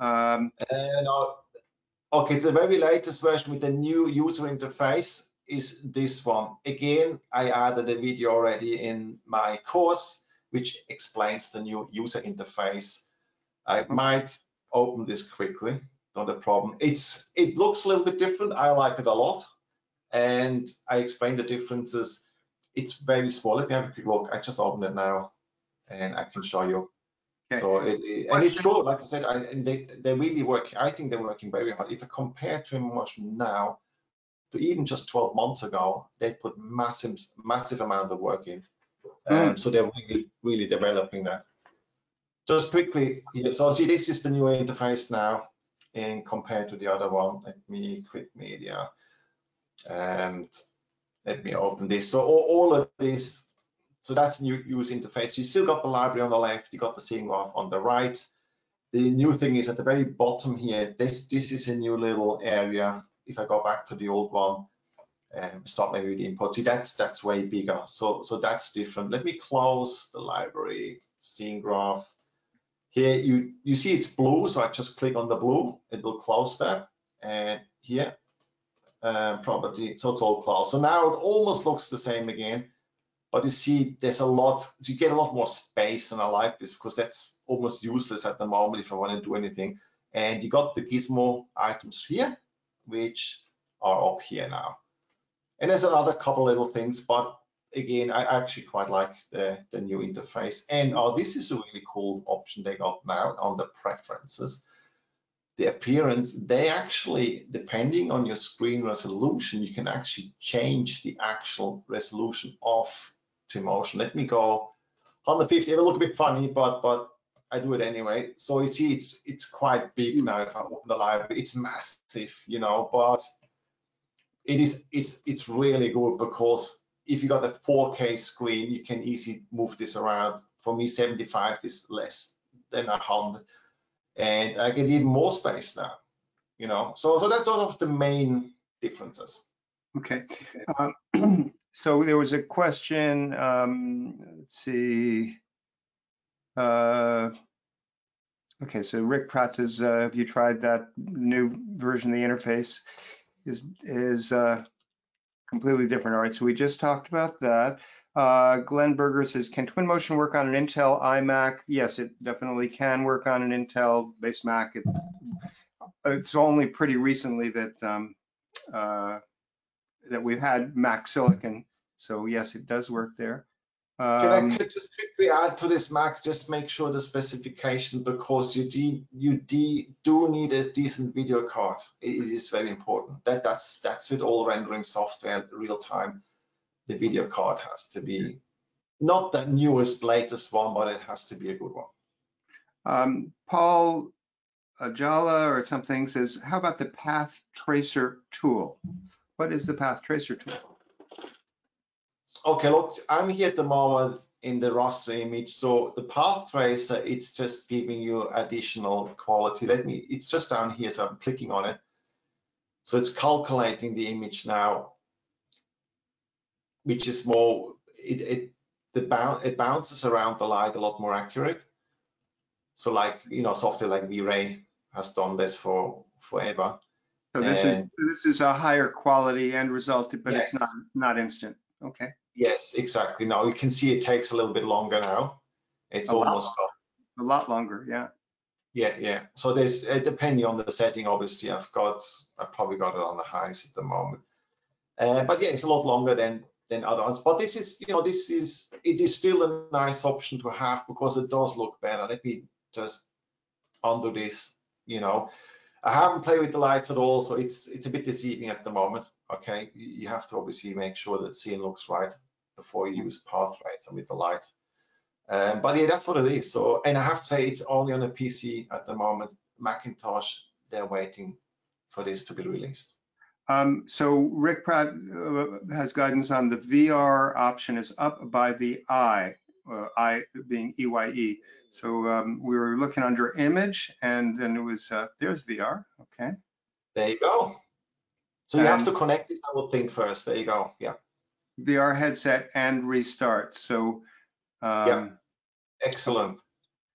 Speaker 1: Um,
Speaker 2: And uh, okay, the very latest version with the new user interface is this one. Again, I added a video already in my course, which explains the new user interface. I might open this quickly, not a problem. It's It looks a little bit different. I like it a lot. And I explain the differences. It's very small. Let me have a quick look. I just opened it now and I can show you.
Speaker 1: Okay.
Speaker 2: So it, it- and it's good, like I said, I, and they, they really work, I think they're working very hard. If I compare to Emotion now, to even just 12 months ago, they put massive, massive amount of work in. Um, so they're really, really developing that. Just quickly, here, so see, this is the new interface now, and compared to the other one, let me quit media, and let me open this. So all, all of this, so that's new user interface. You still got the library on the left, you got the scene graph on the right. The new thing is at the very bottom here, this, this is a new little area. If I go back to the old one, um, start maybe with the input, see that's, that's way bigger. So, so that's different. Let me close the library scene graph. Here you, you see it's blue, so I just click on the blue, it will close that. And here, um, property, all closed. So now it almost looks the same again, but you see there's a lot, you get a lot more space and I like this because that's almost useless at the moment if I want to do anything. And you got the gizmo items here, which are up here now. And there's another couple little things, but again, I actually quite like the, the new interface. And oh, this is a really cool option they got now on the preferences. The appearance, they actually, depending on your screen resolution, you can actually change the actual resolution of Twinmotion. Let me go 150, it'll look a bit funny, but but I do it anyway. So you see it's it's quite big hmm. now if I open the library. It's massive, you know, but it is it's it's really good because if you got a 4K screen, you can easily move this around. For me, 75 is less than 100, and I get even more space now. You know, so so that's sort of the main differences.
Speaker 1: Okay. Um, So there was a question, um, let's see. Uh, Okay, so Rick Pratt says, uh, have you tried that new version of the interface? Is, is uh, completely different. All right, so we just talked about that. Uh, Glenn Berger says, can Twinmotion work on an Intel iMac? Yes, it definitely can work on an Intel-based Mac. It- It's only pretty recently that um, uh, that we've had Mac Silicon. So yes, it does work there.
Speaker 2: Can
Speaker 1: Um,
Speaker 2: I just quickly add to this, Mac, just make sure the specification because you de, you de, do need a decent video card. It, it is very important. That that's that's with all rendering software real time. The video card has to be not the newest, latest one, but it has to be a good one.
Speaker 1: Um, Paul Ajala or something says, how about the Path Tracer tool? What is the Path Tracer tool?
Speaker 2: Okay, look, I'm here at the moment in the raster image. So the path tracer, it's just giving you additional quality. Let me, it's just down here, so I'm clicking on it. So it's calculating the image now, which is more, it, it, the bound, it bounces around the light a lot more accurate. So like, you know, software like V-Ray has done this for forever.
Speaker 1: So this is, this is a higher quality end result, but it's not, not instant. Okay.
Speaker 2: Yes, exactly. Now you can see it takes a little bit longer now. It's
Speaker 1: A lot
Speaker 2: almost up.
Speaker 1: A lot longer, yeah.
Speaker 2: Yeah, yeah. So there's uh, depending on the setting, obviously, I've got I've probably got it on the highest at the moment. Uh, but yeah, it's a lot longer than than other ones. But this is, you know, this is it is still a nice option to have because it does look better. Let me just undo this. You know, I haven't played with the lights at all, so it's it's a bit deceiving at the moment. Okay, you have to obviously make sure that scene looks right before you use path tracer and with the lights. Um, but yeah, that's what it is. So, and I have to say, it's only on a PC at the moment. Macintosh, they're waiting for this to be released.
Speaker 1: Um, so Rick Pratt uh, has guidance on the VR option is up by the I, uh, I being EYE. So um, we were looking under image and then it was, uh, there's VR, okay.
Speaker 2: There you go. So you have to connect it, I whole think first. There you go. Yeah,
Speaker 1: VR headset and restart. So, um,
Speaker 2: Yeah. excellent.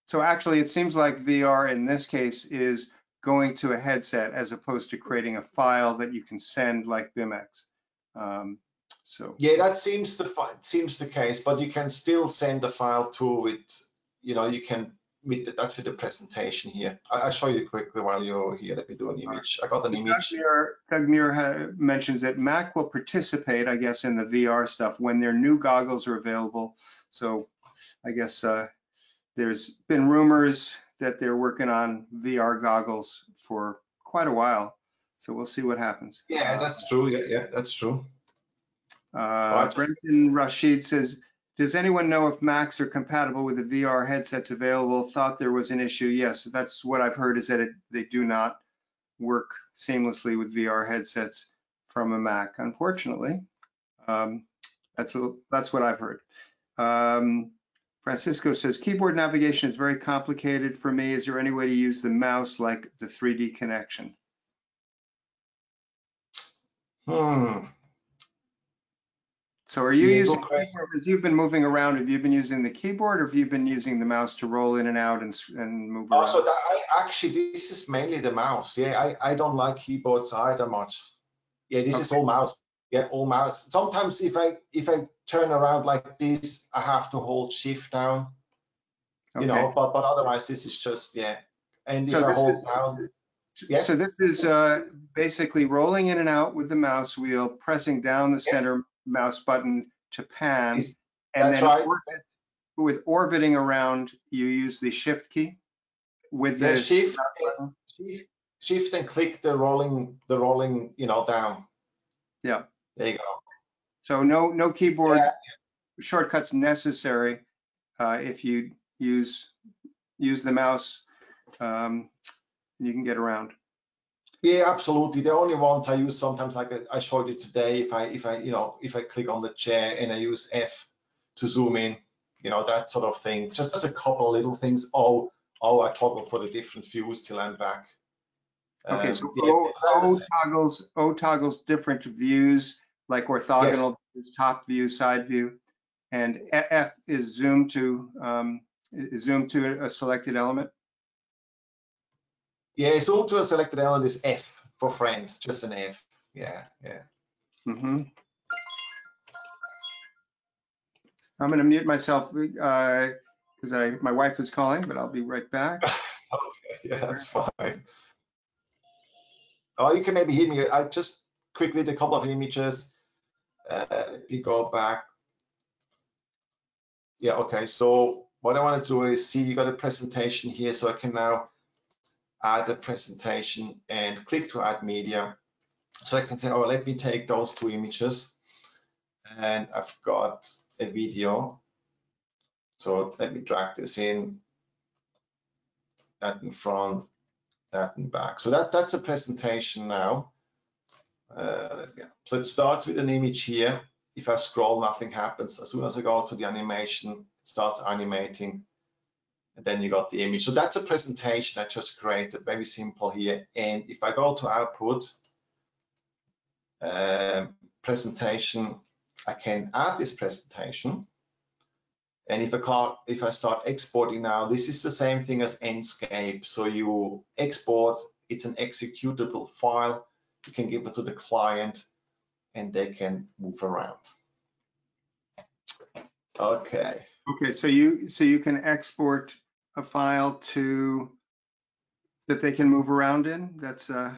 Speaker 1: so actually it seems like VR in this case is going to a headset as opposed to creating a file that you can send like BIMX. Um, so,
Speaker 2: Yeah, that seems the seems the case, but you can still send the file to with, you know, you can with the, that's with the presentation here. I, I'll show you quickly while you're here. Let me do an image. I got an image.
Speaker 1: Doug Muir mentions that Mac will participate, I guess, in the VR stuff when their new goggles are available. So I guess uh, there's been rumors that they're working on VR goggles for quite a while. So we'll see what happens.
Speaker 2: Yeah, that's true. Yeah, yeah, that's true.
Speaker 1: Uh,
Speaker 2: just-
Speaker 1: Brenton Rashid says, does anyone know if Macs are compatible with the VR headsets available? Thought there was an issue. Yes, that's what I've heard is that it, they do not work seamlessly with VR headsets from a Mac, unfortunately. Um, that's, a, that's what I've heard. Um, Francisco says, keyboard navigation is very complicated for me. Is there any way to use the mouse like the 3Dconnexion?
Speaker 2: Hmm.
Speaker 1: So are you
Speaker 2: Yeah,
Speaker 1: using, keyboard- as you've been moving around, have you been using the keyboard or have you been using the mouse to roll in and out and, and move
Speaker 2: Also,
Speaker 1: around?
Speaker 2: that, I actually this is mainly the mouse. Yeah, I I don't like keyboards either much. Yeah, this is all mouse. Yeah, all mouse. Sometimes if I if I turn around like this, I have to hold shift down. You know, but but otherwise this is just yeah. And if
Speaker 1: So
Speaker 2: I
Speaker 1: this
Speaker 2: hold
Speaker 1: is-
Speaker 2: down, yeah.
Speaker 1: So this is uh, basically rolling in and out with the mouse wheel, pressing down the
Speaker 2: Yes.
Speaker 1: center mouse button to pan.
Speaker 2: Is-
Speaker 1: And
Speaker 2: that's
Speaker 1: then
Speaker 2: right.
Speaker 1: orbit- with orbiting around, you use the shift key with
Speaker 2: the
Speaker 1: the
Speaker 2: shift, shift shift and click the rolling the rolling you know down.
Speaker 1: Yeah.
Speaker 2: There you go.
Speaker 1: So no, no keyboard
Speaker 2: Yeah.
Speaker 1: shortcuts necessary uh, if you use, use the mouse. um, You can get around.
Speaker 2: Yeah, absolutely. The only ones I use sometimes, like I- showed you today, if I if I you know if I click on the chair and I use F to zoom in, you know that sort of thing. Just a couple of little things. Oh, oh, I toggle for the different views till I'm back.
Speaker 1: Okay,
Speaker 2: Um,
Speaker 1: so
Speaker 2: yeah,
Speaker 1: O
Speaker 2: it's all the
Speaker 1: O toggles, O toggles different views, like orthogonal, views, top view, side view. And F is zoom to, um, is zoom to a selected element.
Speaker 2: yeah, zoom to a selected element is F for friend, just an F. Yeah, yeah.
Speaker 1: Mm-hmm. I'm gonna mute myself, uh, because I, my wife is calling, but I'll be right back.
Speaker 2: Okay, yeah, that's fine. Oh, you can maybe hear me. I just quickly did a couple of images. Uh, let me go back. Yeah, okay. So what I want to do is see you got a presentation here, so I can now add a presentation and click to add media. So I can say, oh, let me take those two images, and I've got a video. So let me drag this in that in front, that and back. So that, that's a presentation now. Uh, yeah. So it starts with an image here. If I scroll, nothing happens. As soon as I go to the animation, it starts animating. And then you got the image. So that's a presentation I just created, very simple here. And if I go to output, um, presentation, I can add this presentation. And if I, call, if I start exporting now, this is the same thing as Enscape. So you export, it's an executable file. You can give it to the client and they can move around. Okay.
Speaker 1: Okay, so you, so you can export a file to, that they can move around in? That's, uh,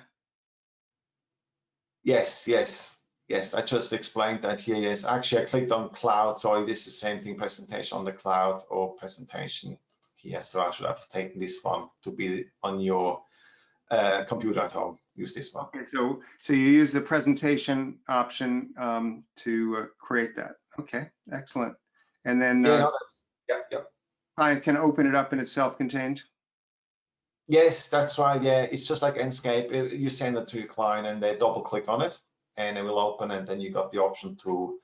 Speaker 2: Yes, yes, yes. I just explained that here. Yes, actually, I clicked on cloud. Sorry, this is the same thing, presentation on the cloud or presentation here. So I should have taken this one to be on your uh, computer at home. Use this one.
Speaker 1: Okay, so, so you use the presentation option um, to uh, create that. Okay, excellent. And then
Speaker 2: Yeah,
Speaker 1: uh,
Speaker 2: yeah, yeah.
Speaker 1: client can open it up and it's self-contained?
Speaker 2: Yes, that's right. Yeah, it's just like Enscape. You send it to your client and they double click on it and it will open and then you got the option to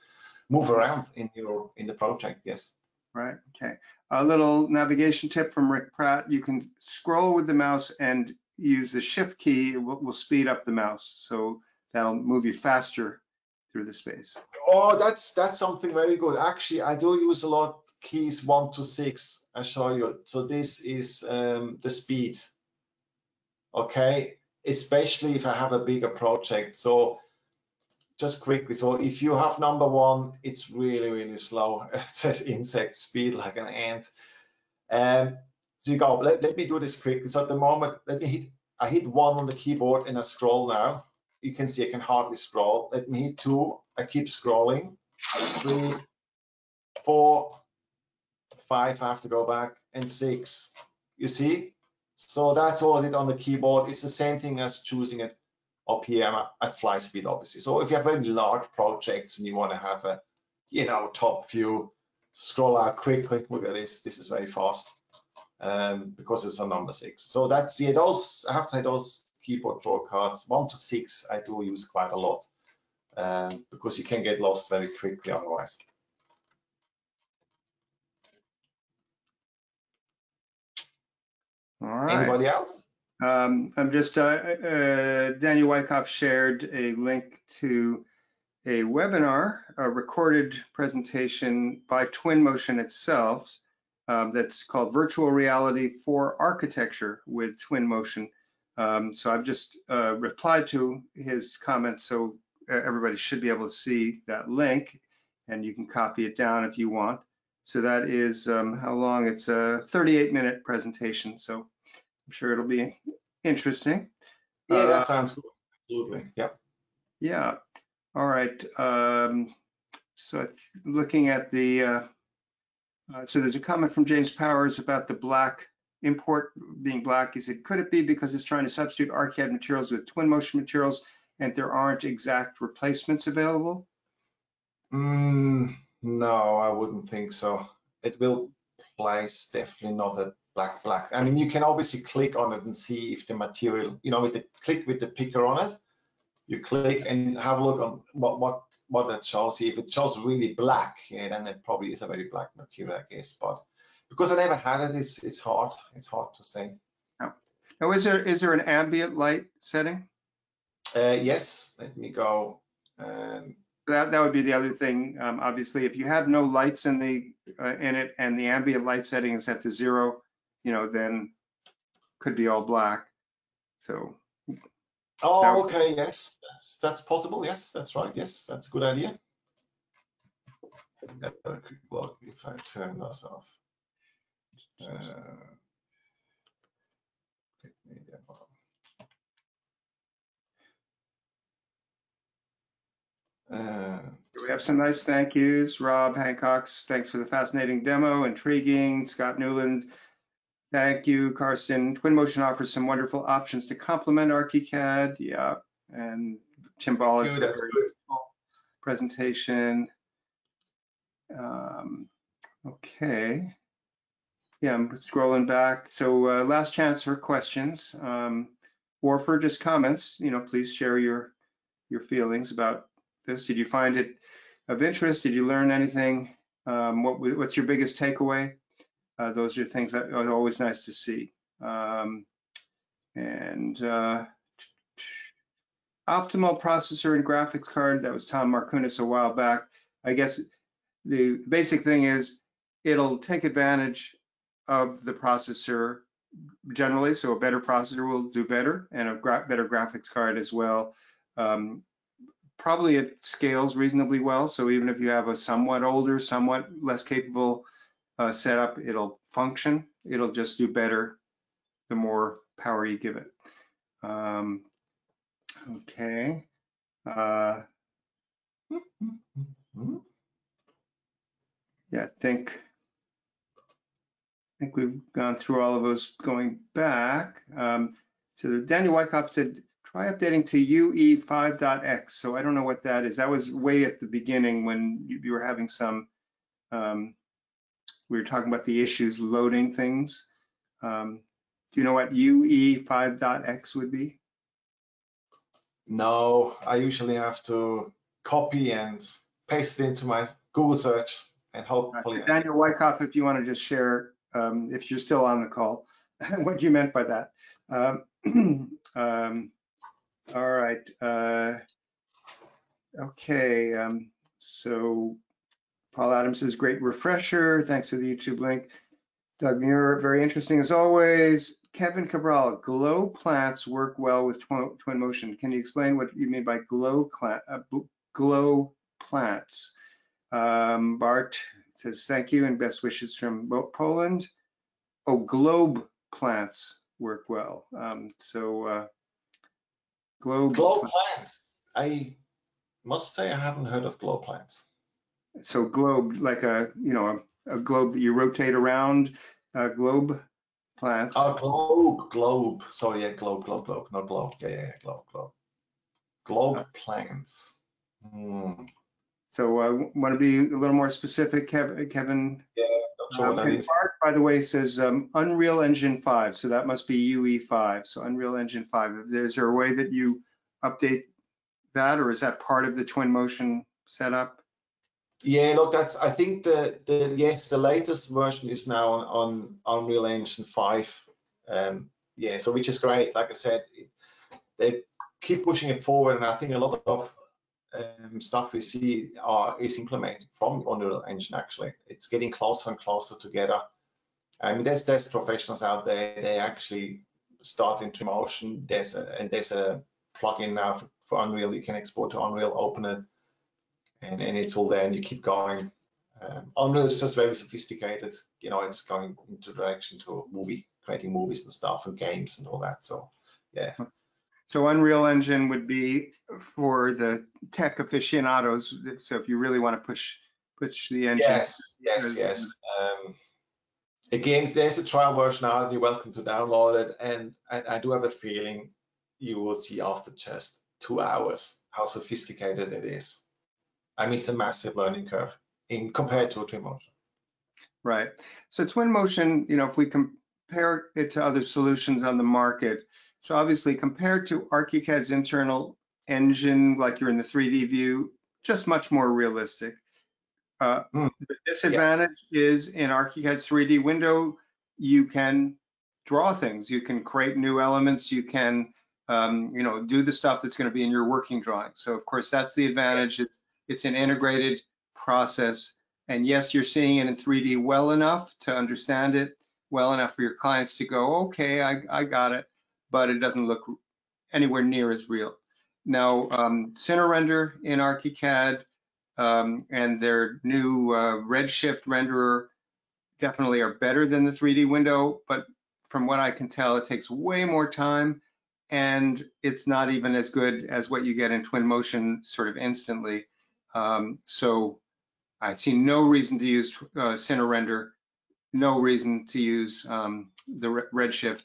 Speaker 2: move around in your in the project. Yes.
Speaker 1: Right, okay. A little navigation tip from Rick Pratt. You can scroll with the mouse and use the shift key. It will, will speed up the mouse. So that'll move you faster through the space.
Speaker 2: Oh, that's that's something very good. Actually, I do use a lot keys one to six. I show you. So this is um, the speed. Okay, especially if I have a bigger project. So just quickly, so if you have number one, it's really, really slow. It says insect speed like an ant. Um, so you go, let, let me do this quickly. So at the moment, let me hit, I hit one on the keyboard and I scroll now. You can see I can hardly scroll. Let me hit two, I keep scrolling. Three, four, five, I have to go back, and six. You see? So that's all I did on the keyboard. It's the same thing as choosing it up here at fly speed, obviously. So if you have very large projects and you want to have a, you know, top view, scroll out quickly. Look at this. This is very fast um, because it's a number six. So that's yeah, those I have to say those keyboard shortcuts one to six I do use quite a lot um, because you can get lost very quickly otherwise.
Speaker 1: All right.
Speaker 2: Anybody else?
Speaker 1: Um, I'm just, uh, uh, Daniel Wyckoff shared a link to a webinar, a recorded presentation by Twinmotion itself um, that's called Virtual Reality for Architecture with Twinmotion. Um, so I've just uh, replied to his comments, so uh, everybody should be able to see that link, and you can copy it down if you want. So that is um, how long? It's a 38 minute presentation, so I'm sure it'll be interesting.
Speaker 2: Yeah,
Speaker 1: Uh,
Speaker 2: that sounds cool. Absolutely. Yeah.
Speaker 1: Yeah, all right. Um, so looking at the, uh, uh, so there's a comment from James Powers about the black import being black. He said, could it be because it's trying to substitute ArchiCAD materials with Twinmotion materials and there aren't exact replacements available?
Speaker 2: Mm, no, I wouldn't think so. It will place definitely not a black black. I mean, you can obviously click on it and see if the material, you know, with the click with the picker on it, you click and have a look on what what what that shows. you. If it shows really black, yeah, then it probably is a very black material, I guess. But because I never had it, it's it's hard. It's hard to say.
Speaker 1: Now, is there, is there an ambient light setting?
Speaker 2: Uh, yes, let me go. Um,
Speaker 1: That, that would be the other thing. Um, obviously, if you have no lights in the, uh, in it and the ambient light setting is set to zero, you know, then could be all black. So,
Speaker 2: oh, okay, yes, that's that's possible. Yes, that's right. Yes, that's a good idea. Have a quick look if I turn this off. Uh. Uh,
Speaker 1: we have some nice thank yous. Rob Hancock's, thanks for the fascinating demo, intriguing. Scott Newland, thank you. Carsten, Twinmotion offers some wonderful options to complement ArchiCAD. Yeah, and Tim Bollett's
Speaker 2: Good, that's
Speaker 1: very useful presentation. Um, okay. Yeah, I'm scrolling back. So uh, last chance for questions. Um, or for just comments, you know, please share your your feelings about this. Did you find it of interest? Did you learn anything? Um, what, what's your biggest takeaway? Uh, those are things that are always nice to see. Um, and uh, optimal processor and graphics card, that was Tom Markunis a while back. I guess the basic thing is it'll take advantage of the processor generally, so a better processor will do better and a gra better graphics card as well. Um, probably it scales reasonably well, so even if you have a somewhat older, somewhat less capable uh, setup, it'll function. It'll just do better the more power you give it. Um, okay. Uh, yeah, I think I think we've gone through all of those going back. Um, so Daniel Wyckoff said, try updating to UE 5.x. So I don't know what that is. That was way at the beginning when you, you were having some, um, we were talking about the issues loading things. Um, Do you know what UE 5.x would be?
Speaker 2: No, I usually have to copy and paste it into my Google search and hopefully.
Speaker 1: Daniel Wyckoff, if you want to just share, um, if you're still on the call, what you meant by that. Um, um, all right. Uh, okay. Um, so Paul Adams says, great refresher. Thanks for the YouTube link. Doug Muir, very interesting as always. Kevin Cabral, glow plants work well with twin, Twinmotion. Can you explain what you mean by glow, uh, glow plants? Um, Bart says, thank you and best wishes from Poland. Oh, globe plants work well. Um, so uh, globe,
Speaker 2: globe plants. I must say I haven't heard of globe plants.
Speaker 1: So globe, like a, you know, a, a globe that you rotate around, uh, globe plants.
Speaker 2: Oh, globe, globe. Sorry, yeah, globe, globe, globe, not globe. Yeah, yeah, yeah globe, globe. Globe uh, plants. Hmm.
Speaker 1: So I uh, want to be a little more specific, Kevin.
Speaker 2: Yeah, sure
Speaker 1: and Mark, by the way, says um, Unreal Engine 5, so that must be UE5, so Unreal Engine 5. Is there a way that you update that, or is that part of the Twinmotion setup?
Speaker 2: Yeah, look, that's. I think the the yes, the latest version is now on, on Unreal Engine 5. Um, yeah, so which is great. Like I said, they keep pushing it forward, and I think a lot of um, stuff we see are is implemented from Unreal Engine. Actually, it's getting closer and closer together. I mean, there's there's professionals out there. They actually start to motion. There's a, and there's a plugin now for, for Unreal. You can export to Unreal, open it and, and it's all there and you keep going. Um, Unreal is just very sophisticated. You know, it's going into direction to movie, creating movies and stuff and games and all that. So, yeah.
Speaker 1: So Unreal Engine would be for the tech aficionados. So if you really want to push push the engine.
Speaker 2: Yes, yes, yes. Um, again, there's a trial version out. You're welcome to download it. And I, I do have a feeling you will see after just two hours how sophisticated it is. I mean, it's a massive learning curve in compared to a Twinmotion.
Speaker 1: Right. So Twinmotion, you know, if we compare it to other solutions on the market, so obviously compared to ArchiCAD's internal engine, like you're in the 3D view, just much more realistic. Uh, mm. The disadvantage yeah. is in ArchiCAD's 3D window, you can draw things, you can create new elements, you can, um, you know, do the stuff that's going to be in your working drawing. So of course, that's the advantage. Yeah. It's it's an integrated process. And yes, you're seeing it in 3D well enough to understand it, well enough for your clients to go, okay, I, I got it, but it doesn't look anywhere near as real. Now, um, CineRender in ArchiCAD um, and their new uh, Redshift renderer definitely are better than the 3D window, but from what I can tell, it takes way more time and it's not even as good as what you get in Twinmotion sort of instantly. Um, so I see no reason to use uh, CineRender, no reason to use um, the Redshift.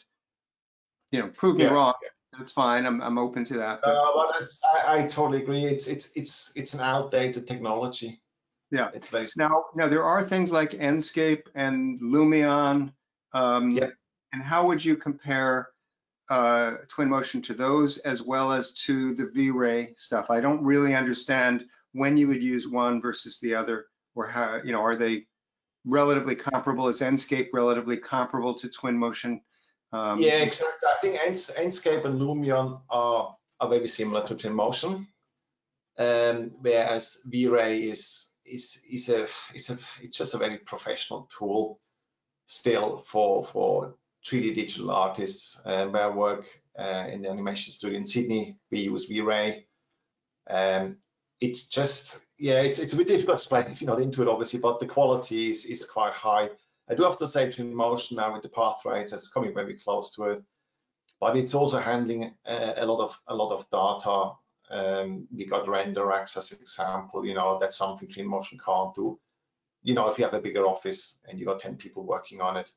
Speaker 1: You know, prove me wrong. That's fine. I'm, I'm open to that.
Speaker 2: But, uh, but I, I, totally agree. It's it's it's it's an outdated technology.
Speaker 1: Yeah. It's very now now there are things like Enscape and Lumion. Um, yeah. And how would you compare uh, Twinmotion to those as well as to the V-Ray stuff? I don't really understand when you would use one versus the other, or how, you know, are they relatively comparable? Is Enscape relatively comparable to Twinmotion?
Speaker 2: Um, yeah, exactly. I think Enscape and Lumion are, are very similar to Twinmotion, um, whereas V-Ray is is is a it's a it's just a very professional tool still for for 3D digital artists. Uh, where I work uh, in the animation studio in Sydney, we use V-Ray. Um, it's just yeah it's, it's a bit difficult to explain if you're not into it obviously but the quality is, is quite high. I do have to say Twinmotion now with the path tracer it's coming very close to it but it's also handling a, a lot of a lot of data. Um, we got render access example you know that's something Twinmotion can't do. You know if you have a bigger office and you got 10 people working on it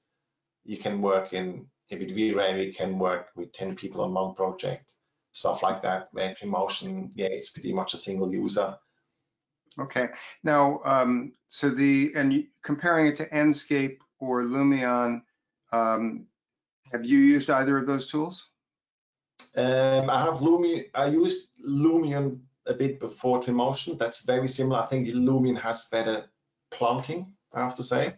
Speaker 2: you can work in with V-Ray, we can work with 10 people on one project stuff like that. Where Twinmotion, yeah, it's pretty much a single user.
Speaker 1: Okay. Now, um, so the and comparing it to Enscape or Lumion, um, Have you used either of those tools?
Speaker 2: Um, I have Lumion. I used Lumion a bit before Twinmotion. That's very similar. I think Lumion has better planting, I have to say.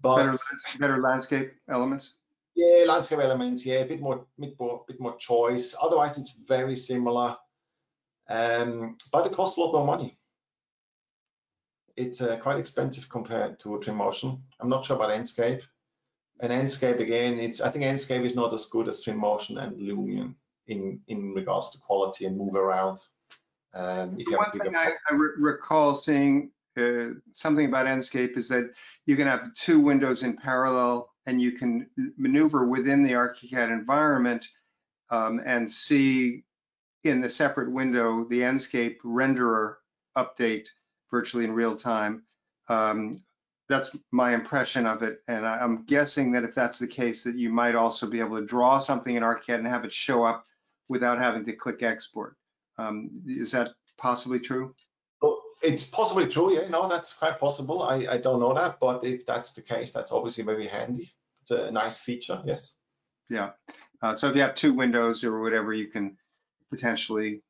Speaker 2: But
Speaker 1: Better, better landscape elements?
Speaker 2: Yeah, landscape elements, yeah, a bit more, bit more, bit more choice. Otherwise, it's very similar. Um, but it costs a lot more money. It's uh, quite expensive compared to Twinmotion. I'm not sure about Enscape. And Enscape again, it's I think Enscape is not as good as Twinmotion and Lumion in in regards to quality and move around. Um,
Speaker 1: One thing I, I re- recall seeing uh, something about Enscape is that you can have two windows in parallel and you can maneuver within the ArchiCAD environment um, and see in the separate window the Enscape renderer update virtually in real time. Um, that's my impression of it, and I, I'm guessing that if that's the case, that you might also be able to draw something in ArchiCAD and have it show up without having to click export. Um, is that possibly true?
Speaker 2: It's possibly true, yeah, no, that's quite possible. I, I don't know that, but if that's the case, that's obviously very handy. It's a nice feature, yes.
Speaker 1: Yeah. Uh, so if you have two windows or whatever, you can potentially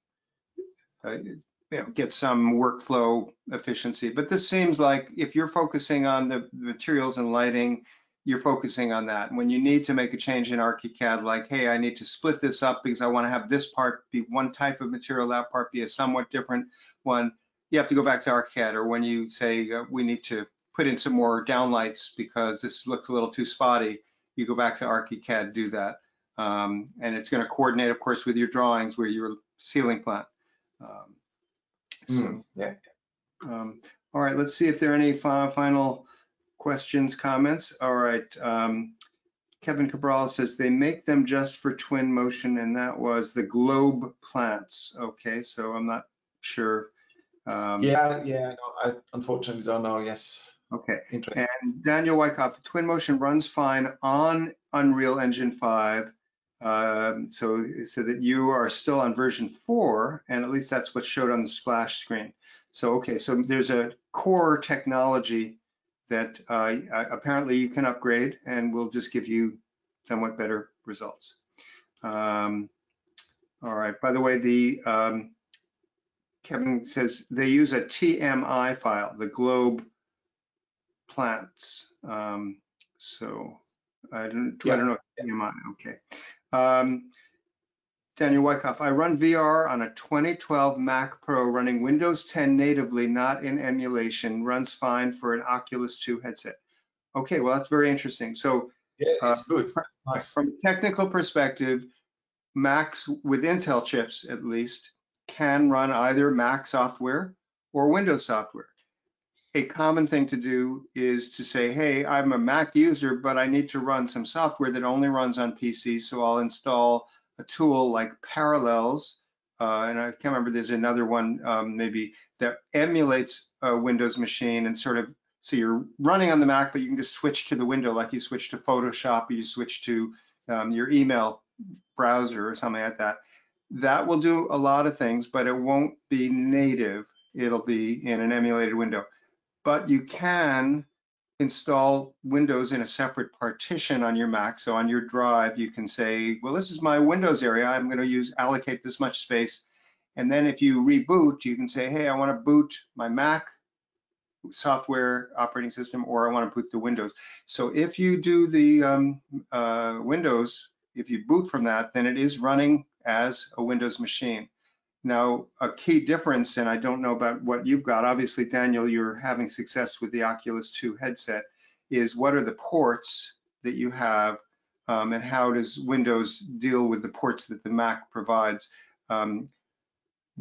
Speaker 1: uh, you know, get some workflow efficiency. But this seems like if you're focusing on the materials and lighting, you're focusing on that. When you need to make a change in ArchiCAD, like, hey, I need to split this up because I want to have this part be one type of material, that part be a somewhat different one, you have to go back to ArchiCAD. Or when you say uh, we need to put in some more downlights because this looks a little too spotty, you go back to ArchiCAD, do that. Um, and it's going to coordinate, of course, with your drawings where your ceiling plan. Um, so,
Speaker 2: Mm, yeah.
Speaker 1: um, all right, let's see if there are any fi- final questions, comments. All right. Um, Kevin Cabral says they make them just for Twinmotion, and that was the globe plants. Okay, so I'm not sure. Um,
Speaker 2: Yeah, yeah, no, I unfortunately don't know, yes.
Speaker 1: Okay.
Speaker 2: Interesting.
Speaker 1: And Daniel Wyckoff, Twinmotion runs fine on Unreal Engine 5. Um, so, so that you are still on version four, and at least that's what showed on the splash screen. So, okay, so there's a core technology that uh, apparently you can upgrade and will just give you somewhat better results. Um, all right, by the way, the um, Kevin says they use a TMI file, the globe plants. Um, so I don't, I don't know, TMI, okay. Um, Daniel Wyckoff, I run VR on a 2012 Mac Pro running Windows 10 natively, not in emulation, runs fine for an Oculus 2 headset. Okay, well, that's very interesting. So
Speaker 2: Yeah,
Speaker 1: Uh,
Speaker 2: good. Nice.
Speaker 1: from a technical perspective, Macs with Intel chips at least can run either Mac software or Windows software. A common thing to do is to say, hey, I'm a Mac user, but I need to run some software that only runs on PC, so I'll install a tool like Parallels, uh, and I can't remember, there's another one um, maybe that emulates a Windows machine and sort of so you're running on the Mac, but you can just switch to the window like you switch to Photoshop, or you switch to um, your email browser or something like that. That will do a lot of things, but it won't be native. It'll be in an emulated window. But you can install Windows in a separate partition on your Mac. So on your drive, you can say, well, this is my Windows area. I'm going to use allocate this much space. And then if you reboot, you can say, hey, I want to boot my Mac software operating system or I want to boot the Windows. So if you do the um, uh, Windows, if you boot from that, then it is running as a Windows machine. Now, a key difference, and I don't know about what you've got, obviously, Daniel, you're having success with the Oculus 2 headset, is what are the ports that you have um, and how does Windows deal with the ports that the Mac provides? Um,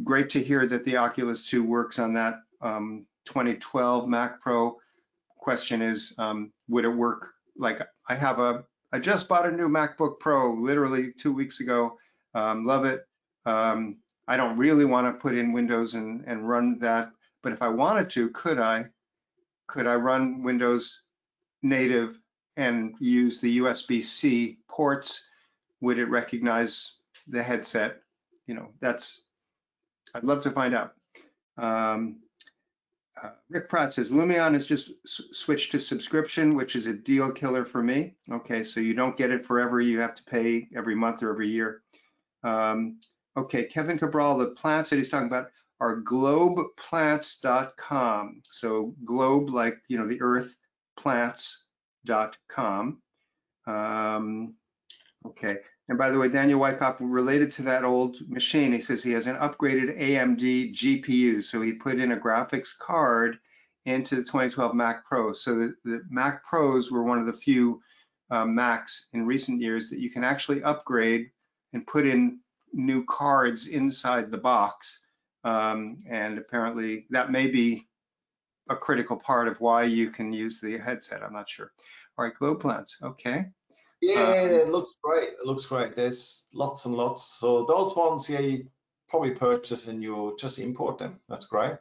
Speaker 1: great to hear that the Oculus 2 works on that um, 2012 Mac Pro. Question is, um, would it work? Like I have a, I just bought a new MacBook Pro literally two weeks ago. Um, love it. Um, I don't really want to put in Windows and, and run that, but if I wanted to, could I? Could I run Windows native and use the USB-C ports? Would it recognize the headset? You know, that's, I'd love to find out. Um, uh, Rick Pratt says Lumion has just switched to subscription, which is a deal killer for me. Okay, so you don't get it forever. You have to pay every month or every year. Um, okay, Kevin Cabral, the plants that he's talking about are globeplants.com. So globe, like, you know, the earth, plants.com. Um, okay, and by the way, Daniel Wyckoff, related to that old machine, he says he has an upgraded AMD GPU. So he put in a graphics card into the 2012 Mac Pro. So the, the Mac Pros were one of the few uh, Macs in recent years that you can actually upgrade and put in new cards inside the box. Um, and apparently that may be a critical part of why you can use the headset. I'm not sure. All right, globe plants. Okay.
Speaker 2: Yeah,
Speaker 1: Um,
Speaker 2: it looks great. It looks great. There's lots and lots. So those ones, yeah, you probably purchase and you just import them. That's great.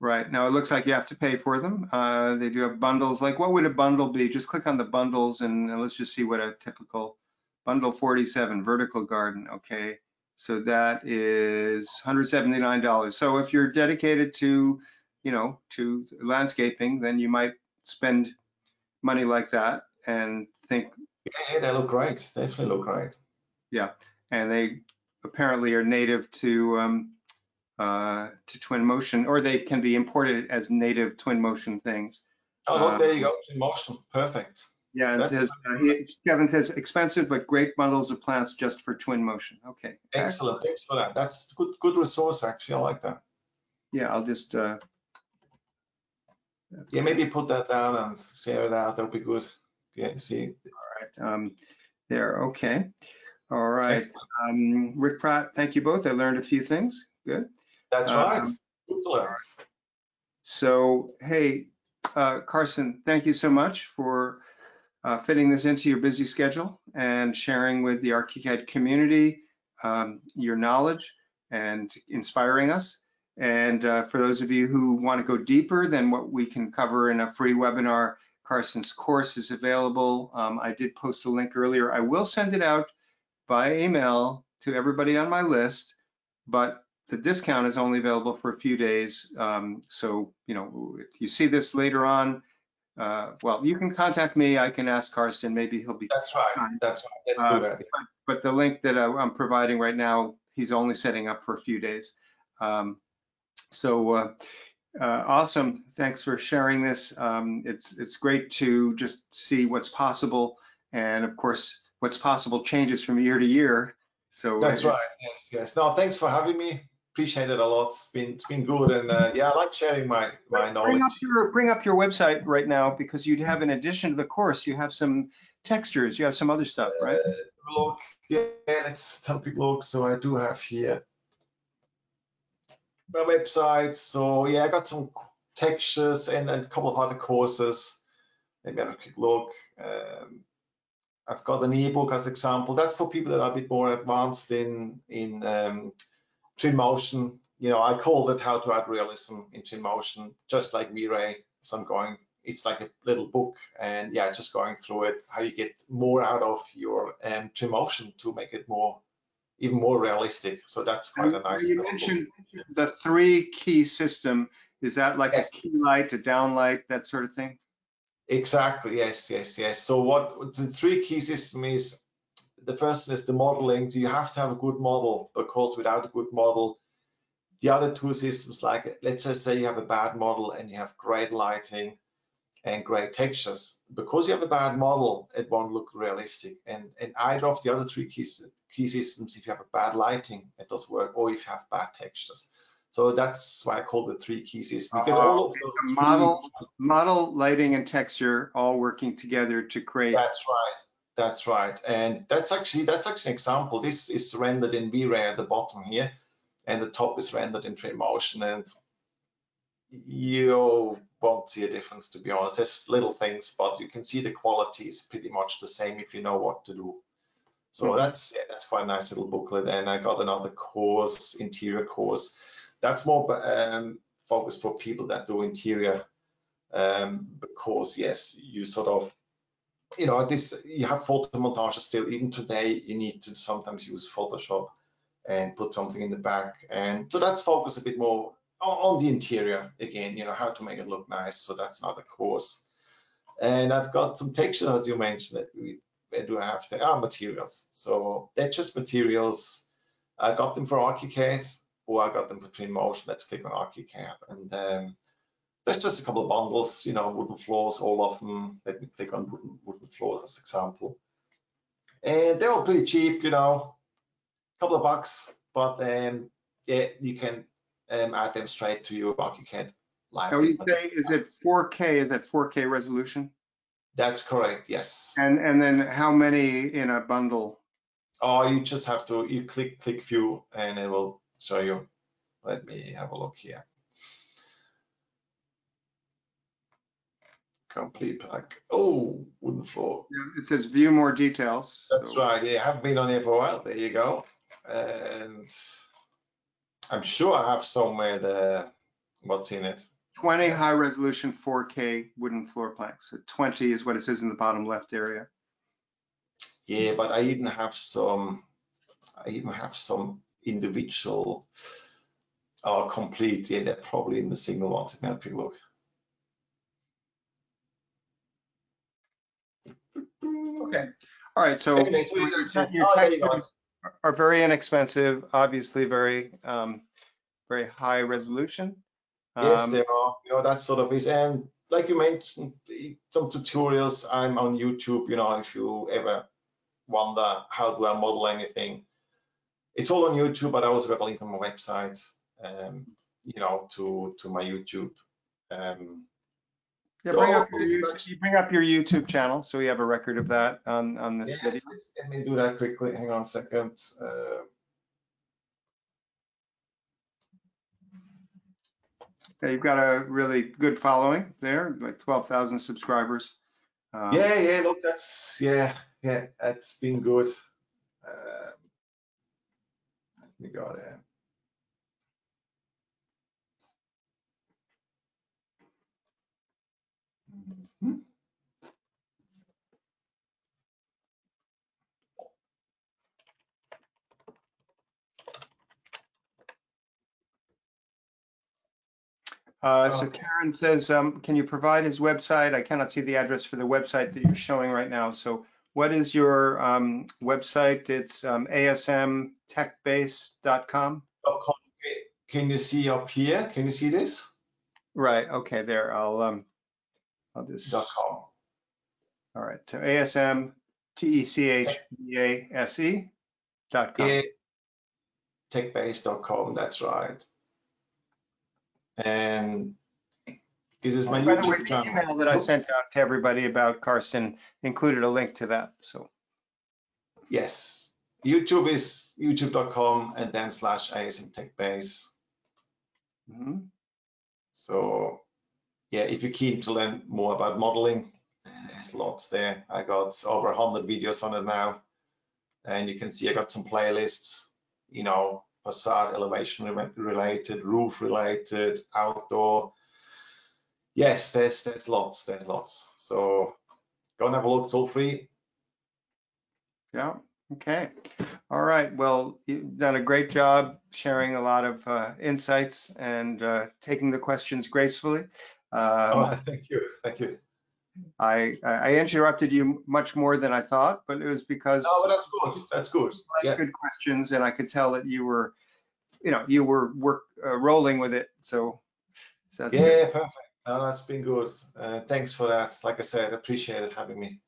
Speaker 1: Right. Now it looks like you have to pay for them. Uh, they do have bundles. Like what would a bundle be? Just click on the bundles and, and let's just see what a typical bundle 47 vertical garden. Okay. So that is $179. So if you're dedicated to, you know, to landscaping, then you might spend money like that and think,
Speaker 2: Yeah, they look great. Definitely look great.
Speaker 1: Yeah, and they apparently are native to um, uh, to Twinmotion, or they can be imported as native Twinmotion things.
Speaker 2: Oh, look,
Speaker 1: Um,
Speaker 2: there you go. In motion. Perfect.
Speaker 1: Yeah, it
Speaker 2: That's-
Speaker 1: says, uh, he- Kevin says expensive but great bundles of plants just for Twinmotion. Okay.
Speaker 2: Excellent. Thanks for that. That's good. Good resource actually. I like that.
Speaker 1: Yeah, I'll just. Uh,
Speaker 2: Yeah, maybe put that down and share it out. That'll be good. Yeah, see.
Speaker 1: um, there. Okay. All right. Um, Rick Pratt, thank you both. I learned a few things. Good.
Speaker 2: That's
Speaker 1: Um,
Speaker 2: right. Good to learn.
Speaker 1: So, hey, uh, Carsten, thank you so much for uh, fitting this into your busy schedule and sharing with the ArchiCAD community um, your knowledge and inspiring us. And uh, for those of you who want to go deeper than what we can cover in a free webinar, Carsten's course is available. Um, I did post a link earlier. I will send it out by email to everybody on my list, but the discount is only available for a few days. Um, so, you know, if you see this later on, uh, well, you can contact me. I can ask Carsten. Maybe he'll be.
Speaker 2: That's right.
Speaker 1: Fine.
Speaker 2: That's right. Let's
Speaker 1: Uh,
Speaker 2: do that.
Speaker 1: But the link that I- I'm providing right now, he's only setting up for a few days. Um, so uh, uh, awesome. Thanks for sharing this. Um, it's it's great to just see what's possible, and of course, what's possible changes from year to year. So
Speaker 2: That's
Speaker 1: it-
Speaker 2: right. Yes, yes. No, thanks for having me. Appreciate it a lot. It's been it's been good, and uh, yeah, I like sharing my my knowledge.
Speaker 1: Bring up your bring up your website right now because you'd have in addition to the course, you have some textures, you have some other stuff, right?
Speaker 2: Uh, look, yeah, let's a quick look. So I do have here my website. So yeah, I got some textures and, and a couple of other courses. Let me have a quick look. Um, I've got an ebook as example. That's for people that are a bit more advanced in in um, Twinmotion. You know, I called it how to add realism in Twinmotion, just like V-Ray. So I'm going. It's like a little book, and yeah, just going through it, how you get more out of your um, Twinmotion to make it more, even more realistic. So that's quite a nice.
Speaker 1: You
Speaker 2: little book.
Speaker 1: mentioned the three key system. Is that like
Speaker 2: Yes.
Speaker 1: a key light, a down light, that sort of thing?
Speaker 2: Exactly. Yes, yes, yes. So what the three key system is, the first one is the modeling. So you have to have a good model because without a good model, the other two systems, like let's just say you have a bad model and you have great lighting and great textures. Because you have a bad model, it won't look realistic. And and either of the other three key, key systems, if you have a bad lighting, it doesn't work, or if you have bad textures. So that's why I call the three key systems. You get uh-huh. all of those
Speaker 1: model, model, lighting, and texture all working together to create.
Speaker 2: That's right. That's right. And that's actually that's actually an example. This is rendered in V-Ray at the bottom here, and the top is rendered in Twinmotion. And you won't see a difference, to be honest. There's little things, but you can see the quality is pretty much the same if you know what to do. So
Speaker 1: Mhm.
Speaker 2: that's yeah, that's quite a nice little booklet. And I got another course, interior course. That's more um, focused for people that do interior, um, because yes, you sort of you know, this you have photo montages still. Even today, you need to sometimes use Photoshop and put something in the back. And so that's focused a bit more on, on the interior again, you know, how to make it look nice. So that's another course. And I've got some textures, as you mentioned, that we where do I have they are materials. So they're just materials. I got them for ArchiCAD or I got them for Twinmotion. Let's click on ArchiCAD. And um, there's just a couple of bundles, you know, wooden floors, all of them. Let me click on wooden, wooden floors as example. And they're all pretty cheap, you know, a couple of bucks, but um, yeah, you can um, add them straight to your ArchiCAD
Speaker 1: Now, you say, is it 4K? Is that 4K resolution?
Speaker 2: That's correct, yes.
Speaker 1: And and then how many in a bundle?
Speaker 2: Oh, you just have to, you click, click view and it will show you. Let me have a look here. Complete pack. Oh, wooden floor.
Speaker 1: Yeah, It says view more details.
Speaker 2: That's
Speaker 1: so-
Speaker 2: right. Yeah, I haven't been on here for a while. There you go. And I'm sure I have somewhere the what's in it.
Speaker 1: 20 high resolution 4K wooden floor planks. So 20 is what it says in the bottom left area.
Speaker 2: Yeah, but I even have some. I even have some individual or complete. Yeah, they're probably in the single ones. Have a look.
Speaker 1: Okay. All right. So
Speaker 2: Anyway,
Speaker 1: your your
Speaker 2: oh, there you
Speaker 1: textures
Speaker 2: go.
Speaker 1: are very inexpensive, obviously very, um, very high resolution.
Speaker 2: Yes, they are. You know, that sort of is. And like you mentioned, some tutorials. I'm on YouTube. You know, if you ever wonder how do I model anything, it's all on YouTube. But I also got a link on my website. Um, you know, to to my YouTube. Um,
Speaker 1: Yeah, bring up your. YouTube, you bring up your YouTube channel, so we have a record of that on, on this
Speaker 2: yes,
Speaker 1: video.
Speaker 2: let me do that quickly. Hang on a second. Uh,
Speaker 1: Yeah, You've got a really good following there, like 12,000 subscribers. Um,
Speaker 2: yeah, yeah. Look, that's yeah, yeah. That's been good. Um, let me go there. Mhm.
Speaker 1: Uh, so Karen says, um, can you provide his website? I cannot see the address for the website that you're showing right now. So what is your um, website? It's um, asmtechbase.com.
Speaker 2: Can you see up here? Can you see this?
Speaker 1: Right. Okay. There. I'll um, I'll just.
Speaker 2: Dot com.
Speaker 1: All right. So ASM T E C H B A S E dot com.
Speaker 2: Yeah. Techbase.com. That's right. And this is my
Speaker 1: By the way, the
Speaker 2: channel.
Speaker 1: email that I sent out to everybody about Carsten included a link to that. So
Speaker 2: Yes. YouTube is youtube.com and then slash ASM Techbase.
Speaker 1: mhm.
Speaker 2: So yeah, if you're keen to learn more about modeling, there's lots there. I got over 100 videos on it now. And you can see I got some playlists, you know, facade elevation related, roof related, outdoor. Yes, there's there's lots, there's lots. So go and have a look, it's all free.
Speaker 1: Yeah, okay. All right, well, you've done a great job sharing a lot of uh, insights and uh, taking the questions gracefully. Um,
Speaker 2: oh, thank you, thank you.
Speaker 1: I, I interrupted you much more than I thought, but it was because
Speaker 2: No, but that's good, that's good. Yeah,
Speaker 1: good questions and I could tell that you were, you know, you were work, uh, rolling with it. So, so
Speaker 2: yeah, perfect. No, that's been good. Uh, thanks for that. Like I said, appreciate it having me.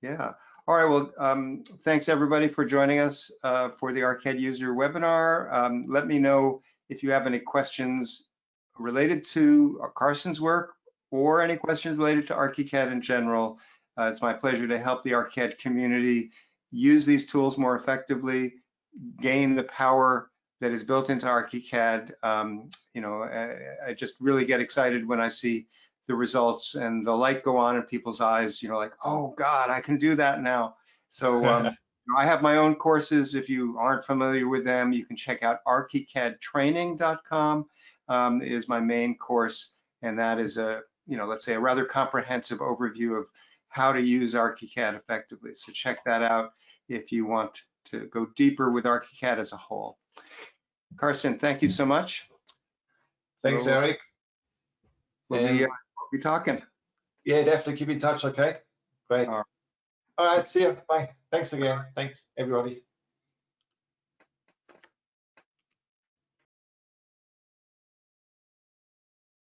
Speaker 1: Yeah. All right. Well, um, thanks everybody for joining us uh, for the ArchiCAD User webinar. Um, let me know if you have any questions related to Carsten's work or any questions related to ArchiCAD in general. Uh, it's my pleasure to help the ArchiCAD community use these tools more effectively, gain the power that is built into ArchiCAD. Um, you know, I, I just really get excited when I see the results and the light go on in people's eyes, you know, like, oh God, I can do that now. So um, I have my own courses. If you aren't familiar with them, you can check out archicadtraining.com um, is my main course. And that is a, you know, let's say a rather comprehensive overview of how to use ArchiCAD effectively. So check that out if you want to go deeper with ArchiCAD as a whole. Carsten, thank you so much.
Speaker 2: Thanks,
Speaker 1: Well,
Speaker 2: Eric.
Speaker 1: We'll be, uh, we'll be talking.
Speaker 2: Yeah, definitely keep in touch, okay? Great.
Speaker 1: All right.
Speaker 2: All right, see you. Bye. Thanks again. Thanks, everybody.